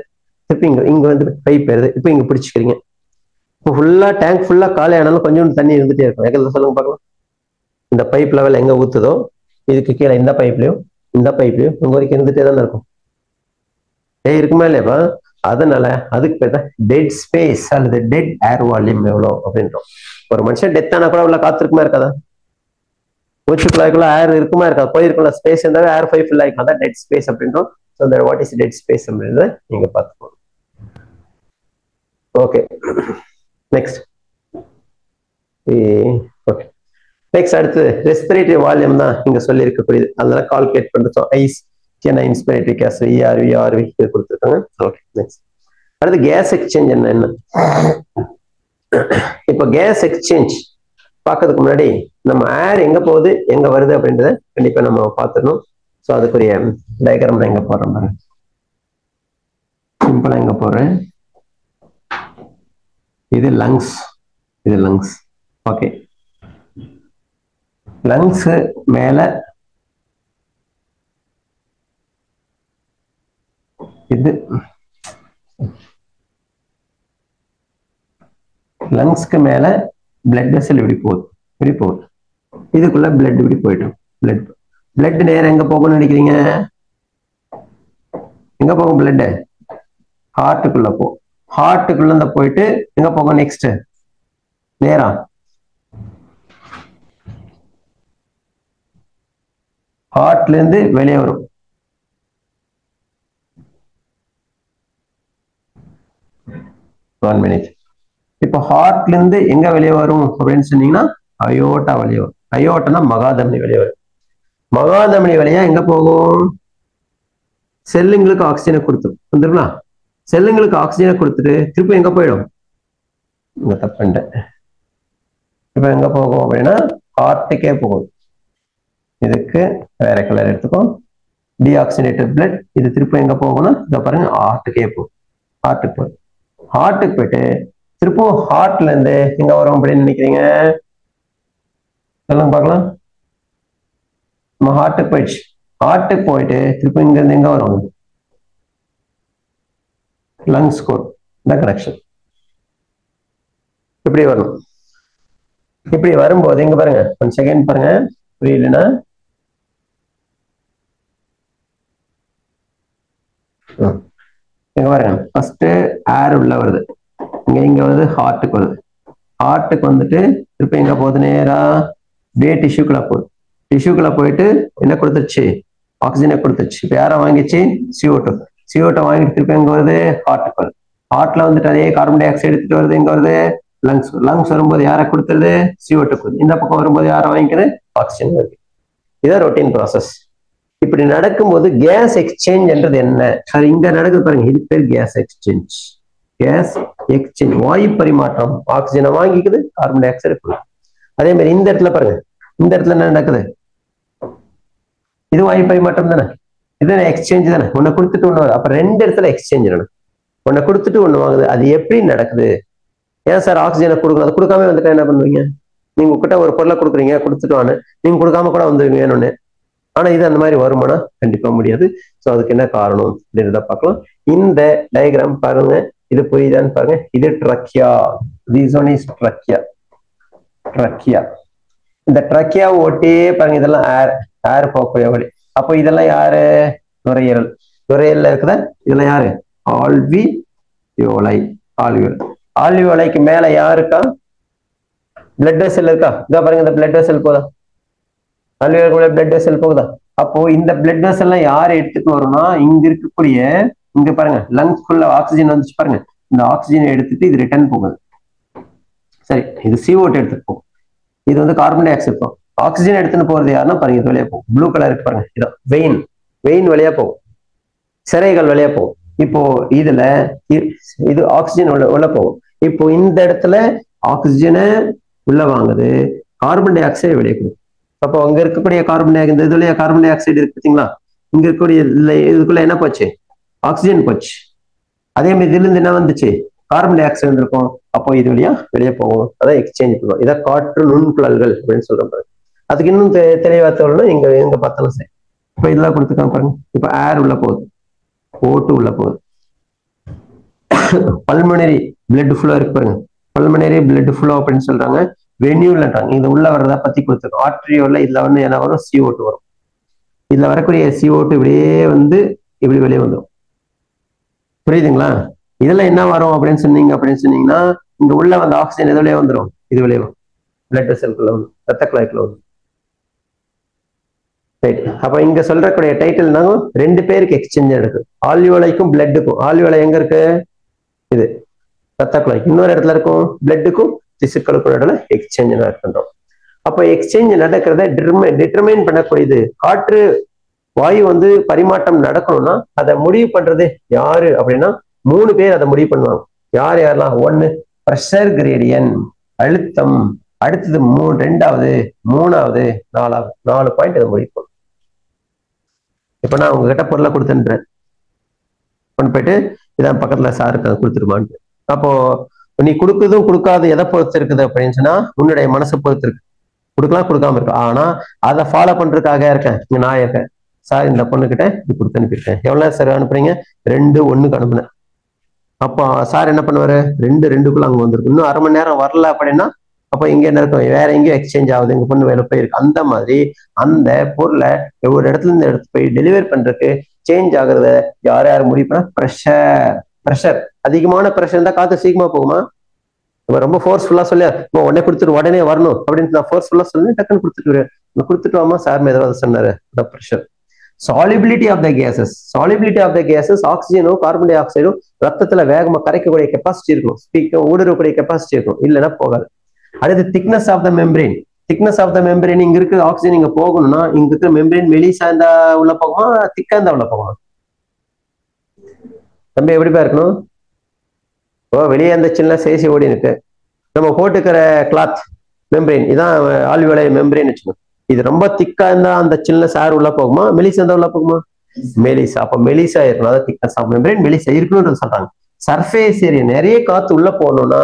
திருப்பி இங்க இங்க வந்து பைப் வருது இப்ப இங்க பிடிச்சிக்கிறீங்க. இப்போ ஃபுல்லா டேங்க் ஃபுல்லா காலி ஆனாலும் கொஞ்சோண்டு தண்ணி இருந்துட்டே இருக்கும். எங்க சொல்லுங்க பார்க்கலாம். இந்த பைப் லெவல் எங்க ஊத்துதோ இதுக்கு கீழே இந்த பைப்லயும் இந்த பைப்லயும் உங்க வரைக்கும் இருந்துட்டே தானே இருக்கும். ஏ இருக்குமா இல்லையாப்பா அதனால அதுக்கு பேர் தான் டெட் ஸ்பேஸ் அல்லது டெட் ஏர் வால்யூம் எவ்வளோ அப்படின்றோம். ஒரு மனுஷன் டெத் ஆனா கூட உள்ள காத்திருக்குமா இருக்காதா? மூச்சுக்குள்ளாய்க்குள்ள ஏர் இருக்குமா இருக்காது? போயிருக்குள்ள ஸ்பேஸ் இருந்தாவே ஏர் ஃபைவ் ஃபில் ஆகிக்கலாம் தான் டெட் ஸ்பேஸ் அப்படின்றோம். ஸோ இந்த வாட் இஸ் டெட் ஸ்பேஸ் அப்படின்றத நீங்க பார்த்துக்கோங்க. ஓகே நெக்ஸ்ட் நெக்ஸ்ட் அடுத்து ரெஸ்பிரேட்டரி வால்யூம் தான் இங்க சொல்லி இருக்கக்கூடியது அதனால கால்குலேட் பண்ணுறோம் ஐஸ் என்ன இன்ஸ்பிரேட்டரி கேஸ் இஆர்வி ஆர்வி இது கொடுத்துருக்காங்க. ஓகே நெக்ஸ்ட் அடுத்து கேஸ் எக்ஸ்சேஞ்ச் என்ன என்ன? இப்போ கேஸ் எக்ஸ்சேஞ்ச் பார்க்கறதுக்கு முன்னாடி நம்ம ஏர் எங்க போகுது எங்க வருது அப்படின்றத கண்டிப்பா நம்ம பார்த்துடணும். ஸோ அதுக்குரிய டயக்ராம் நான் எங்க போடுறேன் பாருங்க. சிம்பிளா எங்க போடுறேன். இது லங்ஸ் இது லங்ஸ் ஓகே லங்ஸு மேல. இது. லங்ஸ்க்கு மேல பிளட் வெசல் இப்படி போகுது இப்படி போகுது இதுக்குள்ள பிளட் இப்படி போயிட்டோம் பிளட் பிளட் நேரம் எங்க போகும்னு நினைக்கிறீங்க? எங்க போகும் பிளட் ஹார்ட்டுக்குள்ள போ ஹார்ட்டுக்குள்ள இந்த போயிட்டு எங்க போகும் நெக்ஸ்ட் நேரம் ஹார்ட்ல இருந்து வெளியே வரும். ஒன் மினிட் இப்போ ஹார்ட்ல இருந்து எங்க வெளியே வரும் அப்படின்னு சொன்னீங்கன்னா அயோட்டா வெளியே வரும். அயோட்டனா மகாதமனி வெளியே வரும். மகாதமனி வழியா எங்க போகும்? செல்லுங்களுக்கு ஆக்சிஜனை கொடுத்துரும். வந்துருங்களா செல்லுங்களுக்கு ஆக்சிஜனை கொடுத்துட்டு திருப்பி எங்க போயிடும்? இங்க தப்புண்டேன் இப்போ எங்க போகும் அப்படின்னா ஹார்ட்டுக்கே போகும். இதுக்கு வேற கலர் எடுத்துக்கோ. டிஆக்சினேட்டட் பிளட் இது திருப்பி எங்க போகும்னா இதை பாருங்க ஹார்ட்டுக்கே போகும் ஹார்ட்டுக்கு போகும் ஹார்ட்டுக்கு போயிட்டு திருப்பவும் ஹார்ட்ல இருந்து எங்க வரும் அப்படின்னு நினைக்கிறீங்க? சொல்லுங்க பார்க்கலாம். நம்ம ஹார்ட்டுக்கு போயிடுச்சு. ஹார்ட்டுக்கு போயிட்டு திருப்பி இங்க இருந்து எங்க வரும்? லங்ஸ் கோட் இந்த கனெக்ஷன் இப்படி வரும் இப்படி வரும்போது இங்க பாருங்க கொஞ்சம் செகண்ட் பாருங்க. புரியலன்னா ம். இங்க பாருங்க. ஃபர்ஸ்ட் ஏர் உள்ள வருது. இங்க இங்க வருது ஹார்ட்டுக்கு வருது. ஹார்ட்டுக்கு வந்துட்டு திருப்பி எங்க போகுது நேரா? அப்படியே டிஷ்யூக்குள்ள போகுது. டிஷ்யூக்குள்ள போயிட்டு என்ன கொடுத்துருச்சு? ஆக்சிஜனை கொடுத்துருச்சு. இப்போ யாரை வாங்கிச்சு? CO2 CO2 வாங்கிட்டு திருப்பி எங்க வருது? ஹார்ட்டுக்கு வருது. ஹார்ட்ல வந்துட்டு அதே கார்பன் டை ஆக்சைடு எடுத்துட்டு வருது. எங்க வருது? லங்ஸ் லங்ஸ் வரும்போது யாரை கொடுத்துருது? சிஓ டூ இந்த பக்கம் வரும்போது யாரை வாங்கிக்கிறது ஆக்சிஜன் வருது. இதான் ரொட்டீன் ப்ராசஸ் இப்படி நடக்கும்போது கேஸ் எக்ஸ்சேஞ்ச் என்றது என்ன? அது இங்க நடக்குது பாருங்க. இது பேர் கேஸ் எக்ஸ்சேஞ்ச் கேஸ் எக்ஸ்சேஞ்ச் வாயு பரிமாற்றம். ஆக்சிஜனை வாங்கிக்குது கார்பன் டை ஆக்சைடு அதே மாதிரி இந்த இடத்துல பாருங்க. இந்த இடத்துல என்ன நடக்குது? இது வாயு பரிமாற்றம் தானே? இது எக்ஸ்சேஞ்ச் தானே? ஒன்னு கொடுத்துட்டு ஒண்ணு அப்ப ரெண்டு இடத்துல எக்ஸ்சேஞ்ச் நடக்கும். ஒன்னு கொடுத்துட்டு ஒண்ணு வாங்குது. அது எப்படி நடக்குது? ஏன் சார் ஆக்சிஜனை கொடுக்கணும் அது கொடுக்காம வந்துட்டா என்ன பண்ணுவீங்க? நீங்க உங்ககிட்ட ஒரு பொருளை கொடுக்குறீங்க கொடுத்துட்டு வானு நீங்க கொடுக்காம கூட வந்துருவீங்க ஒண்ணு. ஆனா இது அந்த மாதிரி வருமானா? கண்டிப்பா முடியாது. சோ அதுக்கு என்ன காரணம் அப்படின்றத பார்க்கலாம். இந்த டயக்ராம் பாருங்க. இது புரியுதான்னு பாருங்க. இது trachea these one is trachea trachea இந்த ட்ரக்கியா ஓட்டே பாருங்க இதெல்லாம் ஏர் ஏர் போகக்கூடிய வழி அப்போ இதெல்லாம் யாரு? நுரையீரல். நுரையீரல்ல இருக்குதா? இதெல்லாம் யாரு? ஆல்வி யோலை ஆல்வியோலை. ஆல்வியோலைக்கு மேல யாருக்கா பிளட் வெசல் இருக்கா? இதா பாருங்க இந்த பிளட் வெசல் போதா ஆல்வியோலை பிளட் வெசல் போகுதா? அப்போ இந்த பிளட் வெசல்லாம் யார் எடுத்துட்டு வரும்னா இங்க இருக்கக்கூடிய இங்க பாருங்க லங்ஸ்குள்ள ஆக்சிஜன் வந்துச்சு பாருங்க. இந்த ஆக்சிஜனை எடுத்துட்டு இது ரிட்டர்ன் போகுது. சரி இது CO2 எடுத்துட்டு போகும் இது வந்து கார்பன் டை ஆக்சைடு போகும் ஆக்சிஜன் எடுத்துன்னு போறது யாருன்னா பாருங்க இது வழியா போகும் ப்ளூ கலர் இருக்கு பாருங்க இதான் வெயின் வெயின் வழியா போகும் சிறைகள் வழியா போகும் இப்போ இதுல இது ஆக்சிஜன் உள்ள உள்ள போகும். இப்போ இந்த இடத்துல ஆக்சிஜனை உள்ள வாங்குது. கார்பன் டை ஆக்சைடு வெளியே கொடுக்கும். அப்போ அங்க இருக்கக்கூடிய கார்பன் டை இந்த இதுலயே கார்பன் டை ஆக்சைடு இருக்கு பார்த்தீங்களா இங்க இருக்கக்கூடிய இதுக்குள்ள என்ன போச்சு? ஆக்சிஜன் போச்சு. அதே மாதிரி இதுல இருந்து என்ன வந்துச்சு? கார்பன் டை ஆக்சைடு இருக்கும் அப்போ இது வழியா வெளியே போகும். அதான் எக்ஸ்சேஞ்ச் பண்ணுவோம் இதான் காற்று நுண்குழல்கள் அப்படின்னு சொல்றோம் பாருங்க. அதுக்கு இன்னும் தெ- தெளிவா தோணும்னா இங்க எங்க பார்த்தாலும் சரி. இப்போ இதெல்லாம் கொடுத்துக்கலாம் பாருங்க. இப்போ ஏர் உள்ள போகுது. ஓட்டு உள்ள போகுது. பல்மனரி பிளட் ஃப்ளோ இருக்கு பாருங்க. பல்மனரி பிளட் ஃப்ளோ அப்படின்னு சொல்றாங்க. வென்யூல்ன்றாங்க இது உள்ள வர்றதா பத்தி கொடுத்துருக்கோம். ஆர்ட்ரியோல இதுல வந்து என்ன வரும்? CO2 வரும். இதுல வரக்கூடிய CO2 இப்படியே வந்து இப்படி வெளியே வந்துடும் புரியுதுங்களா? இதுல என்ன வரும் அப்படின்னு சொன்னீங்க அப்படின்னு சொன்னீங்கன்னா இங்க உள்ள வந்த ஆக்சிஜன் எது வெளியே வந்துடும் இது வெளியே வரும். பிளட் வெசல்குள்ள வந்து ரத்த குழாய்க்குள்ள வந்து ரைட் அப்ப இங்க சொல்றக்கூடிய டைட்டில் நாங்க ரெண்டு பேருக்கு எக்ஸ்சேஞ்ச் இருக்கு. ஆல்வியோலைக்கும் பிளட்டுக்கும் ஆல்வியோலை எங்க இருக்கு? இது. ரத்த குழாய்க்கு. இன்னொரு இடத்துல இருக்கும். பிளட்டுக்கும் திசுக்கள் நடுவில் எக்ஸ்சேஞ்ச் நடக்கின்றோம் அப்போ எக்ஸ்சேஞ்ச் நடக்கிறத டிட்டர்மைன் பண்ணக்கூடியது. காற்று வாயு வந்து பரிமாற்றம் நடக்கணும்னா அதை முடிவு பண்றது யாரு அப்படின்னா மூணு பேர் அதை முடிவு பண்ணுவாங்க. யார் யாரெல்லாம்? ஒன்னு ப்ரெஷர் கிரேடியன் அழுத்தம். அடுத்தது மூணு ரெண்டாவது மூணாவது நாலாவது நாலு பாயிண்ட் அதை முடிவு பண்ணும். இப்ப நான் உங்ககிட்ட பொருளை கொடுத்துன்றேன். கொண்டு போயிட்டு இதான் பக்கத்துல சாருக்கு அதை கொடுத்துருமான்ட்டு. அப்போ நீ கொடுக்குறதும் கொடுக்காது எதை பொறுத்து இருக்குது அப்படின்னு சொன்னா உன்னுடைய மனசை பொறுத்து இருக்கு. கொடுக்கலாம் கொடுக்காம இருக்கு ஆனா அதை ஃபாலோ பண்றதுக்காக இருக்கேன். இங்க நான் இருக்கேன். சார் இந்த பொண்ணுகிட்ட இது கொடுத்து அனுப்பியிருக்கேன். எவ்வளவு நேரம் சார் அனுப்புறீங்க? ரெண்டு ஒண்ணுக்கு அனுப்புனேன். அப்போ சார் என்ன பண்ணுவாரு? ரெண்டு ரெண்டுக்குள்ள அங்க வந்திருக்கு. இன்னும் அரை மணி நேரம் வரல அப்படின்னா அப்போ இங்க என்ன இருக்கும்? வேற எங்கேயும் எக்ஸ்சேஞ்ச் ஆகுது. எங்க பொண்ணு வேலை போயிருக்கு. அந்த மாதிரி அந்த பொருளை ஒரு இடத்துல இருந்து இடத்துக்கு போய் டெலிவரி பண்றதுக்கு சேஞ்ச் ஆகுறத யார் யார் முடிப்பா ப்ரெஷர் ப்ரெஷர் அதிகமான ப்ரெஷர் இருந்தா காத்து சீக்கிரமா போகுமா? நம்ம ரொம்ப ஃபோர்ஸ்ஃபுல்லா சொல்லி "அம்மா, உடனே கொடுத்துட்டு உடனே வரணும். அப்படின்னு நான் ஃபோர்ஸ்ஃபுல்லா சொல்லி டக்குன்னு கொடுத்துட்டு நான் கொடுத்துட்டு சார் ஏதாவது சொன்னாரு. Pressure solubility of the gases solubility of the gases ஆக்சிஜனும் carbon டை ஆக்சைடும் ரத்தத்துல வேகமா கரைக்கக்கூடிய கெப்பாசிட்டி இருக்கும். ஸ்பீக்கும் ஊடுருவக்கூடிய கெப்பாசிட்டி இருக்கும். இல்லைன்னா போகாது. அடுத்து thickness of the membrane thickness of the membrane இங்க இருக்கிற ஆக்சிஜன் இங்க போகணும்னா இங்க இருக்கிற மெம்பரேன் வெளியே சார்ந்தா உள்ள போகுமா திக்கா இருந்தா உள்ள போகணும் தம்பி எப்படிப்பா இருக்கணும்? ஓ வெளியே அந்த சின்ன சேசி ஓடி இருக்கு நம்ம போட்டுக்கிற கிளாத் மெம்பரேன் இதான் ஆல்வியோலை மெம்பரேன் வச்சுக்கணும் இது ரொம்ப திக்கா இருந்தா அந்த சின்ன சார் உள்ள போகுமா? மெலிசா இருந்தா உள்ள போகுமா? மெலிசா. அப்ப மெலிசா இருக்கணும். அதான் திக்னஸ் ஆஃப் மெம்பரேன் மெலிசா இருக்கணும்னு சொல்றாங்க. சர்ஃபேஸ் ஏரியா நிறைய காத்து உள்ள போகணும்னா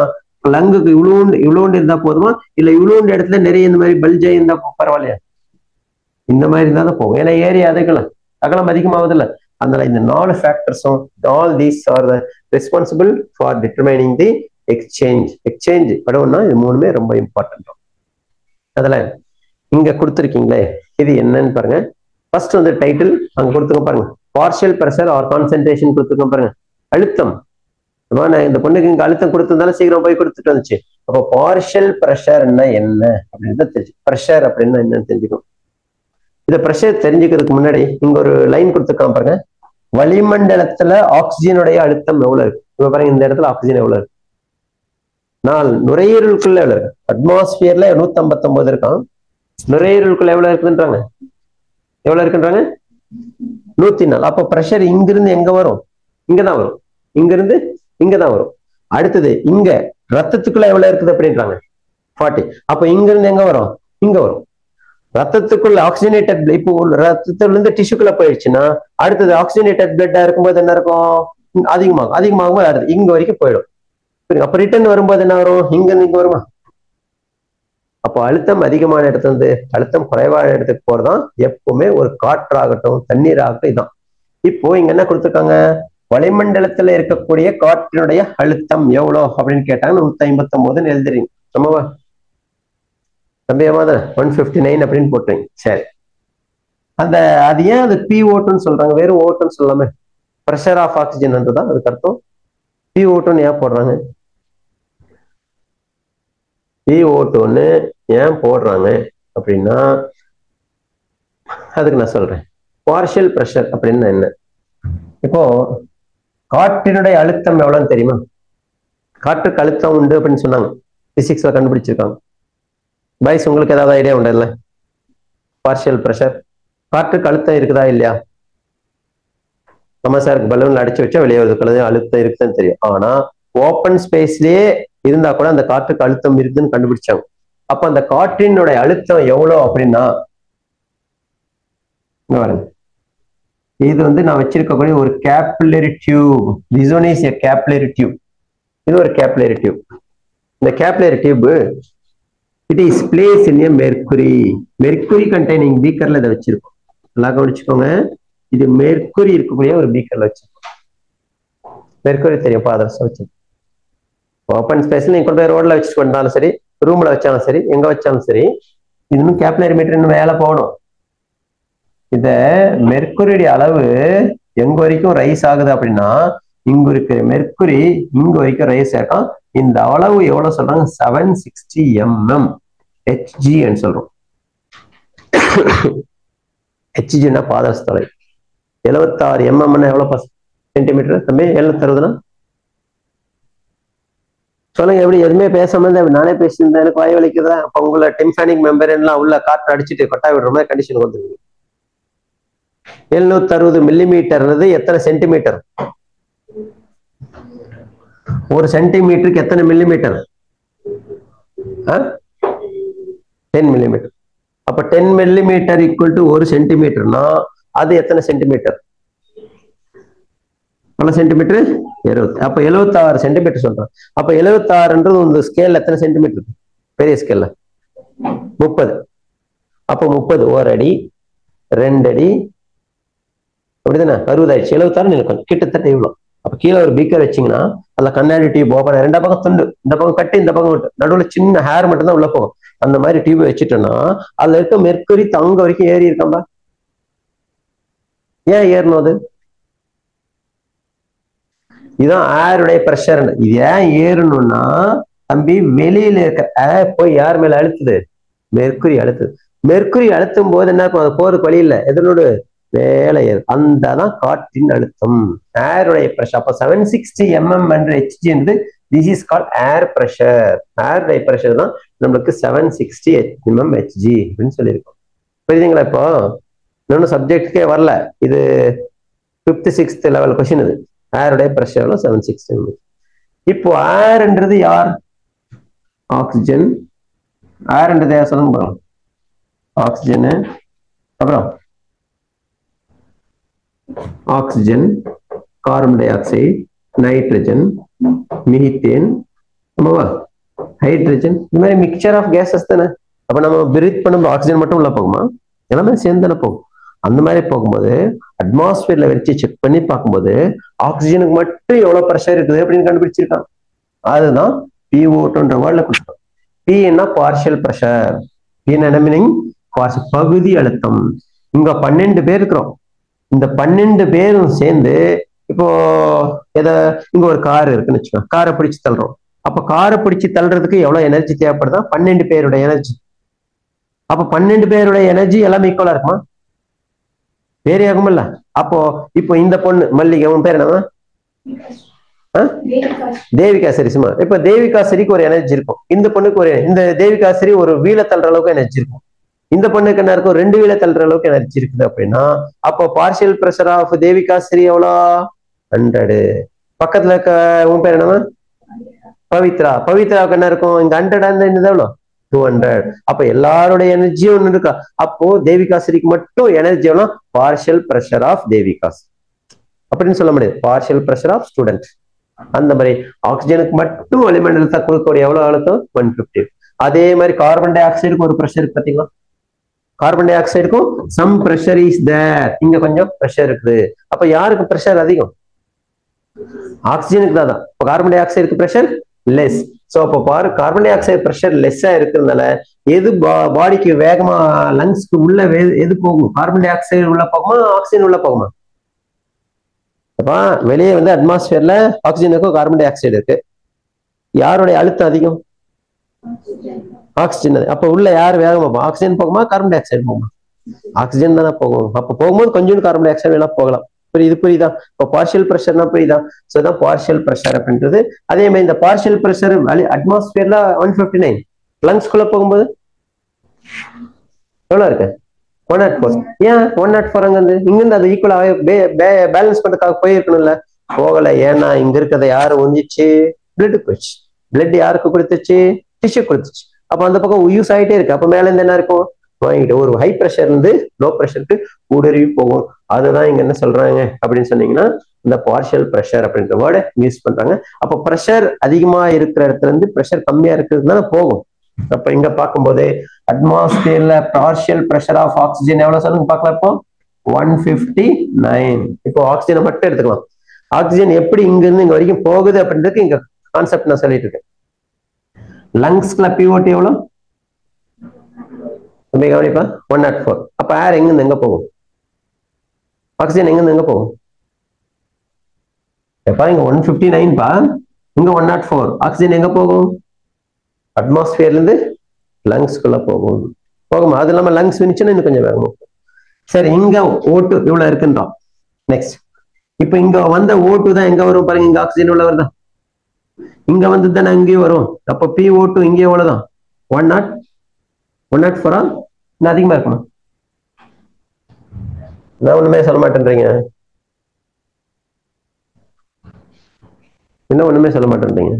லங்குக்கு இவ்வளோண்டு இவ்வளோண்டு இருந்தா போதுமா? இல்ல இவ்வளோண்டு இடத்துல நிறைய இந்த மாதிரி பல்ஜா இருந்தா பரவாயில்லையா? இந்த மாதிரி இருந்தா தான் போகும். ஏன்னா ஏரியா அதுக்கெல்லாம். அகலம் அதிகமாகுது இல்ல அதனால இந்த நாலு ஃபேக்டர்ஸும் all these are the responsible for determining the exchange exchange படம்னா இது மூணுமே ரொம்ப இம்பார்ட்டன்ட் அதில் இங்க கொடுத்துருக்கீங்களே இது என்னன்னு பாருங்க. ஃபர்ஸ்ட் வந்து டைட்டில் அங்கே கொடுத்துங்க பாருங்க. பார்ஷியல் ப்ரெஷர் ஆர் கான்சென்ட்ரேஷன் கொடுத்துருங்க பாருங்க. அழுத்தம். நான் இந்த பொண்ணுக்கு இங்க அழுத்தம் கொடுத்துருந்தாலும் சீக்கிரம் போய் கொடுத்துட்டு வந்துச்சு. அப்போ பார்ஷியல் ப்ரெஷர்னா என்ன? அப்படின்னு தெரிஞ்சு ப்ரெஷர் அப்படின்னா என்னன்னு தெரிஞ்சுக்கணும். இந்த ப்ரெஷர் தெரிஞ்சுக்கிறதுக்கு முன்னாடி இங்க ஒரு லைன் கொடுத்துருக்கான் பாருங்க. வளிமண்டலத்துல ஆக்சிஜனுடைய அழுத்தம் எவ்வளவு இருக்கு? இப்ப பாருங்க இந்த இடத்துல ஆக்சிஜன் எவ்வளவு இருக்கு? நாள் நுரையீரலுக்குள்ள எவ்வளவு இருக்கு? அட்மாஸ்பியர்ல நூத்தி ஐம்பத்தொன்பது இருக்கான் நுரையீரலுக்குள்ள எவ்வளவு இருக்குன்றாங்க? எவ்வளவு இருக்குன்றாங்க? நூத்தி நாலு அப்போ ப்ரெஷர் இங்கிருந்து எங்க வரும்? இங்கதான் வரும். இங்கிருந்து இங்கதான் வரும். அடுத்தது இங்க ரத்தத்துக்குள்ள எவ்வளவு இருக்குது அப்படின்றாங்க? ஃபார்ட்டி அப்ப இங்க இருந்து எங்க வரும்? இங்க வரும். ரத்தத்துக்குள்ள ஆக்சிஜனேட்டட் இப்போ ரத்தத்துல இருந்து டிஷ்யூக்குள்ள போயிடுச்சுன்னா அடுத்தது ஆக்சிஜனேட்டட் பிளட்டா இருக்கும்போது என்ன இருக்கும்? அதிகமாகும். அதிகமாகும் போது அடுத்து இங்க வரைக்கும் போயிடும். அப்ப ரிட்டர்ன் வரும்போது என்ன வரும்? இங்க இங்க வருமா? அப்போ அழுத்தம் அதிகமான இடத்துல இருந்து அழுத்தம் குறைவான இடத்துக்கு போறதான் எப்பவுமே ஒரு காற்றாகட்டும் தண்ணீர் ஆகட்டும் இதுதான். இப்போ இங்க என்ன கொடுத்துருக்காங்க? வளிமண்டலத்துல இருக்கக்கூடிய காற்றினுடைய அழுத்தம் எவ்வளோ அப்படின்னு கேட்டாங்க நூத்தி ஐம்பத்தி ஒன்பதுன்னு எழுதுறீங்க சமவா தம்பியமா ஒன் ஃபிஃப்டி நைன் அப்படின்னு போட்டுறீங்க சரி. அந்த அது ஏன் அது பி ஓட்டுன்னு சொல்றாங்க? வெறும் ஓட்டுன்னு சொல்லாம. ப்ரெஷர் ஆஃப் ஆக்சிஜன் தான் அதுக்கு அர்த்தம். பி ஓட்டுன்னு ஏன் போடுறாங்க? பி ஓட்டுன்னு ஏன் போடுறாங்க அப்படின்னா அதுக்கு நான் சொல்றேன். பார்ஷியல் ப்ரெஷர் அப்படின்னு என்ன? இப்போ காற்றினுடைய அழுத்தம் எவ்வளோன்னு தெரியுமா? காற்றுக்கு அழுத்தம் உண்டு அப்படின்னு சொன்னாங்க. பிசிக்ஸ்ல கண்டுபிடிச்சிருக்காங்க. பைஸ் உங்களுக்கு ஏதாவது ஐடியா உண்டு இல்லை பார்ஷியல் ப்ரெஷர் காற்றுக்கு அழுத்தம் இருக்குதா இல்லையா? நம்ம சார் பலூன் அடிச்சு வச்சா வெளியே வருது. அழுத்தம் இருக்குதுன்னு தெரியும். ஆனா ஓப்பன் ஸ்பேஸ்லயே இருந்தா கூட அந்த காற்றுக்கு அழுத்தம் இருக்குதுன்னு கண்டுபிடிச்சாங்க. அப்ப அந்த காற்றினுடைய அழுத்தம் எவ்வளவு அப்படின்னா இது வந்து நான் வச்சிருக்கக்கூடிய ஒரு capillary tube this one is a capillary tube இது ஒரு கேப்லரி டியூப் இந்த capillary tube it is place in a mercury mercury containing பீக்கர்ல இதை வச்சிருக்கோம். நல்லா கவனிச்சுக்கோங்க. இது மெர்க்குரி இருக்கக்கூடிய ஒரு பீக்கர்ல வச்சிருக்கோம். மெர்க்குரி தெரியும் பாதரசம் வச்சிருக்கோம். ஓப்பன் ஸ்பேஸ் நீங்க கொண்டு போய் ரோட்ல வச்சுட்டு கொண்டாலும் சரி ரூம்ல வச்சாலும் சரி எங்க வச்சாலும் சரி இது இன்னும் கேப்லரி மீட்டர் இன்னும் வேலை போகணும். இத மெர்க்குரியுடைய அளவு எங்க வரைக்கும் ரைஸ் ஆகுது அப்படின்னா இங்க இருக்கிற மெர்க்குரி இங்க வரைக்கும் ரைஸ் ஆகும் இந்த அளவு எவ்வளவு சொல்றாங்க? செவன் சிக்ஸ்டி எம்எம் ஹெச்ஜின்னு சொல்றோம். ஹெச்ஜின்னா பாதஸ்தலை எழுபத்தாறு எம்எம்னா எவ்வளவு சென்டிமீட்டர் தம்பி எழுநூத்தி அறுபதுனா சொல்லுங்க எப்படி? எதுவுமே பேசாம இருந்தா நானே பேசியிருந்தேன். எனக்கு வாய் வலிக்குதா அப்ப உங்களை டெம்பானிக் மெம்பர் எல்லாம் உள்ள காற்று அடிச்சுட்டு கொட்டா விடுற மாதிரி கண்டிஷன் வந்துருக்கு எழுநூத்தி அறுபது மில்லிமீட்டர்ன்றது எத்தனை சென்டிமீட்டர் ஒரு சென்டிமீட்டருக்கு எத்தனை மில்லிமீட்டர் டென் மில்லிமீட்டர் அப்ப டென் மில்லிமீட்டர் ஈக்குவல் டு ஒரு சென்டிமீட்டர்னா அது எத்தனை சென்டிமீட்டர் பல சென்டிமீட்டர் எழுபத்தி அப்ப எழுபத்தாறு சென்டிமீட்டர் சொல்றேன். அப்ப எழுபத்தாறுன்றது இந்த ஸ்கேல்ல எத்தனை சென்டிமீட்டர் பெரிய ஸ்கேல்ல முப்பது. அப்ப முப்பது ஒரு அடி ரெண்டு அடி அப்படிதானே? அறுபது ஆயிடுச்சு எழுபத்தாறு நினைக்கும் கிட்டத்தட்ட இவ்வளவு அப்ப கீழே ஒரு பீக்கர் வச்சீங்கன்னா அதுல கண்ணாடி டியூப் ஓப்பன் ரெண்டா பக்கம் துண்டு இந்த பக்கம் கட்டி இந்த பக்கம் நடுவில் நடுவுல சின்ன ஹேர் மட்டும் தான் உள்ள போகும். அந்த மாதிரி டியூப் வச்சுட்டோம்னா அதுல இருக்க மெர்க்குரி தங்க வரைக்கும் ஏறி இருக்கம்பா ஏன் ஏறணும் அது? இதுதான் ஏருடைய பிரஷர் இது ஏன் ஏறணும்னா தம்பி வெளியில இருக்க ஏர் போய் யார் மேல அழுத்துது? மெர்க்குரி அழுத்துது. மெர்க்குரி அழுத்தும் போது என்ன இருக்கும் அது போறதுக்கு வழி இல்லை. எதனோடு? மேலே ஏறும் அந்த தான் காற்றின் அழுத்தம். ஏருடைய பிரஷர் அப்போ செவன் சிக்ஸ்டி எம்எம் என்ற ஹெச்ஜி என்று this is call air pressure ஏருடைய pressure தான் நம்மளுக்கு செவன் சிக்ஸ்டி எம்எம் ஹெச்ஜி அப்படின்னு சொல்லியிருக்கோம். புரியுதுங்களா இப்போ? இன்னொன்று சப்ஜெக்டுக்கே வரல. இது ஃபிஃப்த் சிக்ஸ்த் லெவல் கொஷின் இது ஏருடைய பிரஷர்ல செவன் சிக்ஸ்டி இப்போ ஏர்ன்றது யார்? ஆக்சிஜன் ஏர்ன்றது யார் சொல்லுங்க பார்க்கலாம் ஆக்சிஜனு அப்புறம் oxygen carbon dioxide nitrogen methane ஆமாவா ஹைட்ரஜன் இந்த மாதிரி மிக்சர் ஆஃப் கேசஸ் தானே. அப்போ நம்ம பிரீத் பண்ணும்போது ஆக்சிஜன் மட்டும் உள்ள போகுமா? எல்லாமே சேர்ந்து தானே போகும். அந்த மாதிரி போகும்போது அட்மாஸ்பியர்ல வச்சு செக் பண்ணி பார்க்கும்போது ஆக்சிஜனுக்கு மட்டும் எவ்வளவு ப்ரெஷர் இருக்குது அப்படின்னு கண்டுபிடிச்சிருக்கான். அதுதான் பிஓட்டுன்ற வேர்ல கொடுத்தோம். பி என்ன பார்ஷியல் ப்ரெஷர் பி என்ன மீனிங் பகுதி அழுத்தம். இங்க பன்னெண்டு பேர் இருக்கிறோம். இந்த பன்னெண்டு பேரும் சேர்ந்து இப்போ எதை இங்க ஒரு கார் இருக்குன்னு வச்சுக்கோங்க. காரை பிடிச்சு தள்ளுறோம். அப்ப காரை பிடிச்சு தள்ளுறதுக்கு எவ்வளவு எனர்ஜி தேவைப்படுதா? பன்னெண்டு பேரோட எனர்ஜி அப்ப பன்னெண்டு பேரோட எனர்ஜி எல்லாமே ஈக்குவலா இருக்குமா? வேறே ஆகுமில்ல அப்போ இப்போ இந்த பொண்ணு மல்லிகை உன் பேர் என்னவா தேவிகா சரி சும்மா. இப்ப தேவிகா சரிக்கு ஒரு எனர்ஜி இருக்கும். இந்த பொண்ணுக்கு ஒரு இந்த தேவிகா சரி ஒரு வீல தள்ளுற அளவுக்கு எனர்ஜி இருக்கும். இந்த பொண்ணுக்கு என்ன இருக்கும்? ரெண்டு வீல தள்ளுற அளவுக்கு எனர்ஜி இருக்குது அப்படின்னா அப்போ பார்ஷியல் பிரஷர் ஆஃப் தேவிகா சரி எவ்வளோ? ஹண்ட்ரடு பக்கத்துல இருக்க உன் பேர் என்னவா பவித்ரா. பவித்ராவுக்கு என்ன இருக்கும்? இங்க ஹண்ட்ரட் அந்த என்னது எவ்வளோ? டூ ஹண்ட்ரட் அப்ப எல்லாருடைய எனர்ஜியும் ஒன்று இருக்கா? அப்போ தேவிகாசிரிக்கு மட்டும் எனர்ஜி எவ்வளோ? பார்ஷியல் பிரஷர் ஆஃப் தேவிகாஸ் அப்படின்னு சொல்ல முடியாது. பார்ஷியல் பிரஷர் ஆஃப் ஸ்டூடெண்ட் அந்த மாதிரி ஆக்சிஜனுக்கு மட்டும் வளிமண்டலத்தை கொடுக்கக்கூடிய எவ்வளவு அழுத்தம் ஒன் பிப்டி அதே மாதிரி கார்பன் டை ஆக்சைடுக்கு ஒரு ப்ரெஷர் இருக்கு பாத்தீங்களா? கார்பன் டை ஆக்சைடுக்கும் சம் ப்ரெஷர் இஸ் தேர் இங்க கொஞ்சம் ப்ரெஷர் இருக்குது. அப்ப யாருக்கு ப்ரெஷர் அதிகம்? ஆக்சிஜனுக்கு தான் இப்போ கார்பன் டை ஆக்சைடுக்கு ப்ரெஷர் லெஸ் ஸோ அப்போ பாரு கார்பன் டை ஆக்சைடு ப்ரெஷர் லெஸ்ஸா இருக்கிறதுனால எது பாடிக்கு வேகமா லங்ஸ்க்கு உள்ள வே- எது போகும்? கார்பன் டை ஆக்சைடு உள்ள போகுமா ஆக்சிஜன் உள்ள போகுமா? அப்பா வெளியே வந்து அட்மாஸ்பியர்ல ஆக்சிஜனுக்கும் கார்பன் டை ஆக்சைடு இருக்கு. யாருடைய அழுத்தம் அதிகம்? ஆக்சிஜன் அது. அப்போ உள்ள யார் வேகமாக போகும் ஆக்சிஜன் போகுமா? கார்பன் டை ஆக்சைடு போகுமா? ஆக்சிஜன் தானே போகும். அப்போ போகும்போது கொஞ்சம் கார்பன் டை ஆக்சைடு வேணா போகலாம். புரியுது புரியுதா? இப்போ பார்ஷியல் ப்ரெஷர்னா புரியுதா? ஸோ தான் பார்ஷியல் ப்ரெஷர் அப்படின்றது. அதே மாதிரி இந்த பார்ஷியல் ப்ரெஷர் அட்மாஸ்பியர்ல ஒன் ஃபிஃப்டி நைன் லங்ஸ்குள்ள போகும்போது? எவ்வளோ இருக்கு? ஒன் நாட் ஃபோர் ஏன்? ஒன் நாட் ஃபோர் அங்கிருந்து? இங்கிருந்து அது ஈக்குவலாக பேலன்ஸ் பண்ணுறதுக்காக போயிருக்கணும்ல. போகல. ஏன்னா இங்க இருக்கிறத யாரு ஒஞ்சிச்சு பிளட் போயிடுச்சு. பிளட் யாருக்கு கொடுத்துச்சு? டிஷ்யூ கொடுத்துச்சு. அப்போ அந்த பக்கம் யூஸ் ஆயிட்டே இருக்கு. அப்போ மேலே என்ன இருக்கும்? வாங்கிட்டு ஒரு ஹை ப்ரெஷர் இருந்து லோ ப்ரெஷருக்கு ஊடுருவி போகும். அதுதான் இங்க என்ன சொல்றாங்க? அப்படின்னு சொன்னீங்கன்னா இந்த பார்ஷியல் ப்ரெஷர் அப்படின்ற வேர்டை யூஸ் பண்றாங்க. அப்ப ப்ரெஷர் அதிகமா இருக்கிற இடத்துல இருந்து ப்ரெஷர் கம்மியா இருக்கிறதுனால போகும். அப்ப இங்க பார்க்கும்போது அட்மாஸ்பியர்ல பார்ஷியல் ப்ரெஷர் ஆஃப் ஆக்சிஜன் எவ்வளவு சொல்லுங்க பார்க்கலாம் இப்போ? ஒன் பிப்டி நைன் இப்போ ஆக்சிஜனை மட்டும் எடுத்துக்கலாம். ஆக்சிஜன் எப்படி இங்க இருந்து இங்க வரைக்கும் போகுது அப்படின்றது இங்க கான்செப்ட் நான் சொல்லிட்டு இருக்கேன். லங்ஸ்ல பிஓடி எவ்வளவு அப்படி கவனிப்பா ஒன் நாட் ஃபோர் அப்ப ஏர் எங்கேருந்து எங்கே எங்க போகும்? ஆக்சிஜன் எங்கேருந்து எங்கே எங்க போகும்? எப்பா இங்க ஒன் ஃபிஃப்டி நைன்பா இங்க ஒன் நாட் ஃபோர் ஆக்சிஜன் எங்க போகும்? அட்மாஸ்பியர்ல இருந்து போகும். போகுமா? அது இல்லாம லங்ஸ் வினிச்சுன்னா இன்னும் கொஞ்சம் வேகமா போகும். சரி இங்க ஓட்டு இவ்வளவு இருக்குன்றோம். நெக்ஸ்ட் இப்ப இங்க வந்த ஓட்டு தான் எங்க வரும்? பாருங்க இங்க ஆக்சிஜன் உள்ள வருதா? இங்க வந்து தானே அங்கேயும் வரும். அப்ப பி ஓட்டு இங்கே எவ்வளவுதான் ஒன் நாட் ஒன் நாட் ஃபோரா இன்னும் அதிகமா இருக்குமா நான் ஒண்ணுமே சொல்ல மாட்டேன்றீங்க. என்ன ஒண்ணுமே சொல்ல மாட்டேன்றீங்க.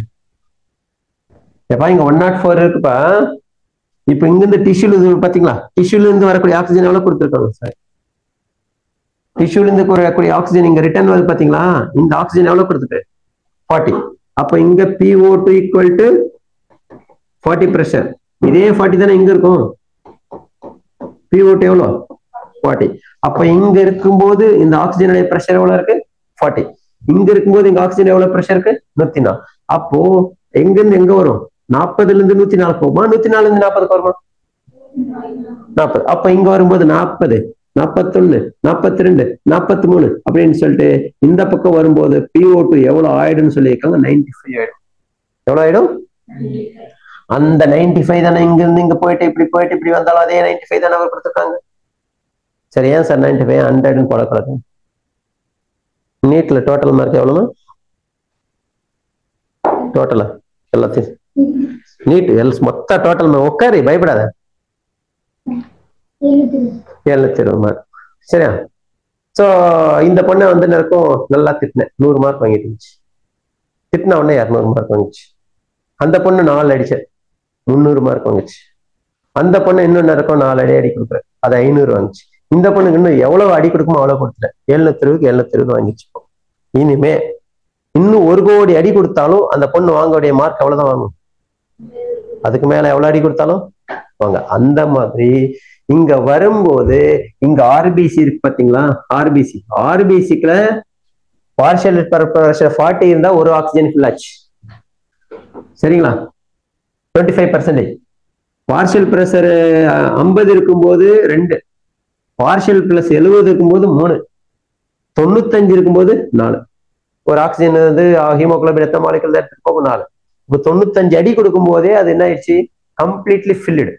எப்பா இங்க ஒன் நாட் ஃபோர் இருக்குப்பா. இப்ப இங்க இருந்து டிஷ்யூல இது பாத்தீங்களா? டிஷ்யூல இருந்து வரக்கூடிய ஆக்சிஜன் எவ்வளவு கொடுத்துருக்காங்க சார் டிஷ்யூல இருந்து வரக்கூடிய ஆக்சிஜன் இங்க ரிட்டர்ன் வருது பாத்தீங்களா? இந்த ஆக்சிஜன் எவ்வளவு கொடுத்துட்டு? ஃபார்ட்டி அப்ப இங்க PO two equal to forty pressure இதே ஃபார்ட்டி தானே இங்க இருக்கும்? பிஓ டூ எவ்வளோ ஃபார்ட்டி அப்ப இங்க இருக்கும்போது இந்த ஆக்சிஜனுடைய ப்ரெஷர் எவ்வளவு இருக்கு? ஃபார்ட்டி இங்க இருக்கும்போது இங்க ஆக்சிஜன் எவ்வளவு ப்ரெஷர் இருக்கு? நூத்தி நாலு. அப்போ எங்க இருந்து எங்க வரும்? நாற்பதுல இருந்து நூத்தி நாலு போகுமா? நூத்தி நாலுல இருந்து நாற்பதுக்கு வருமா? நாற்பது. அப்ப இங்க வரும்போது நாற்பது. நாற்பத்தொன்னு நாற்பத்தி ரெண்டு நாற்பத்தி மூணு அப்படின்னு சொல்லிட்டு இந்த பக்கம் வரும்போது பிஓ டூ எவ்வளவு ஆயிடும்னு சொல்லியிருக்காங்க? நைன்டி ஃபைவ் ஆயிடும். எவ்வளவு ஆயிடும்? அந்த நைன்டி ஃபைவ் தானே இங்க இருந்து இங்க போயிட்டு இப்படி போயிட்டு இப்படி வந்தாலும் அதே நைன்டி ஃபைவ் தானே அவர் கொடுத்துருக்காங்க. சரி ஏன் சார் நைன்டி ஃபைவ் ஹண்ட்ரட்னு போடக்கூடாது? நீட்ல டோட்டல் மார்க் எவ்வளவு? டோட்டலா எல்லாத்தையும். நீட் எல்ஸ் மொத்த டோட்டல் உட்காரு பயப்படாத. ஏழு இருபது மார்க் சரியா? ஸோ இந்த பொண்ணை வந்து இருக்கும்? நல்லா திட்டினேன். நூறு மார்க் வாங்கிட்டு இருந்துச்சு திட்டின உடனே இரநூறு மார்க் வாங்கிச்சு அந்த பொண்ணு நாலு அடிச்சேன். முந்நூறு மார்க் வாங்கிச்சு அந்த பொண்ணு இன்னும் இருக்கும்? நாலு அடி அடி கொடுக்குறேன். அது ஐநூறு வாங்கிச்சு இந்த பொண்ணுக்கு இன்னும் எவ்வளவு அடி கொடுக்குமோ அவ்வளவு கொடுத்துட்டேன். எழுநூத்தி இருபதுக்கு எழுநூத்தி இருபது வாங்கிச்சு இனிமே இன்னும் ஒரு கோடி அடி கொடுத்தாலும் அந்த பொண்ணு வாங்கக்கூடிய மார்க் அவ்வளவுதான் வாங்கும். அதுக்கு மேல எவ்வளவு அடி கொடுத்தாலும் வாங்க. அந்த மாதிரி இங்க வரும்போது இங்க ஆர்பிசி இருக்கு பாத்தீங்களா? ஆர்பிசி ஆர்பிசிக்குல பார்ஷியல் ப்ரெஷர் ஃபார்ட்டி இருந்தா ஒரு ஆக்சிஜன் ஃபில் ஆச்சு. சரிங்களா? Twenty five percentage partial pressure ஐம்பது இருக்கும்போது ரெண்டு. பார்ஷியல் பிளஸ் எழுபது இருக்கும்போது மூணு. தொண்ணூத்தஞ்சு இருக்கும்போது நாலு. ஒரு ஆக்சிஜன் வந்து ஹீமோகுளோபின் எத்தனை மாலிக்கல் எடுத்துட்டு போகும் நாலு. இப்போ தொண்ணூத்தஞ்சு அடி கொடுக்கும் போதே அது என்ன ஆயிடுச்சு? கம்ப்ளீட்லி ஃபில்டு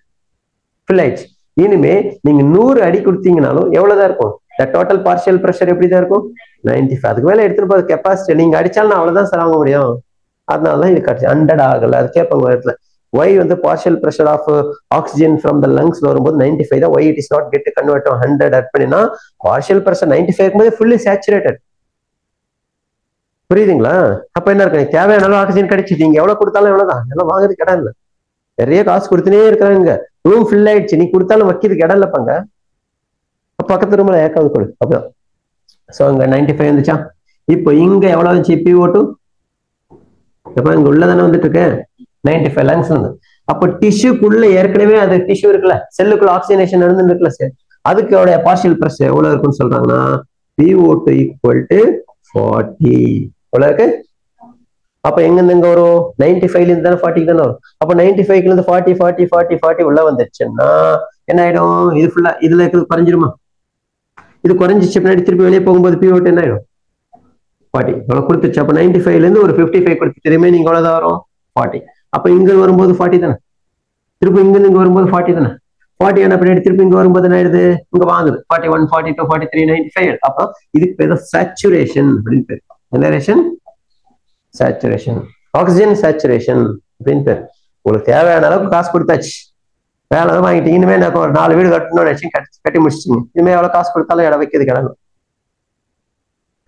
ஃபில் ஆயிடுச்சு. இனிமே நீங்க நூறு அடி கொடுத்தீங்கனாலும் எவ்வளவுதான் இருக்கும்? டோட்டல் பார்ஷியல் ப்ரெஷர் எப்படி தான் இருக்கும்? நைன்டி ஃபைவ் அதுக்கு மேலே எடுத்துட்டு போகிற கெப்பாசிட்டி நீங்க அடிச்சாலும் அவ்வளவுதான் சார் வாங்க முடியும். அதனால தான் இது கிடைச்சி ஹண்ட்ரட் ஆகல. அது கேட்பாங்க இடத்துல. ஒய் வந்து partial pressure of oxygen from the lungs வரும்போது நைன்டி ஃபைவ் தான் why it is not get convert hundred at பண்ணினா பார்ஷியல் ப்ரெஷர் நைன்டி ஃபைவ் இருக்கும்போது ஃபுல்லி சேச்சுரேட்டட் புரியுதுங்களா? அப்ப என்ன இருக்கு தேவையான அளவு ஆக்சிஜன் கிடைச்சிது நீங்க எவ்வளவு கொடுத்தாலும் எவ்வளவுதான். எல்லாம் வாங்குறது கிடையாது நிறைய காசு கொடுத்துனே இருக்கிறாங்க. ரூம் ஃபில் ஆயிடுச்சு. நீ கொடுத்தாலும் வைக்கிறதுக்கு இடம் இல்லைப்பாங்க. பக்கத்து ரூம்ல ஏக்காவது கொடு. அப்படிதான். ஸோ அங்கே நைன்டி ஃபைவ் வந்துச்சா? இப்போ இங்க எவ்வளவு வந்துச்சு ஓ டூ எப்ப இங்க உள்ளதானே வந்துட்டு இருக்கு? நைன்டி ஃபைவ் லங்ஸ் வந்து. அப்போ டிஷ்யூக்குள்ள ஏற்கனவே அது டிஷ்யூ இருக்குல்ல? செல்லுக்குள்ள ஆக்சிஜனேஷன் நடந்து இருக்குல்ல சார் அதுக்கு அவருடைய பார்ஷியல் ப்ரெஸ் எவ்வளவு இருக்குன்னு சொல்றாங்கன்னா? PO two equal to forty எவ்வளவு இருக்கு? அப்ப எங்க இருந்து எங்க வரும்? நைன்டி ஃபைவ்ல இருந்து தானே ஃபார்ட்டிக்கு தானே வரும்? அப்ப நைன்டி ஃபைவ்ல இருந்து ஃபார்ட்டி ஃபார்ட்டி ஃபார்ட்டி ஃபார்ட்டி உள்ள வந்துருச்சுன்னா என்ன ஆயிடும்? இது ஃபுல்லா இதுல இருக்கிறது குறைஞ்சிருமா? இது குறைஞ்சிச்சு பின்னாடி திருப்பி வெளியே போகும்போது பிஓட் என்ன ஆயிடும்? ஃபார்ட்டி எவ்வளவு கொடுத்துச்சு. அப்ப நைன்டி ஃபைவ்ல இருந்து ஒரு ஃபிஃப்டி ஃபைவ் கொடுத்து திரும்பி நீங்க எவ்வளவுதான் வரும்? ஃபார்ட்டி அப்ப இங்க வரும்போது ஃபார்ட்டி தானே? திருப்பி இங்க இருந்து இங்க வரும்போது ஃபார்ட்டி தானே? ஃபார்ட்டி என்ன பின்னாடி திருப்பி இங்க வரும்போது என்ன ஆயிடுது? இங்க வாங்குது. Forty one forty two forty three ninety five அப்போ இதுக்கு பேர் சேச்சுரேஷன் அப்படின்னு பேர். என்ன ரேஷன் சேச்சுரேஷன் ஆக்சிஜன் சேச்சுரேஷன் அப்படின்னு பேர். உங்களுக்கு தேவையான அளவுக்கு காசு கொடுத்தாச்சு. வேலை தான் வாங்கிட்டு இனிமே நான் ஒரு நாலு வீடு கட்டணும்னு நினைச்சு கட்டி கட்டி முடிச்சிங்க இனிமே எவ்வளவு காசு கொடுத்தாலும் இடம் வைக்கிறது கிடங்கு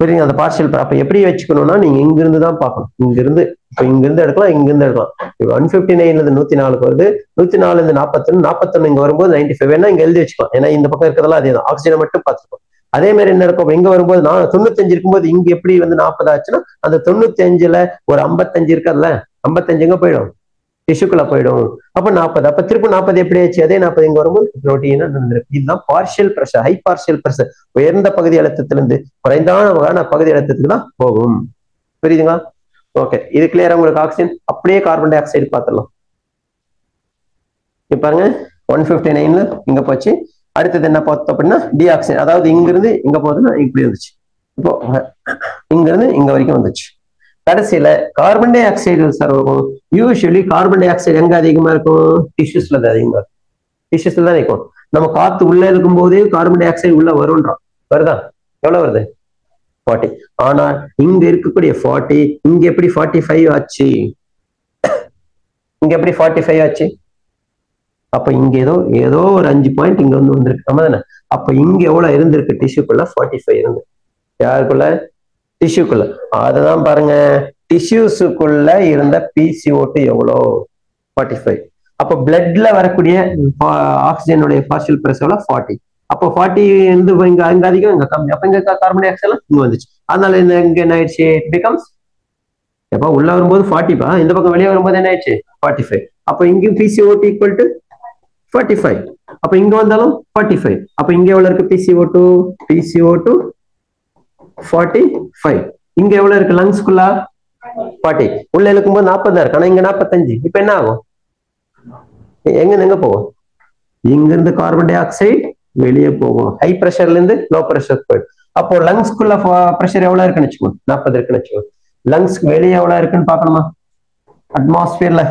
புரியுங்க அந்த பார்சியல் அப்ப எப்படி வச்சுக்கணும்னா நீங்க இங்கிருந்து தான் பார்க்கணும். இங்க இருந்து இங்கிருந்து இங்க இருந்து எடுக்கலாம் இங்க இருந்து எடுக்கலாம். இப்போ ஒன் பிப்டி நைன்லேருந்து இருந்து நூத்தி நாலுக்கு வருது. நூத்தி நாலுலேருந்து இருந்து நாற்பத்தொன்று இங்கே வரும்போது நைன்டி ஃபைவ் வேணா இங்க எழுதி வச்சுக்கலாம். ஏன்னா இந்த பக்கம் இருக்கிறதெல்லாம் அதே தான் ஆக்சிஜனை மட்டும் பார்த்துருக்கோம் அதே மாதிரி என்ன இருக்கும்? இங்க வரும்போது நான் தொண்ணூத்தஞ்சு இருக்கும்போது இங்க எப்படி வந்து நாற்பது ஆச்சுன்னா அந்த தொண்ணூத்தி அஞ்சுல ஒரு ஐம்பத்தஞ்சு இருக்கல ஐம்பத்தஞ்சு எங்க போயிடும்? டிஷ்யூக்குள்ள போயிடும். அப்ப நாற்பது. அப்ப திருப்பி நாற்பது எப்படி ஆச்சு? அதே நாற்பது இங்க வரும்போது புரோட்டீனா நடந்திருக்கு. இதுதான் partial pressure high partial pressure உயர்ந்த பகுதி அழுத்தத்திலிருந்து குறைந்தான பகுதி அழுத்தத்துக்கு தான் போகும். புரியுதுங்களா? ஓகே இது கிளியரா உங்களுக்கு ஆக்சிஜன் அப்படியே கார்பன் டை ஆக்சைடு பார்த்துடலாம். இப்ப பாருங்க. ஒன் பிப்டி நைன்ல இங்க போச்சு. அடுத்தது என்ன பார்த்தோம் அப்படின்னா டி ஆக்சைடு அதாவது இங்கிருந்து இங்க போகுதுன்னா இப்படி வந்துச்சு. இப்போ இங்கிருந்து இங்க வரைக்கும் வந்துச்சு. கடைசியில கார்பன் டை ஆக்சைடு சார் இருக்கும். யூஸ்வலி கார்பன் டை ஆக்சைடு எங்க அதிகமா இருக்கும்? டிஷ்யூஸ்ல அது அதிகமா இருக்கும். டிஷ்யூஸ்ல தான் இருக்கும். நம்ம காத்து உள்ள இருக்கும் போதே கார்பன் டை ஆக்சைடு உள்ள வரும்ன்றோம் வருதா? எவ்வளவு வருது? ஃபார்ட்டி ஆனா இங்க இருக்கக்கூடிய ஃபார்ட்டி இங்க எப்படி ஃபார்ட்டி ஃபைவ் ஆச்சு? இங்க எப்படி ஃபார்ட்டி ஃபைவ் ஆச்சு? அப்ப இங்க ஏதோ ஏதோ ஒரு அஞ்சு பாயிண்ட் இங்க வந்து வந்திருக்கு. நம்ம தானே? அப்ப இங்க எவ்வளவு இருந்திருக்கு? டிஷ்யூக்குள்ள ஃபார்ட்டி ஃபைவ் இருந்து. யாருக்குள்ள? டிஷ்யூக்குள்ள அததான் பாருங்க. டிஷ்யூஸுக்குள்ள இருந்த பிசிஓட்டு எவ்வளோ? ஃபார்ட்டி ஃபைவ் அப்போ பிளட்ல வரக்கூடிய ஆக்சிஜனுடைய பார்ஷியல் பிரஸ் எவ்வளோ? ஃபார்ட்டி அப்போ ஃபார்ட்டி வந்து இங்க அங்க அதிகம் இங்க கம்மி. அப்ப இங்க கார்பன் டை ஆக்சைடு இங்க வந்துச்சு. அதனால இந்த இங்க என்ன ஆயிடுச்சு? பிகம்ஸ் எப்ப? உள்ள வரும்போது ஃபார்ட்டிப்பா இந்த பக்கம் வெளியே வரும்போது என்ன ஆயிடுச்சு? ஃபார்ட்டி ஃபைவ் அப்போ இங்கேயும் PCO two equal to forty five அப்ப இங்க வந்தாலும் ஃபார்ட்டி ஃபைவ் அப்ப இங்க எவ்வளவு இருக்கு? PCO two PCO two forty five இங்க எவ்வளவு இருக்கு? லங்ஸ்குள்ள ஃபார்ட்டி உள்ள இழுக்கும்போது நாற்பது தான் இருக்கு. ஆனா இங்க நாற்பத்தஞ்சு. இப்ப என்ன ஆகும்? எங்க எங்க போகும்? இங்க இருந்து கார்பன் டை ஆக்சைடு வெளியே போகும். ஹை ப்ரெஷர்ல இருந்து லோ பிரஷர் போயிடும். அப்போ லங்ஸ்குள்ள ப்ரெஷர் எவ்வளவு இருக்குன்னு வச்சுக்கோங்க. நாற்பது இருக்குன்னு வச்சுக்கோங்க. லங்ஸ்க்கு வெளியே எவ்வளவு இருக்குன்னு பாக்கணுமா அட்மாஸ்பியர்ல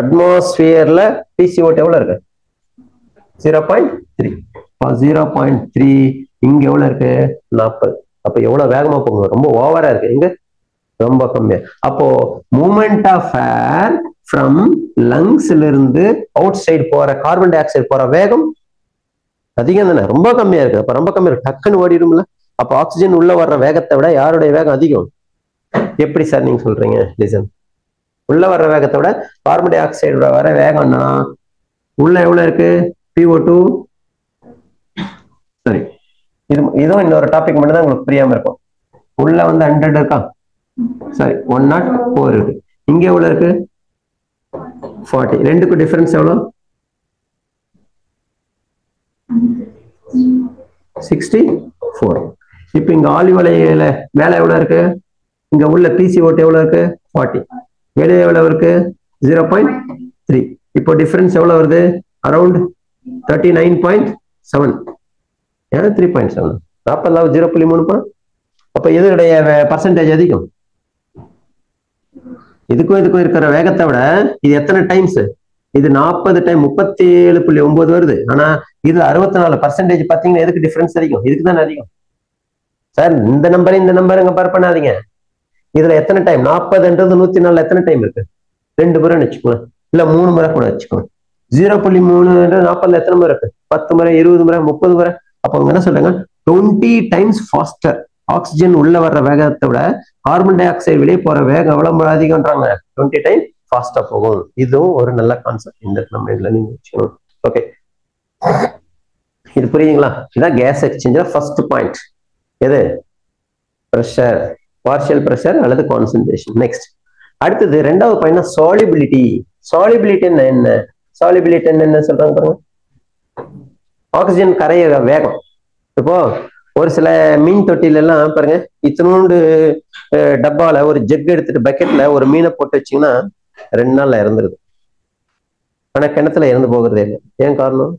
அட்மாஸ்பியர்ல பிசிஓட் எவ்வளவு இருக்கு? Zero point three zero point three இங்க எவ்வளவு இருக்கு? நாற்பது. அப்ப எவ்வளவு வேகமா போகும் ரொம்ப ஓவரா இருக்கு. இங்க ரொம்ப கம்மியா. அப்போ மூமெண்ட் ஆஃப் ஏர் ஃப்ரம் லங்ஸ்ல இருந்து அவுட் சைடு போற கார்பன் டை ஆக்சைடு போற வேகம் அதிகம் தானே? ரொம்ப கம்மியா இருக்கு. அப்ப ரொம்ப கம்மியா இருக்கு. டக்குன்னு ஓடிடும்ல. அப்ப ஆக்சிஜன் உள்ள வர்ற வேகத்தை விட யாருடைய வேகம் அதிகம்? எப்படி சார் நீங்க சொல்றீங்க லிசன்? உள்ள வர்ற வேகத்தை விட கார்பன் டை ஆக்சைடோட வர வேகம்னா உள்ள எவ்வளவு இருக்கு? பிஓ டூ சரி இது இதுவும் இன்னொரு டாபிக் மட்டும் தான் உங்களுக்கு புரியாம இருக்கும். உள்ள வந்து ஹண்ட்ரட் இருக்கா? சாரி ஒன் நாட் ஃபோர் இருக்கு. இங்க எவ்வளவு இருக்கு? ஃபார்ட்டி ரெண்டுக்கும் டிஃபரன்ஸ் எவ்வளோ சிக்ஸ்டி ஃபோர் இப்போ இங்க ஆலிவலையில மேல எவ்வளவு இருக்கு? இங்க உள்ள பிசி ஓட்டு எவ்வளவு இருக்கு? ஃபார்ட்டி வெளியே எவ்வளோ இருக்கு? ஜீரோ பாயிண்ட் த்ரீ இப்போ டிஃபரன்ஸ் எவ்வளவு வருது? Around thirty nine point seven ஏன் த்ரீ பாயிண்ட் செவன் நாற்பதாவது ஜீரோ புள்ளி மூணு அப்போ இதனுடைய பர்சன்டேஜ் அதிகம். இதுக்கும் இதுக்கும் இருக்கிற வேகத்தை விட இது எத்தனை டைம்ஸ் இது நாற்பது டைம் முப்பத்தி ஏழு புள்ளி ஒன்பது வருது. ஆனா இது அறுபத்தி நாலு பர்சன்டேஜ் பாத்தீங்கன்னா எதுக்கு டிஃபரன்ஸ் அதிகம்? இதுக்கு தானே அதிகம். சார் இந்த நம்பர் இந்த நம்பர் கம்பேர் பண்ணாதீங்க. இதுல எத்தனை டைம் நாற்பதுன்றது நூத்தி நாலுல எத்தனை டைம் இருக்கு? ரெண்டு முறைன்னு வச்சுக்கோங்க. இல்ல மூணு முறை கூட வச்சுக்கோங்க. ஜீரோ புள்ளி மூணுன்றது நாற்பதுல எத்தனை முறை இருக்கு? பத்து முறை இருபது முறை முப்பது முறை. அப்போ அவங்க என்ன சொல்றாங்க? டுவெண்ட்டி டைம்ஸ் ஃபாஸ்டர் ஆக்சிஜன் உள்ள வர்ற வேகத்தை விட கார்பன் டை ஆக்சைடு வெளியே போற வேகம் எவ்வளவு அதிகம்ன்றாங்க? டுவெண்ட்டி டைம் ஃபாஸ்டா போகும். இதுவும் ஒரு நல்ல கான்செப்ட் இந்த நம்ம இதுல நீங்க வச்சுக்கணும். ஓகே இது புரியுதுங்களா? இதான் கேஸ் எக்ஸ்சேஞ்சர் ஃபர்ஸ்ட் பாயிண்ட் எது? ப்ரெஷர் பார்ஷியல் ப்ரெஷர் அல்லது கான்சன்ட்ரேஷன் நெக்ஸ்ட் அடுத்தது ரெண்டாவது பாயிண்ட் சாலிபிலிட்டி சாலிபிலிட்டி என்ன? சாலிபிலிட்டி என்ன சொல்றாங்க பாருங்க? ஆக்சிஜன் கரைய வேகம். இப்போ ஒரு சில மீன் தொட்டில எல்லாம் பாருங்க இத்தனோண்டு டப்பால ஒரு ஜெக் எடுத்துட்டு பக்கெட்ல ஒரு மீனை போட்டு வச்சீங்கன்னா ரெண்டு நாள்ல இறந்துருது. ஆனா கிணத்துல இறந்து போகிறதே இல்லை. ஏன் காரணம்?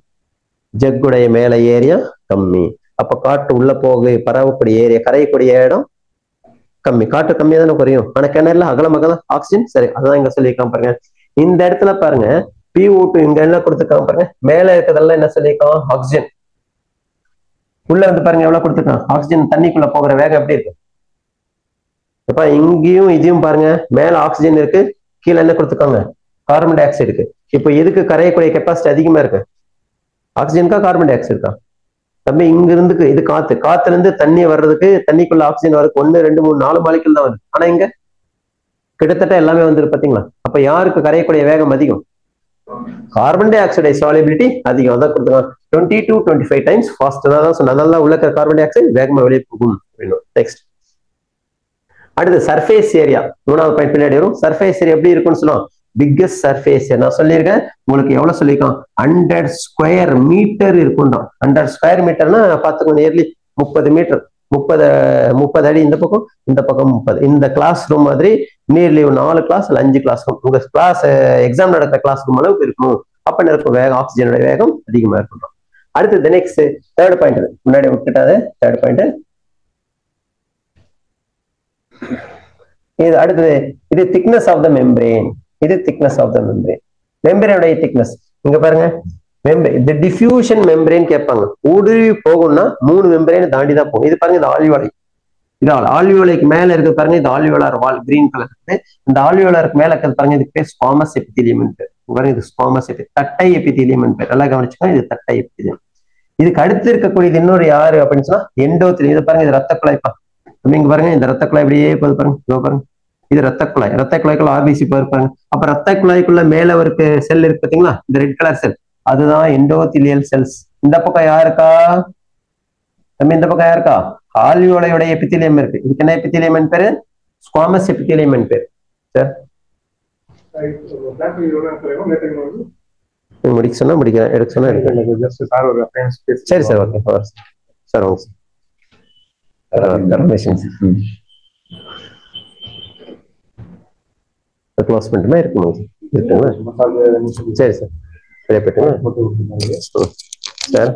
ஜக்குடைய மேல ஏரியா கம்மி. அப்ப காட்டு உள்ள போக பரவக்கூடிய ஏரியா கரையக்கூடிய இடம் கம்மி. காட்டு கம்மியா தானே குறையும். ஆனா கிணறுல அகலம் அகலம் ஆக்சிஜன் சரி அதான் இங்க சொல்லியிருக்கான் பாருங்க. இந்த இடத்துல பாருங்க பி டூ இங்க என்ன கொடுத்துருக்காங்க பாருங்க மேல இருக்கிறதெல்லாம் என்ன சொல்லியிருக்கான் ஆக்சிஜன் உள்ள வந்து பாருங்க எவ்வளவு கொடுத்துருக்கான் ஆக்சிஜன் தண்ணிக்குள்ள போகிற வேகம் எப்படி இருக்கு? இப்ப இங்கேயும் இதையும் பாருங்க மேல ஆக்சிஜன் இருக்கு கீழே என்ன கொடுத்துருக்காங்க? கார்பன் டை ஆக்சைடு இருக்கு. இப்போ எதுக்கு கரையக்கூடிய கெப்பாசிட்டி அதிகமா இருக்கு? ஆக்சிஜனுக்கா கார்பன் டை ஆக்சைடுக்கா தம்பி இங்க இருந்து இது காத்து. காத்துல இருந்து தண்ணி வர்றதுக்கு தண்ணிக்குள்ள ஆக்சிஜன் வர்றதுக்கு ஒன்னு ரெண்டு மூணு நாலு மாலிக்கல் தான் வருது. ஆனா இங்க கிட்டத்தட்ட எல்லாமே வந்துரு பாத்தீங்களா? அப்ப யாருக்கு கரையக்கூடிய வேகம் அதிகம்? கார்பன் டை ஆக்சைடை சாலிபிலிட்டி அதிகம். அதான் கொடுத்துக்கலாம் twenty to twenty five times fast தான் சொன்ன அதனால உள்ள கார்பன் டை ஆக்சைடு வேகமா வெளியே போகும் நெக்ஸ்ட் அடுத்து சர்ஃபேஸ் ஏரியா மூணாவது பாயிண்ட் பின்னாடி வரும். சர்ஃபேஸ் ஏரியா எப்படி இருக்கும்னு சொல்லுவோம் பிக்கஸ்ட் சர்ஃபேஸ் நான் சொல்லியிருக்கேன்? உங்களுக்கு எவ்வளவு சொல்லியிருக்கோம்? ஹண்ட்ரட் ஸ்கொயர் மீட்டர் இருக்கும்தான் ஹண்ட்ரட் ஸ்கொயர் மீட்டர்னா பார்த்துக்கோங்க நியர்லி முப்பது மீட்டர் முப்பது முப்பது அடி இந்த பக்கம் இந்த பக்கம் முப்பது. இந்த கிளாஸ் ரூம் மாதிரி நியர்லி ஒரு நாலு கிளாஸ் இல்லை அஞ்சு கிளாஸ் ரூம் உங்க கிளாஸ் எக்ஸாம் நடக்கிற கிளாஸ் ரூம் அளவுக்கு இருக்கணும். அப்ப நடக்கும் வேகம் ஆக்சிஜனோட வேகம் அதிகமா இருக்கணும். அடுத்தது நெக்ஸ்ட் தேர்ட் பாயிண்ட் முன்னாடி விட்டுட்டாது தேர்ட் பாயிண்ட் இது அடுத்தது இது திக்னஸ் ஆஃப் த மெம்பரேன் இது திக்னஸ் ஆஃப் த மெம்பரேன் மெம்பரேனுடைய திக்னஸ் இங்க பாருங்க. மெம்பரேன் இந்த டிஃபியூஷன் மெம்பரேன் கேட்பாங்க. ஊடுருவி போகும்னா மூணு மெம்பரேன் தாண்டி தான் போகும். இது பாருங்க இது ஆழிவலை. இது ஆலிவலைக்கு மேல இருக்கு பாருங்க இது ஆலிவலர் வால் கிரீன் கலர் இருக்கு. இந்த ஆலிவலருக்கு மேல இருக்கிறது பாருங்க இதுக்கு பேர் ஸ்பாமஸ் எபித்திலியம் பேர். பாருங்க இது ஸ்பாமஸ் எபி தட்டை எபித்திலியம் பேர். நல்லா கவனிச்சுக்கோங்க இது தட்டை எபித்திலியம் இதுக்கு அடுத்து இருக்கக்கூடியது இன்னொரு யாரு அப்படின்னு சொன்னா எண்டோத்திலியம் இது பாருங்க இது ரத்த குழாய்ப்பா நீங்க பாருங்க இந்த ரத்த குழாய் இப்படியே போகுது பாருங்க. இதோ பாருங்க. இது ரத்த குழாய் ரத்த குழாய்க்குள்ள ஆர்பிசி இருப்பாங்க அப்ப ரத்த குழாய்க்குள்ள மேல ஒரு செல் இருக்கு பாத்தீங்களா இந்த ரெட் கலர் செல் அதுதான் எண்டோத்திலியல் செல்ஸ் இந்த பக்கம் யாருக்கா நம்ம இந்த பக்கம் யாருக்கா ஆல்வியோலையோட எபித்திலியம் இருக்கு இதுக்கு என்ன எபித்திலியம் பேரு ஸ்குவாமஸ் எபித்திலியம் பேரு சார் முடிக்க சொன்னா முடிக்கிறேன் எடுக்க சொன்னா எடுக்க சரி சார் ஓகே சார் வாங்க சார் க்ளோஸ் பண்ணிட்டுமா இருக்கணும். இருக்குங்களா சரி சார். சரியா போயிட்டுங்களா? சார்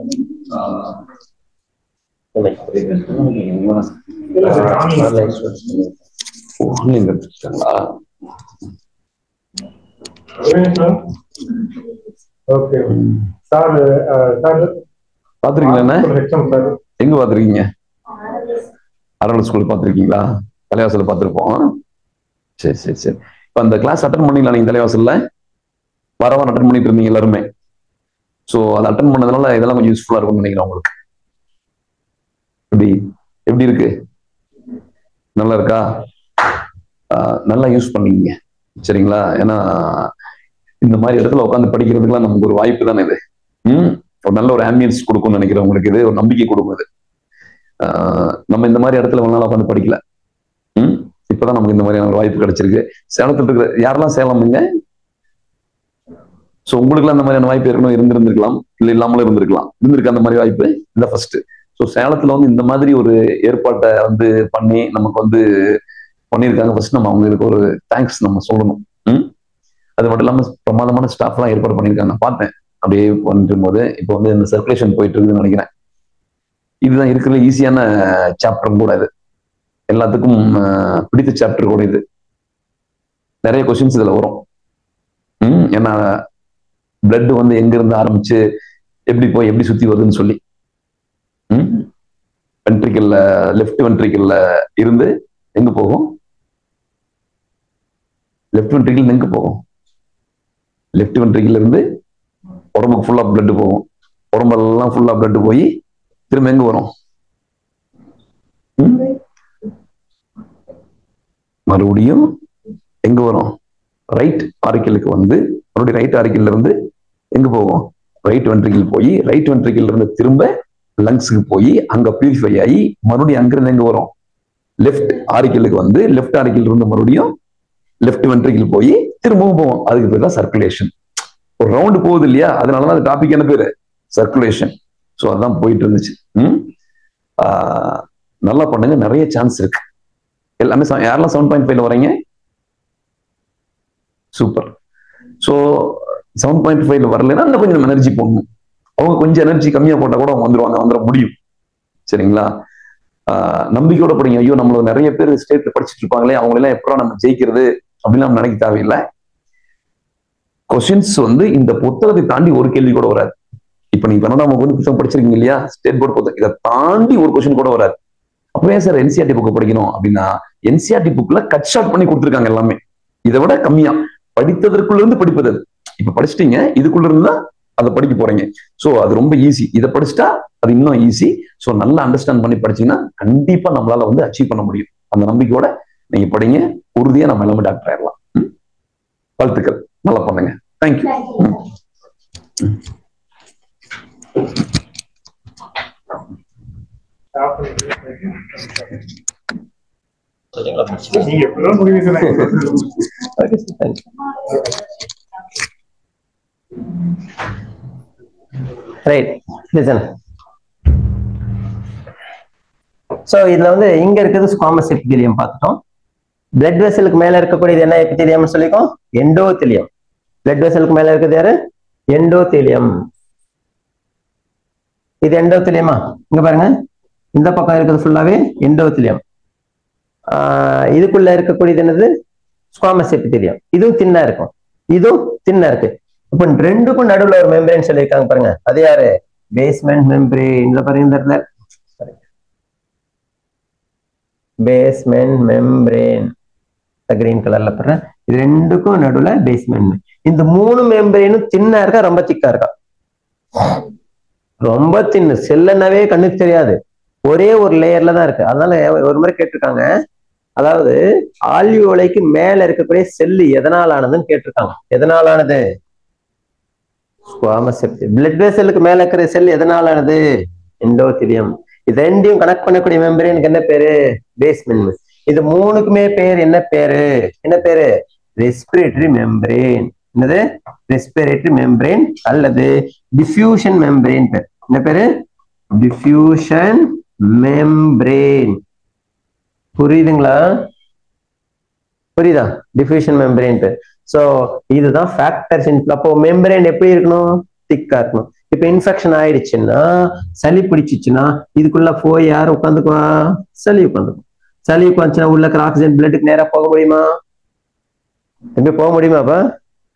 ஓகே சார் சார் பாத்திருக்கீங்களா எங்க பாத்திருக்கீங்க அரவணை ஸ்கூல் பாத்திருக்கீங்களா தலைவாசல் பார்த்திருப்போம். சரி சரி சரி. இப்போ அந்த கிளாஸ் அட்டன் பண்ணீங்களா நீங்க தலைவாசல்ல வரவன் அட்டன் பண்ணிட்டு இருந்தீங்க எல்லாருமே. ஸோ அதை அட்டன் பண்ணதுனால இதெல்லாம் கொஞ்சம் யூஸ்ஃபுல்லா இருக்கும்னு நினைக்கிறேன் உங்களுக்கு. எப்படி? எப்படி இருக்கு? நல்லா இருக்கா? நல்லா யூஸ் பண்ணிக்கிங்க. சரிங்களா? ஏன்னா இந்த மாதிரி இடத்துல உட்காந்து படிக்கிறதுக்குலாம் நமக்கு ஒரு வாய்ப்பு தானே இது. ம்? ஒரு நல்ல ஒரு ஆம்பியன்ஸ் கொடுக்கும்னு நினைக்கிறேன் உங்களுக்கு இது. ஒரு நம்பிக்கை கொடுக்கும் இது. நம்ம இந்த மாதிரி இடத்துல ஒரு நாள் உட்காந்து படிக்கல. இப்பதான் நமக்கு இந்த மாதிரியான ஒரு வாய்ப்பு கிடைச்சிருக்கு. சேலத்துல இருக்கிற யாரெல்லாம் சேலம் நீங்க? ஸோ உங்களுக்கு அந்த மாதிரியான வாய்ப்பு ஏற்கனவே இருந்திருந்திருக்கலாம். இல்லை இல்லாமலும் இருந்திருக்கலாம். இருந்திருக்கு அந்த மாதிரி வாய்ப்பு? இந்த ஃபர்ஸ்ட் ஸோ சேலத்துல வந்து இந்த மாதிரி ஒரு ஏற்பாட்டை வந்து பண்ணி நமக்கு வந்து பண்ணியிருக்காங்க. ஃபர்ஸ்ட் நம்ம அவங்களுக்கு ஒரு தேங்க்ஸ் நம்ம சொல்லணும். ம்? அது மட்டும் இல்லாமல் பிரமாதமான ஸ்டாஃப்லாம் ஏற்பாடு பண்ணியிருக்காங்க. நான் பார்த்தேன். அப்படியே பண்ணிட்டு போது இப்போ வந்து இந்த சர்க்குலேஷன் போயிட்டு இருக்குதுன்னு நினைக்கிறேன். இதுதான் இருக்கிற ஈஸியான சாப்டரும் கூட இது. எல்லாத்துக்கும் பிடித்த சாப்டர் கூட இது. நிறைய கொஸ்டின்ஸ் இதுல வரும். ம், ஏன்னா பிளட் வந்து எங்க இருந்து ஆரம்பிச்சு எப்படி போய் எப்படி சுத்தி வருதுன்னு சொல்லி. வென்ட்ரிக்கல்ல லெஃப்ட் வென்ட்ரிக்கல்ல இருந்து எங்க போகும்? லெஃப்ட் வென்ட்ரிக்கல் எங்க போகும்? லெஃப்ட் வென்ட்ரிக்கல்ல இருந்து உடம்புக்கு ஃபுல்லா பிளட் போகும். உடம்பெல்லாம் ஃபுல்லா பிளட் போய் திரும்ப எங்க வரும்? ம்? மறுபடியும் எங்க வரும்? ரைட் ஆரிக்கலுக்கு வந்து மறுபடியும் ரைட் ஆரிக்கல்ல இருந்து எங்க போகும்? ரைட் வென்ட்ரிக்கில் போய் ரைட் வென்ட்ரிக்கில் இருந்து திரும்ப லங்ஸுக்கு போய் அங்க பியூரிஃபை ஆகி மறுபடியும் அங்கிருந்து எங்க வரும்? லெஃப்ட் ஆரிக்கலுக்கு வந்து லெஃப்ட் ஆரிக்கல் இருந்து மறுபடியும் லெஃப்ட் வென்ட்ரிக்கில் போய் திரும்பவும் போவோம் அதுக்கு பேர் தான் சர்க்குலேஷன் ஒரு ரவுண்டு போகுது இல்லையா? அதனாலதான் அந்த டாபிக் என்ன பேரு? சர்க்குலேஷன் ஸோ அதான் போயிட்டு இருந்துச்சு. ஆஹ் நல்லா பண்ணுங்க. நிறைய சான்ஸ் இருக்கு. எல்லாமே யாரெல்லாம் செவன் பாயிண்ட் ஃபைவ்ல வரீங்க சூப்பர் ஸோ செவன் பாயிண்ட் ஃபைவ்ல வரலைன்னா இன்னும் கொஞ்சம் எனர்ஜி போடணும். அவங்க கொஞ்சம் எனர்ஜி கம்மியா போட்டா கூட அவங்க வந்துருவாங்க வந்துட முடியும். சரிங்களா? ஆஹ் நம்பிக்கையோட படிங்க. ஐயோ நம்மள நிறைய பேர் ஸ்டேட்ல படிச்சுட்டு இருப்பாங்களே அவங்களெல்லாம் எப்படா நம்ம ஜெயிக்கிறது? அப்படின்னு நம்ம நினைக்க தேவையில்லை. கொஸ்டின்ஸ் வந்து இந்த புத்தகத்தை தாண்டி ஒரு கேள்வி கூட வராது. இப்ப நீங்க பன்னெண்டாம் வகுப்பு புத்தகம் படிச்சிருக்கீங்க இல்லையா? ஸ்டேட் போர்டு புத்தகம். இதை தாண்டி ஒரு கொஸ்டின் கூட வராது. அப்பவே சார் என்சிஆர்டி புக் படிக்கணும் அப்படின்னா என்சிஆர்டி புக்ல கட் ஷார்ட் பண்ணி கொடுத்துருக்காங்க எல்லாமே. இதை விட கம்மியா. படித்ததற்குள்ள இருந்து படிப்பது அது. இப்ப படிச்சிட்டீங்க இதுக்குள்ள இருந்து தான் அதை படிக்க போறீங்க. சோ அது ரொம்ப ஈஸி இதை படிச்சுட்டா அது இன்னும் ஈஸி சோ நல்லா அண்டர்ஸ்டாண்ட் பண்ணி படிச்சீங்கன்னா கண்டிப்பா நம்மளால வந்து அச்சீவ் பண்ண முடியும். அந்த நம்பிக்கையோட நீங்க படிங்க. உறுதியா நம்ம எல்லாமே டாக்டர் ஆயிடலாம்? வாழ்த்துக்கள். நல்லா பண்ணுங்க. தேங்க்யூ நீங்க எப்படிதான் முடிவு ரைட் லிசன் ஸோ இதில் வந்து இங்கே இருக்கிறது ஸ்காமஸ் எபிதிலியம் பார்த்துட்டோம். பிளட் வெசலுக்கு மேலே இருக்கக்கூடியது என்ன? எபிதிலியம்னு சொல்லிக்கோம் எண்டோத்திலியம் பிளட் வெசலுக்கு மேலே இருக்கிறது யாரு? எண்டோத்திலியம் இது எண்டோத்திலியமா இங்க பாருங்க. இந்த பக்கம் இருக்கிறது ஃபுல்லாவே எண்டோத்திலியம் ஆஹ் இதுக்குள்ள இருக்கக்கூடியது என்னது? ஸ்குவாமஸ் எபிதிலியம் இதுவும் தின்னா இருக்கும். இதுவும் தின்னா இருக்கு. இப்போ ரெண்டுக்கும் நடுவுல ஒரு மெம்பரேன் சொல்லியிருக்காங்க பாருங்க. அது யாரு? பேஸ்மெண்ட் மெம்பரேன் இதுல பாருங்க இந்த இடத்துல. பேஸ்மெண்ட் மெம்பரேன் கிரீன் கலர்ல பாருங்க. இது ரெண்டுக்கும் நடுவுல பேஸ்மெண்ட் இந்த மூணு மெம்பரேனும் தின்னா இருக்கா? ரொம்ப திக்கா இருக்கா? ரொம்ப தின்னு செல்லனாவே கண்ணுக்கு தெரியாது. ஒரே ஒரு லேயர்ல தான் இருக்கு. அதனால ஒரு முறை கேட்டிருக்காங்க. அதாவது ஆல்வியோலைக்கு மேல இருக்கக்கூடிய செல்லு எதனால் ஆனதுன்னு கேட்டிருக்காங்க எதனால் ஆனது பிளட் வெசலுக்கு மேல இருக்கிற செல் எதனால் ஆனது எண்டோத்திலியம் இது ரெண்டையும் கனெக்ட் பண்ணக்கூடிய மெம்பரேனுக்கு என்ன பேரு? பேஸ்மெண்ட் இது மூணுக்குமே பேர் என்ன பேரு? என்ன பேரு? ரெஸ்பிரேட்டரி மெம்பரேன் என்னது? ரெஸ்பிரேட்டரி மெம்பரேன் அல்லது டிஃப்யூஷன் மெம்பரேன் பேர். என்ன பேரு? டிஃப்யூஷன் மெம்பரேன் புரியுதுங்களா? புரியுதா? டிஃப்யூஷன் மெம்பரேன் சோ இதுதான் ஃபேக்டர்ஸ் அப்போ மெம்பரேன் எப்படி இருக்கணும்? திக்கா இருக்கணும். இப்போ இன்ஃபெக்ஷன் ஆயிடுச்சுன்னா சளி பிடிச்சிச்சுன்னா இதுக்குள்ள போய் யார் உட்காந்துக்குவா? சளி உட்காந்துக்கும். சளி உட்காந்துச்சுன்னா உள்ள இருக்கிற ஆக்சிஜன் பிளட்டுக்கு நேராக போக முடியுமா? எப்படி போக முடியுமா அப்ப?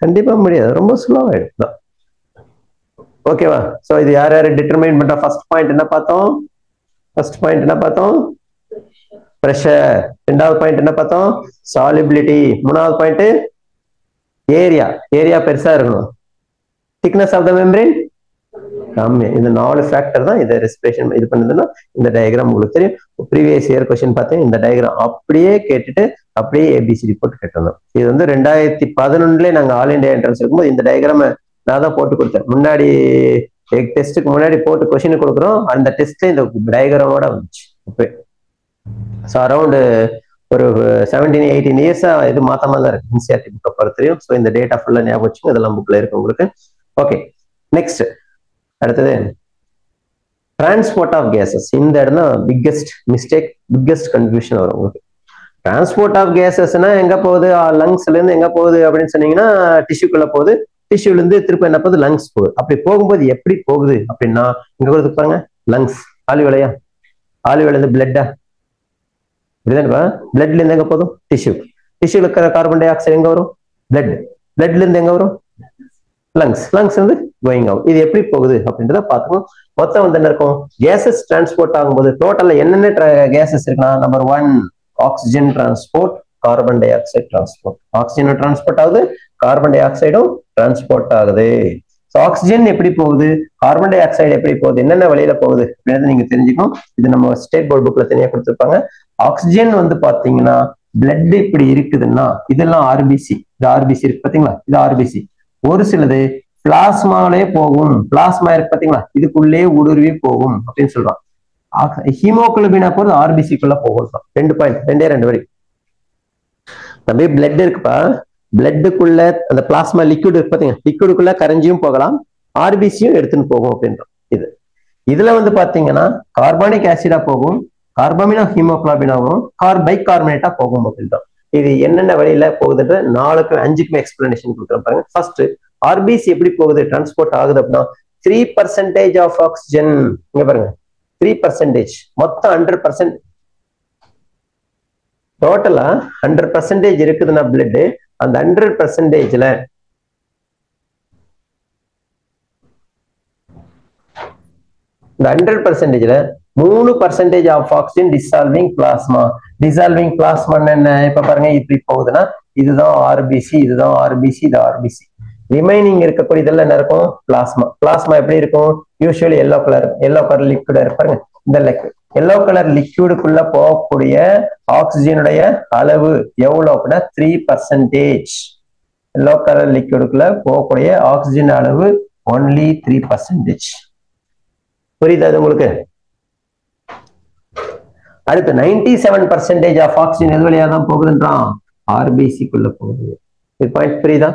கண்டிப்பா முடியாது. ரொம்ப ஸ்லோ ஆயிடும். ஓகேவா சோ இது யார் யாரு டிட்டர்மைன் பண்ற? ஃபர்ஸ்ட் பாயிண்ட் என்ன பார்த்தோம்? ஃபர்ஸ்ட் பாயிண்ட் என்ன பார்த்தோம்? ப்ரெஷர் ரெண்டாவது பாயிண்ட் என்ன பார்த்தோம்? சாலிபிலிட்டி மூணாவது பாயிண்ட் ஏரியா ஏரியா பெருசா இருக்கணும். திக்னஸ் ஆஃப் த மெம்பரின் கம்மி. இந்த நாலு ஃபேக்டர் தான் இதை ரெஸ்பிரேஷன் இது பண்ணுதுன்னா இந்த டயக்ராம் உங்களுக்கு தெரியும். ப்ரீவியஸ் இயர் கொஸ்டின் பார்த்தேன். இந்த டயக்ராம் அப்படியே கேட்டுட்டு அப்படியே ஏபிசிடி போட்டு கேட்டிருந்தோம் இது வந்து ரெண்டாயிரத்தி பதினொன்னுல நாங்க ஆல் இண்டியா என்ட்ரன்ஸ் இருக்கும்போது இந்த டயக்ராமை நான் தான் போட்டு கொடுத்தேன். முன்னாடி டெஸ்ட்டுக்கு முன்னாடி போட்டு கொஷின் கொடுக்குறோம். அந்த டெஸ்ட்ல இந்த டயக்ராமோட வந்துச்சு. இப்போ ஸோ அரௌண்டு ஒரு செவன்டீன் எயிட்டீன் இயர்ஸாக இது மாத்தமாக தான் இருக்கு. என்சிஆர்டி புக்கை பொறுத்தரையும் ஸோ இந்த டேட்டா ஃபுல்லா ஞாபகம் வச்சுங்க இதெல்லாம் புக்கில் இருக்கு உங்களுக்கு. ஓகே நெக்ஸ்ட் அடுத்தது. டிரான்ஸ்போர்ட் ஆஃப் கேசஸ் இந்த இடம் தான் பிக்கெஸ்ட் மிஸ்டேக் பிக்கெஸ்ட் கன்ஃபியூஷன் வரும் உங்களுக்கு. டிரான்ஸ்போர்ட் ஆஃப் கேசஸ்னா எங்க போகுது? லங்ஸ்ல இருந்து எங்க போகுது அப்படின்னு சொன்னீங்கன்னா டிஷ்யூக்குள்ள போகுது. டிஷ்யூல இருந்து என்ன போகுது லங்ஸ் போகுது. அப்படி போகும்போது எப்படி போகுது அப்படின்னா இங்க கொடுத்து பாருங்க. லங்ஸ் ஆலி வேலையா? ஆலி வேலை பிளட்டா இப்படிதானே பிளட்ல இருந்து எங்க போதும்? டிஷ்யூ டிஷ்யூல இருக்கிற கார்பன் டை ஆக்சைடு எங்க வரும்? பிளட் பிளட்ல இருந்து எங்க வரும்? லங்ஸ் லங்ஸ் வந்து கோயிங் ஆகும் இது எப்படி போகுது அப்படின்றத பார்த்துக்கணும். மொத்தம் வந்து என்ன இருக்கும்? கேசஸ் டிரான்ஸ்போர்ட் ஆகும்போது டோட்டல்ல என்னென்ன கேசஸ் இருக்குன்னா number one oxygen transport carbon dioxide transport oxygen transport ஆகுது கார்பன் டை ஆக்சைடும் டிரான்ஸ்போர்ட் ஆகுது. ஸோ ஆக்சிஜன் எப்படி போகுது? கார்பன் டை ஆக்சைடு எப்படி போகுது? என்னென்ன வழியில போகுது? அப்படின்றத நீங்க தெரிஞ்சுக்கணும். இது நம்ம ஸ்டேட் போர்டு புக்ல தனியா கொடுத்துருப்பாங்க. ஆக்சிஜன் வந்து பாத்தீங்கன்னா பிளட் இப்படி இருக்குதுன்னா இதெல்லாம் ஆர்பிசி இது ஆர்பிசி இருக்கு பாத்தீங்களா? இது ஆர்பிசி ஒரு சிலது பிளாஸ்மாலே போகும். பிளாஸ்மா இருக்கு பாத்தீங்களா? இதுக்குள்ளே ஊடுருவி போகும் அப்படின்னு சொல்றான். ஹீமோகுளோபினா போறது ஆர்பிசிக்குள்ள போகும் ரெண்டு பாயிண்ட் ரெண்டே ரெண்டு வரி. தம்பி பிளட் இருக்குப்பா. பிளட்டுக்குள்ள அந்த பிளாஸ்மா லிக்விட் பார்த்தீங்க லிக்விடுக்குள்ள கரைஞ்சியும் போகலாம் ஆர்பிசியும் எடுத்துன்னு போகும் அப்படின்றோம் இது. இதுல வந்து பாத்தீங்கன்னா கார்பானிக் ஆசிடா போகும் கார்பமினா ஹீமோகுளோபினாவும் கார்பை கார்பனேட்டா போகும் அப்படின்றோம் இது என்னென்ன வழியில போகுதுன்ற நாலுக்கும் அஞ்சுக்குமே எக்ஸ்பிளனேஷன் கொடுக்குறோம் பாருங்க. ஃபர்ஸ்ட் ஆர்பிசி எப்படி போகுது? டிரான்ஸ்போர்ட் ஆகுது அப்படின்னா த்ரீ பர்சன்டேஜ் ஆஃப் ஆக்சிஜன் இங்க பாருங்க. த்ரீ பர்சன்டேஜ் மொத்தம் ஹண்ட்ரட் பர்சன்ட் டோட்டலா ஹண்ட்ரட் பர்சன்டேஜ் இருக்குதுன்னா பிளட் அந்த ஹண்ட்ரட் பர்சன்டேஜ்ல இந்த ஹண்ட்ரட் பர்சன்டேஜ்ல மூணு percentage of oxygen dissolving plasma dissolving plasma என்ன? இப்ப பாருங்க இப்படி போகுதுன்னா இதுதான் ஆர்பிசி இதுதான் ஆர்பிசி இது ஆர்பிசி ரிமைனிங் இருக்கக்கூடிய இதெல்லாம் என்ன இருக்கும்? பிளாஸ்மா பிளாஸ்மா எப்படி இருக்கும்? Usually yellow colour yellow colour லிக்விடா பாருங்க இந்த லிக்விட் எல்லோ கலர் லிக்யூடுக்குள்ள போகக்கூடிய ஆக்சிஜனுடைய அளவு எவ்வளவு அப்படின்னா த்ரீ பர்சன்டேஜ் எல்லோ கலர் லிக்யூடுக்குள்ள போகக்கூடிய ஆக்சிஜன் அளவு ஒன்லி த்ரீ பர்சன்டேஜ் புரியுது அது உங்களுக்கு? அடுத்து ninety seven percentage of oxygen எது வழியாக தான் போகுதுன்றான்? ஆர்பிசிக்குள்ள போகுது. இது பாயிண்ட் புரியுதா?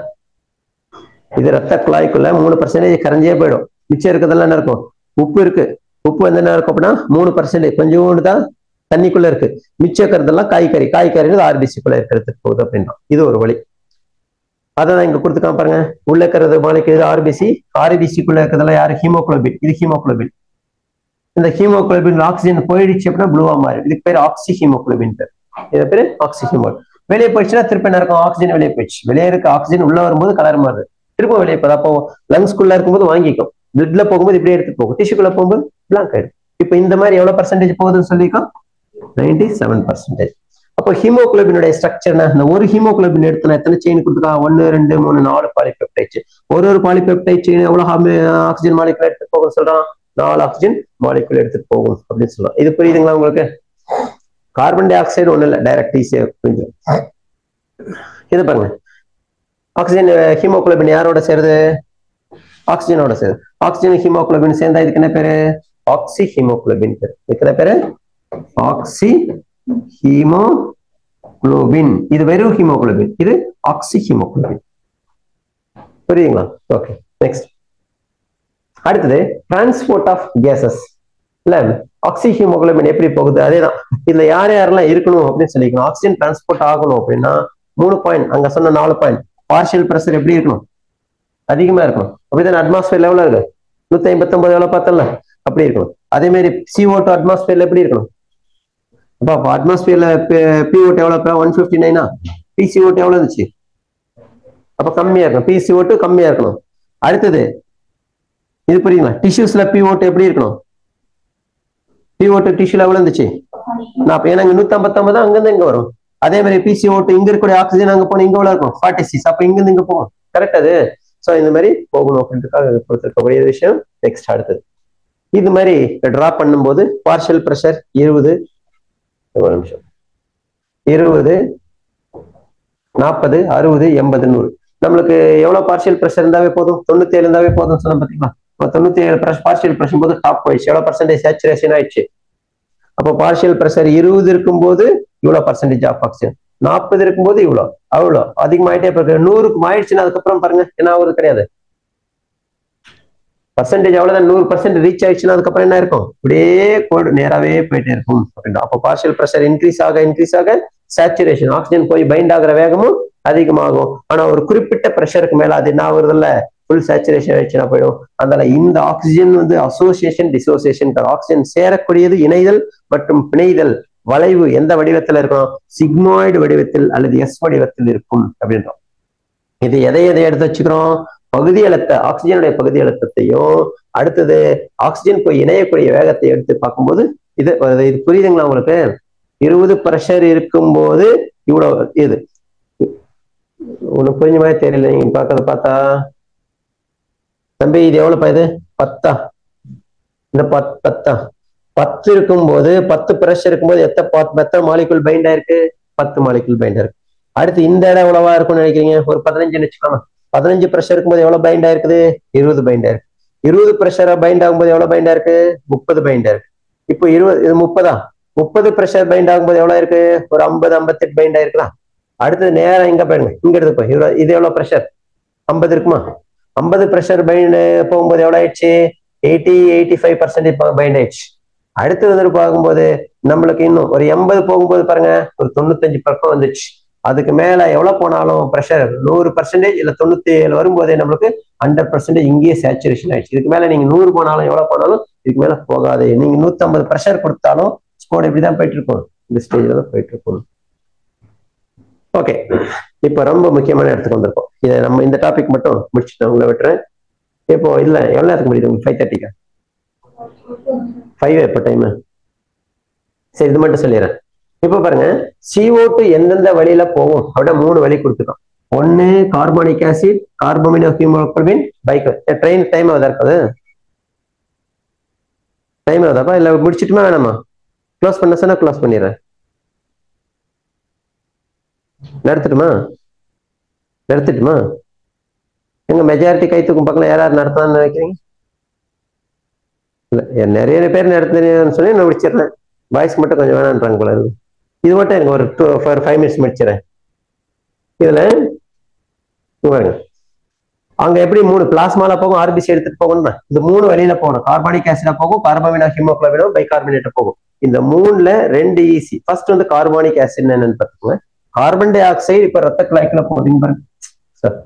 இது ரத்த குழாய்க்குள்ள மூணு பர்சன்டேஜ் கரைஞ்சே போயிடும். மிச்சம் இருக்கிறதெல்லாம் என்ன இருக்கும்? உப்பு இருக்கு. உப்பு வந்து என்ன இருக்கும் அப்படின்னா மூணு பர்சன்டேஜ் கொஞ்சோண்டு தான் தண்ணிக்குள்ள இருக்கு. மிச்சம் இருக்கிறதெல்லாம் காய்கறி காய்கறி ஆர்பிசிக்குள்ள இருக்கிறதுக்கு போகுது அப்படின்னா. இது ஒரு வழி. அதான் இங்க கொடுத்துக்காம பாருங்க. உள்ள இருக்கிறது மாலைக்கு ஆர்பிசி ஆர்பிசிக்குள்ள இருக்கிறதெல்லாம் யாரு? ஹீமோகுளோபின் இது ஹீமோகுளோபின் இந்த ஹீமோகுளோபின் ஆக்சிஜன் போயிடுச்சு அப்படின்னா ப்ளூவா மாறி இதுக்கு பேர் ஆக்சி ஹீமோகுளோபின் பேர். இது பேரு ஆக்சி ஹீமோகுளோபின் வெளியே போயிடுச்சுன்னா திருப்பி என்ன இருக்கும்? ஆக்சிஜன் வெளியே போயிடுச்சு. வெளியே இருக்க ஆக்சிஜன் உள்ள வரும்போது கலர் மாறுது. திரும்ப வெளியே போகுது. அப்போ லங்ஸ்குள்ள இருக்கும்போது வாங்கிக்கும். பிளட்ல போகும்போது இப்படியே எடுத்து போகும். டிஷ்யூக்குள்ள போகும்போது பிளாங்க் ஆயிடும் இப்போ இந்த மாதிரி எவ்வளவு பர்சன்டேஜ் போகுதுன்னு சொல்லிக்கோ? நைன்டி செவன் பர்சன்டேஜ் அப்போ ஹீமோகுளோபினுடைய ஸ்ட்ரக்சர் என்ன? இந்த ஒரு ஹீமோகுளோபின் எடுத்து எத்தனை செயின் கொடுத்துருக்கா? ஒன்னு ரெண்டு மூணு நாலு பாலிபெப்டைட் ஒரு ஒரு பாலிபெப்டைட் செயின் எவ்வளவு ஆக்சிஜன் மாலிகுலர் எடுத்து போகும் சொல்றான்? நாலு ஆக்சிஜன் மாலிகுலர் எடுத்துட்டு போகும் அப்படின்னு சொல்லலாம் இது புரியுதுங்களா உங்களுக்கு? கார்பன் டை ஆக்சைடு ஒண்ணு இல்லை டைரக்ட் ஈஸியா புரிஞ்சிடும் இது பாருங்க. ஆக்சிஜன் ஹீமோகுளோபின் யாரோட சேருது? ஆக்சிஜனோட சேருது. ஆக்சிஜன் ஹீமோகுளோபின் சேர்ந்தா இதுக்கு என்ன பேரு? ஆக்சி ஹீமோகுளோபின் பேர். எத்தனை பேரு? ஆக்சி ஹீமோகுளோபின் இது வெறும் ஹீமோகுளோபின் இது ஆக்சி ஹீமோகுளோபின் புரியுதுங்களா? ஓகே நெக்ஸ்ட் அடுத்தது டிரான்ஸ்போர்ட் ஆஃப் கேசஸ் இல்ல ஆக்சி ஹீமோகுளோபின் எப்படி போகுது? அதேதான். இதுல யார் யாரெல்லாம் இருக்கணும் அப்படின்னு சொல்லிக்கணும். ஆக்சிஜன் டிரான்ஸ்போர்ட் ஆகணும் அப்படின்னா மூணு பாயிண்ட் அங்க சொன்ன நாலு பாயிண்ட் பார்ஷியல் ப்ரெஷர் எப்படி இருக்கணும்? அதிகமா இருக்கணும். அப்படிதான் அட்மாஸ்பியர் லெவலில் இருக்கு. நூத்தி ஐம்பத்தி ஒன்பது எவ்வளவு பார்த்தல அப்படி இருக்கணும். அதே மாதிரி சிஓ டூ அட்மாஸ்பியர்ல எப்படி இருக்கணும்? அப்பா அட்மாஸ்பியர்ல பிஓட் எவ்வளவு ஒன் பிப்டி நைனா பிசிஓட் எவ்வளவு இருந்துச்சு? அப்ப கம்மியா இருக்கணும். பிசிஓ டூ கம்மியா இருக்கணும். அடுத்தது இது புரியுங்களா டிஷ்யூஸ்ல பிஓட் எப்படி இருக்கணும்? பிஓட் டிஷ்யூல எவ்வளவு இருந்துச்சு? நான் ஏன்னா இங்க நூத்தி ஐம்பத்தி அங்கிருந்து இங்க வரும். அதே மாதிரி பிசி ஓட்டு இங்க இருக்கக்கூடிய ஆக்சிஜன் அங்க போன இங்க எவ்வளவு இருக்கும்? ஃபார்ட்டி சிக்ஸ் அப்ப இங்க இருந்து இங்க போகும். கரெக்ட் அது? சோ இந்த மாதிரி போகணும் அப்படின்றதுக்காக கொடுத்துருக்கக்கூடிய விஷயம். நெக்ஸ்ட் அடுத்தது. இது மாதிரி ட்ரா பண்ணும்போது பார்ஷியல் ப்ரெஷர் இருபது ஒரு நிமிஷம். இருபது நாற்பது அறுபது எண்பது நூறு. நம்மளுக்கு எவ்வளவு பார்ஷியல் ப்ரெஷர் இருந்தாவே போதும்? தொண்ணூத்தி ஏழு இருந்தாவே போதும் சொன்ன பாத்தீங்களா? தொண்ணூத்தி ஏழு பார்ஷியல் ப்ரெஷர் போது டாப் போயிடுச்சு. எவ்வளவு பர்சன்டேஜ் சேச்சுரேஷன் ஆயிடுச்சு? அப்போ பார்ஷியல் ப்ரெஷர் இருபது இருக்கும்போது இவ்வளவு பர்சன்டேஜ் ஆஃப் ஆக்சிஜன் நாற்பது இருக்கும்போது இவ்வளோ அவ்வளோ அதிகமாயிட்டே இருக்கு நூறுக்கு ஆயிடுச்சுன்னா அதுக்கப்புறம் பாருங்க என்ன ஆகுது கிடையாது. பர்சன்டேஜ் அவ்வளவுதான் நூறு பர்சன்ட் ரீச் ஆயிடுச்சுன்னா அதுக்கப்புறம் என்ன இருக்கும்? இப்படியே கோடு நேராவே போயிட்டே இருக்கும். அப்படின்னா அப்போ பார்ஷியல் ப்ரெஷர் இன்க்ரீஸ் ஆக இன்க்ரீஸ் ஆக சேச்சுரேஷன் ஆக்சிஜன் போய் பைண்ட் ஆகிற வேகமும் அதிகமாகும். ஆனா ஒரு குறிப்பிட்ட ப்ரெஷருக்கு மேல அது என்ன ஆகுறது இல்ல ஃபுல் சேச்சுரேஷன் ஆயிடுச்சுன்னா போயிடும். அதனால இந்த ஆக்சிஜன் வந்து அசோசியேஷன் டிசோசியேஷன் ஆக்சிஜன் சேரக்கூடியது இணைதல் மற்றும் பிணைதல். வளைவு எந்த வடிவத்தில் இருக்கும்? சிக்மாய்டு வடிவத்தில் அல்லது எஸ் வடிவத்தில் இருக்கும். அப்படின்றோம் இது எதை எதை எடுத்து வச்சுக்கிறோம்? பகுதி அழுத்த ஆக்சிஜனுடைய பகுதி அழுத்தத்தையும் அடுத்தது ஆக்சிஜன் போய் இணையக்கூடிய வேகத்தை எடுத்து பார்க்கும்போது இது இது புரியுதுங்களா உங்களுக்கு? இருபது ப்ரெஷர் இருக்கும்போது இவ்வளவு இது. உனக்கு புரிஞ்ச மாதிரி தெரியல நீங்க பார்க்கறத பார்த்தா. தம்பி இது எவ்வளவு இது? பத்தா. இந்த பத் பத்தா. பத்து இருக்கும்போது பத்து ப்ரெஷர் இருக்கும்போது எத்தனை எத்தனை மாலிகுல் பைண்ட் ஆயிருக்கு? பத்து மாலிகுல் பைண்ட் ஆயிருக்கு. அடுத்து இந்த இடம் எவ்வளவா இருக்கும்னு நினைக்கிறீங்க? ஒரு பதினஞ்சுன்னு வச்சுக்கோங்க. பதினஞ்சு ப்ரெஷர் இருக்கும்போது எவ்வளவு பைண்ட் ஆயிருக்குது? இருபது பைண்ட் ஆயிருக்கு. இருபது ப்ரெஷரா பைண்ட் ஆகும்போது எவ்வளவு பைண்ட் ஆயிருக்கு? முப்பது பைண்ட் ஆயிருக்கு. இப்போ இருபது இது முப்பதா? முப்பது ப்ரெஷர் பைண்ட் ஆகும்போது எவ்வளவு இருக்கு ஒரு ஐம்பது ஐம்பத்தெட்டு பைண்ட் ஆயிருக்கலாம் அடுத்தது நேரம் இங்க போயிருங்க இங்க எடுத்து போய். இவ்வளவு இது எவ்வளவு ப்ரெஷர் ஐம்பது இருக்குமா? ஐம்பது ப்ரெஷர் பைண்ட் போகும்போது எவ்வளவு ஆயிடுச்சு? Eighty eighty five percentage bind ஆயிடுச்சு. அடுத்தது வந்து பார்க்கும்போது நம்மளுக்கு இன்னும் ஒரு எண்பது போகும்போது பாருங்க ஒரு தொண்ணூத்தஞ்சு பக்கம் வந்துச்சு. அதுக்கு மேல எவ்வளவு போனாலும் ப்ரெஷர் நூறு பர்சன்டேஜ் இல்ல தொண்ணூத்தி ஏழு வரும்போதே நம்மளுக்கு ஹண்ட்ரட் பர்சன்டேஜ் இங்கேயே சேச்சுரேஷன் ஆயிடுச்சு. இதுக்கு மேல நீங்க நூறு போனாலும் எவ்வளவு போனாலும் இதுக்கு மேல போகாது. நீங்க நூத்தி ஐம்பது ப்ரெஷர் கொடுத்தாலும் ஸ்கோர் இப்படிதான் போயிட்டு இருக்கும் இந்த ஸ்டேஜ்ல தான் போயிட்டு இருக்கும் ஓகே இப்போ ரொம்ப முக்கியமான இடத்துக்கு வந்திருக்கோம். இதை நம்ம இந்த டாபிக் மட்டும் முடிச்சுட்டு உங்களை விட்டுறேன். இப்போ இல்ல எவ்வளவு நேரத்துக்கு முடியுது உங்களுக்கு ஃபைவ் தேர்ட்டிக்கா ஃபைவ் எப்போ டைம் சரி இது மட்டும் சொல்லிடுறேன். இப்போ பாருங்க CO2 எந்தெந்த வழியில போகும்? அப்படின்னா மூணு வழி கொடுத்துருக்கோம் ஒன்னு carbonic acid carbamino haemoglobin bike train time ஆகுதா இருக்காது டைம் ஆகுதாப்பா இல்ல முடிச்சிட்டுமா வேணாமா? க்ளோஸ் பண்ண சொன்னா க்ளோஸ் பண்ணிடுறேன். நடத்துட்டுமா நடத்துட்டுமா எங்க மெஜாரிட்டி கை பக்கம் யார் யார் நடத்தலாம்னு நினைக்கிறீங்க? இல்ல நிறைய பேர் நடத்துறேன்னு சொல்லி நான் முடிச்சிடுறேன். பாய்ஸ் மட்டும் கொஞ்சம் வேணான்றாங்க போல இருக்கு. இது மட்டும் எனக்கு ஒரு டூ ஒரு ஃபைவ் மினிட்ஸ் முடிச்சிடறேன். இதுல பாருங்க. அங்க எப்படி மூணு பிளாஸ்மால போகும் ஆர்பிசி எடுத்துட்டு போகணும்னா இந்த மூணு வழியில போகணும். கார்பானிக் ஆசிடா போகும் கார்பமினா ஹிமோக்ளோபினோ பைகார்பனேட்டா போகும். இந்த மூணுல ரெண்டு ஈஸி ஃபர்ஸ்ட் வந்து கார்பானிக் ஆசிட் என்னன்னு பார்த்துக்கோங்க கார்பன் டை ஆக்சைடு இப்ப ரத்த குழாய்க்குள்ள போகுதுங்க பாருங்க. சார்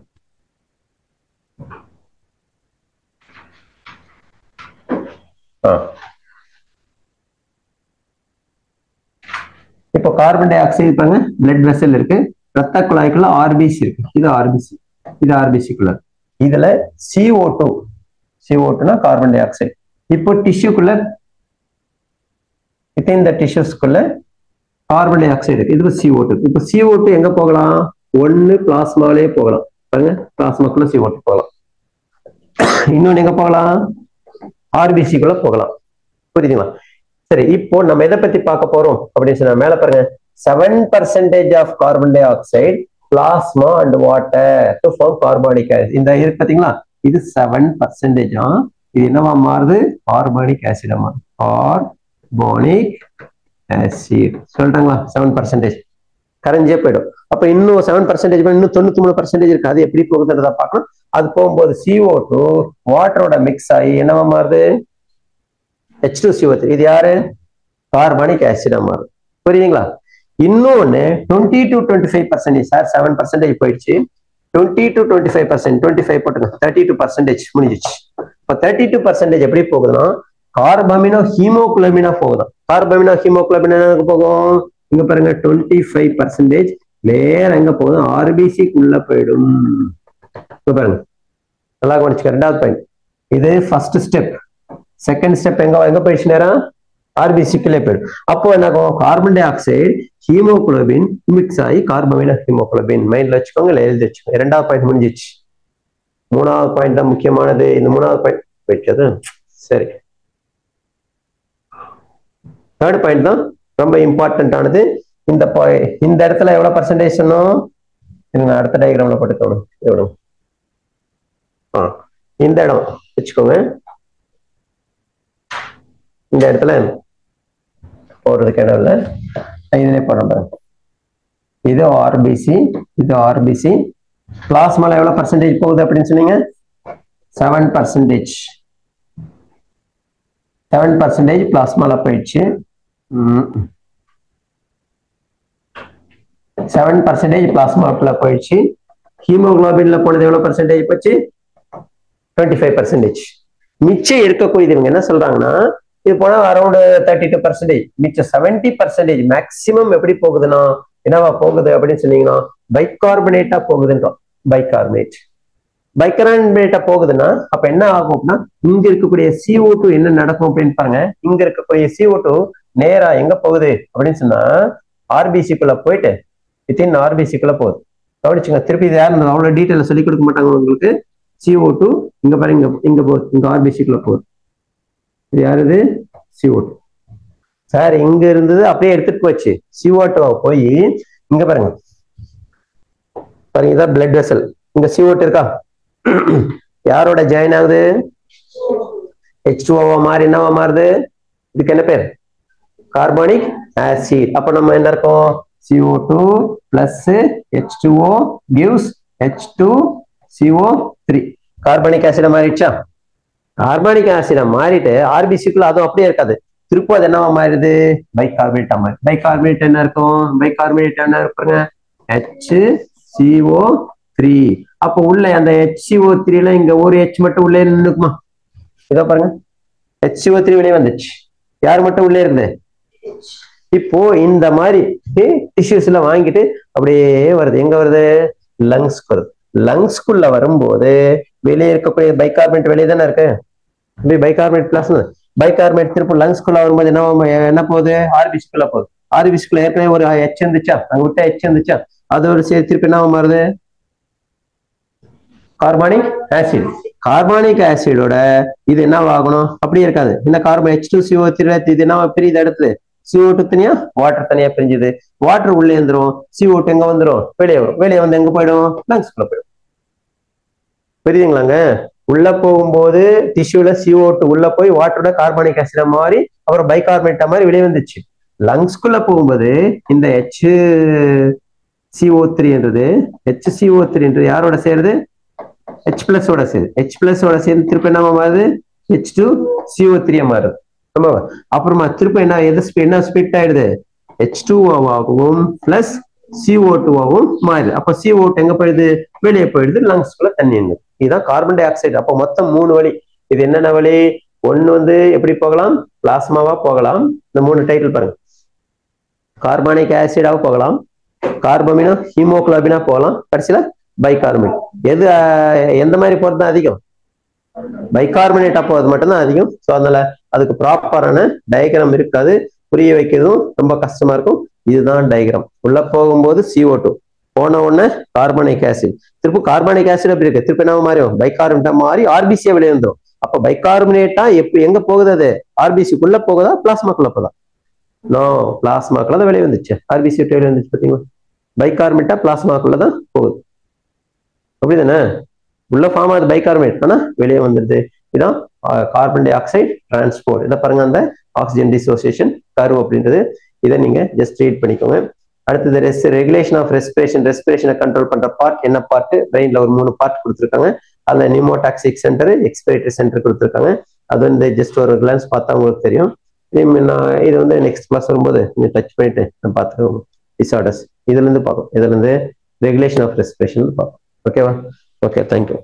ஆ. இப்போ கார்பன் டை ஆக்சைடு பாருங்க பிளட் வெசல் இருக்கு. ரத்த குழாய்க்குள்ள ஆர்பிசி இருக்கு. இது ஆர்பிசி இது ஆர்பிசிக்குள்ள இதுல சிஓ டூ சிஓ டூனா கார்பன் டை ஆக்சைடு இப்போ டிஷ்யூக்குள்ள வித்தின் த டிஷ்யூஸ்க்குள்ள கார்பன் டை ஆக்சைடு இருக்கு. இது சிஓ டூ இப்போ சிஓ டூ எங்க போகலாம்? ஒன்னு பிளாஸ்மாலே போகலாம். பாருங்க பிளாஸ்மாக்குள்ள சிஓ டூ போகலாம். இன்னொன்னு எங்க போகலாம்? ஆர்பிசிக்குள்ள போகலாம். புரியுதுங்களா? சரி இப்போ நம்ம எதை பத்தி பார்க்க போறோம்? அப்படின்னு சொன்னா மேல பாருங்க. Seven percentage of carbon dioxide plasma and water to form carbonic acid இந்த இது பாத்தீங்களா இது செவன் பர்சன்டேஜா இது என்னவா மாறுது? கார்பானிக் ஆசிடா மாறுது. கார்பானிக் ஆசிட் சொல்லிட்டாங்களா செவன் பர்சன்டேஜ் கரைஞ்சே போயிடும். அப்ப இன்னும் செவன் பர்சன்டேஜ் இன்னும் தொண்ணூத்தி மூணு பர்சன்டேஜ் இருக்கு. அது எப்படி போகுதுன்றதா பார்க்கணும். அது போகும்போது சிஓ டூ வாட்டரோட மிக்ஸ் ஆகி என்னவா மாறுது? ஹெச் டூ சிஓ இது யாரு? கார்பானிக் ஆசிடா மாறும் புரியுதுங்களா? இன்னொன்னு twenty to twenty five percentage sir seven percentage போயிடுச்சு. Twenty to twenty five percent twenty five போட்டுங்க தேர்ட்டி டூ பர்சன்டேஜ் முடிஞ்சிச்சு. இப்போ தேர்ட்டி டூ பர்சன்டேஜ் எப்படி போகுதுன்னா கார்பமினோ ஹீமோகுளமினா போகுது கார்பமினோ ஹீமோகுளமினா போகும்? இங்க பாருங்க டுவெண்ட்டி ஃபைவ் பர்சன்டேஜ் வேற எங்க போகுது? ஆர்பிசிக்குள்ள போயிடும். இங்க பாருங்க. நல்லா கவனிச்சுக்க ரெண்டாவது பாயிண்ட் இது ஃபர்ஸ்ட் ஸ்டெப் செகண்ட் ஸ்டெப் எங்க எங்க போயிடுச்சு நேரம்? ஆர்பிசிக்குள்ளே போயிடும் அப்போ என்ன ஆகும் carbon dioxide haemoglobin mix ஆகி கார்பமின ஹீமோகுளோபின் மைண்ட்ல வச்சுக்கோங்க இல்லை எழுதி வச்சுக்கோங்க. இரண்டாவது பாயிண்ட் முடிஞ்சிச்சு மூணாவது பாயிண்ட் தான் முக்கியமானது. இந்த மூணாவது பாயிண்ட் போயிடுச்சது சரி. தேர்ட் பாயிண்ட் தான் ரொம்ப இம்பார்ட்டன்ட் ஆனது. இந்த இந்த இடத்துல எவ்வளவு பர்சன்டேஜ் சொன்னோம் அடுத்த டயக்ராம்ல போட்டுக்கணும் எவ்வளவு ஆ இந்த இடம் வச்சுக்கோங்க. இந்த இடத்துல போடுறதுக்கு இடம் இல்லை இதுலேயே போடுறோம் பாருங்க. இது ஆர்பிசி இது ஆர்பிசி பிளாஸ்மால எவ்வளவு பர்சன்டேஜ் போகுது அப்படின்னு சொன்னீங்க? செவன் பர்சன்டேஜ் செவன் பர்சன்டேஜ் பிளாஸ்மால போயிடுச்சு. செவன் பர்சன்டேஜ் பிளாஸ்மாக்குள்ள போயிடுச்சு. ஹீமோகுளோபின்ல போனது எவ்வளவு பர்சன்டேஜ் போச்சு? டுவெண்ட்டி ஃபைவ் பர்சன்டேஜ் மிச்சம் இருக்கக்கூடியது இவங்க என்ன சொல்றாங்கன்னா இது போனா அரௌண்ட் தேர்ட்டி டூ பர்சன்டேஜ் மிச்சம் செவன்டி பர்சன்டேஜ் மேக்சிமம் எப்படி போகுதுன்னா என்னவா போகுது அப்படின்னு சொன்னீங்கன்னா பைகார்பனேட்டா போகுதுன்றோம் பைகார்பனேட் பைகார்பனேட்டா போகுதுன்னா அப்ப என்ன ஆகும் அப்படின்னா இங்க இருக்கக்கூடிய சிஓ டூ என்ன நடக்கும் அப்படின்னு பாருங்க. இங்க இருக்கக்கூடிய சிஓ டூ நேரா எங்க போகுது அப்படின்னு சொன்னா ஆர்பிசிக்குள்ள போயிட்டு வித்தின் ஆர்பிசிக்குள்ள போகுது. கவனிச்சுங்க திருப்பி இது யாரும் அவ்வளவு டீட்டெயில் சொல்லி கொடுக்க மாட்டாங்க உங்களுக்கு. சிஓ டூ இங்க பாருங்க இங்க போகுது இங்க ஆர்பிசிக்குள்ள போகுது. இது யாருது? CO2 டூ சார் இங்க இருந்தது அப்படியே எடுத்துட்டு போச்சு. CO2 போய் இங்க பாருங்க. பாருங்க இதான் பிளட் வெசல் இங்க CO2 இருக்கா? யாரோட ஜாயின் ஆகுது? ஹெச் டூஓவா மாறி என்னவா மாறுது? இதுக்கு என்ன பேர்? கார்பானிக் ஆசிட் அப்ப நம்ம என்ன இருக்கோம்? CO two plus H two O gives H two CO three carbonic acid மாறிடுச்சா? Carbonic ஆசிட மாறிட்டு ஆர்பிசிக்குள்ள அதுவும் அப்படியே இருக்காது. திருப்பம் அது என்னவா மாறிடுது பைகார்பனேட்டா மாறி பைகார்பனேட் என்ன இருக்கும்? பைகார்பனேட் என்ன இருப்பாங்க ஹெச் சிஓ த்ரீ அப்ப உள்ள அந்த ஹெச்சிஓ த்ரீல இங்க ஒரு ஹெச் மட்டும் உள்ளே நின்றுக்குமா இதோ பாருங்க. ஹெச்சிஓ த்ரீ வெளியே வந்துச்சு. யார் மட்டும் உள்ளே இருந்து? இப்போ இந்த மாதிரி டிஷ்யூஸ்ல வாங்கிட்டு அப்படியே வருது. எங்க வருது? லங்ஸ்க்கு வருது. லங்ஸ்குள்ள வரும்போது வெளியே இருக்கக்கூடிய பைகார்பனேட் வெளியே தானே இருக்கு? பைகார்பனேட் பிளஸ் பைகார்பனேட் திருப்பி லங்ஸ்குள்ள வரும்போது என்ன என்ன போகுது? ஆர்பிஸ்குள்ள போகுது. ஆர்பிஸ்குள்ள ஏற்கனவே ஒரு ஹெச் இருந்துச்சா? அங்க விட்ட எச் இருந்துச்சா? அதோட ஒரு திருப்பி என்ன மாறுது? கார்பானிக் ஆசிட் கார்பானிக் ஆசிடோட இது என்ன ஆகணும்? அப்படியே இருக்காது. இந்த carbon H two CO three இது என்ன பிரியுது அடுத்து சிஓ டூ தனியா? வாட்டர் தனியா பிரிஞ்சுது. வாட்டர் உள்ளே இருந்துரும். சிஓ டூ எங்க வந்துடும் வெளியே வரும். வெளியே வந்து எங்க போயிடும்? லங்ஸ்குள்ள போயிடும். புரியுதுங்களாங்க? உள்ள போகும்போது டிஷ்யூல சிஓ டூ உள்ள போய் வாட்டரோட கார்பானிக் ஆசிட மாதிரி அப்புறம் பைகார்பனேட்டா மாதிரி வெளியே வந்துச்சு. லங்ஸ்குள்ள போகும்போது இந்த ஹெச் சிஓ த்ரீன்றது ஹெச் சிஓ த்ரீன்றது யாரோட சேருது ஹெச் பிளஸோட சேருது. ஹெச் பிளஸோட சேர்ந்து திருப்பி என்ன மாறுது? ஹெச் டூ சிஓ த்ரீ மாறுது. ஆமாவா அப்புறமா திருப்பி என்ன எது என்ன ஸ்பிட் ஆயிடுது? ஹெச் டூ ஆகும் பிளஸ் சிஓ டூவாகவும் மாறுது அப்ப சிஓ டூ எங்க போயிடுது? வெளியே போயிடுது லங்ஸ்குள்ள தண்ணி இருந்தது இதுதான் கார்பன் டை ஆக்சைடு அப்போ மொத்தம் மூணு வழி இது என்னென்ன வழி ஒன்னு வந்து எப்படி போகலாம்? பிளாஸ்மாவா போகலாம். இந்த மூணு டைட்டில் பாருங்க. கார்பானிக் ஆசிடாக போகலாம். கார்பமினா ஹீமோகுளோபினா போகலாம். கடைசியில பைகார்பனேட் எது எந்த மாதிரி போறது தான் அதிகம்? பைகார்பனேட்டா போறது மட்டும்தான் அதிகம். ஸோ அதனால அதுக்கு ப்ராப்பரான டயக்ராம் இருக்காது. புரிய வைக்கிறதும் ரொம்ப கஷ்டமா இருக்கும். இதுதான் டயக்ராம் உள்ள போகும்போது சிஓ டூ போன உடனே கார்பனிக் ஆசிட் திருப்பி கார்பனிக் ஆசிட் அப்படி இருக்கு? திருப்பி என்ன மாறியும் பைகார்பனேட்டா மாறி ஆர்பிசியா வெளியே அப்ப பைகார்பனேட்டா எப்படி எங்க போகுது அது? ஆர்பிசிக்குள்ள போகுதா? பிளாஸ்மாக்குள்ள போதா நோ பிளாஸ்மாக்குள்ள தான் வெளியே வந்துச்சு. ஆர்பிசி வெளியே வந்துச்சு பாத்தீங்களா? பைகார்பனேட்டா பிளாஸ்மாக்குள்ள தான் போகுது. அப்படிதானே உள்ள ஃபார்ம் ஆகுது பைகார்பனேட் ஆனா வெளியே வந்துடுது இதான் கார்பன் டை ஆக்சைடு டிரான்ஸ்போர்ட் இதை பாருங்க அந்த ஆக்சிஜன் டிசோசியேஷன் கர்வ் அப்படின்றது. இதை நீங்க ஜஸ்ட் ரீட் பண்ணிக்கோங்க. அடுத்தது ரெஸ் ரெகுலேஷன் ஆஃப் ரெஸ்பிரேஷன் ரெஸ்பிரேஷனை கண்ட்ரோல் பண்ற பார்ட் என்ன பார்ட் பிரெயின்ல ஒரு மூணு பார்ட் கொடுத்துருக்காங்க. அதுல நியூமோடாக்சிக் சென்டர் எக்ஸ்பிரேட்டரி சென்டர் கொடுத்துருக்காங்க. அது வந்து ஜஸ்ட் ஒரு கிளான்ஸ் பார்த்தா உங்களுக்கு தெரியும். நான் இது வந்து நெக்ஸ்ட் கிளாஸ் வரும்போது நீங்க டச் பண்ணிட்டு நான் பார்த்துக்கோங்க டிஸார்டர்ஸ் இதுல இருந்து பார்ப்போம் இதுல இருந்து ரெகுலேஷன் ஆஃப் ரெஸ்பிரேஷன் பார்ப்போம் ஓகேவா ஓகே தேங்க்யூ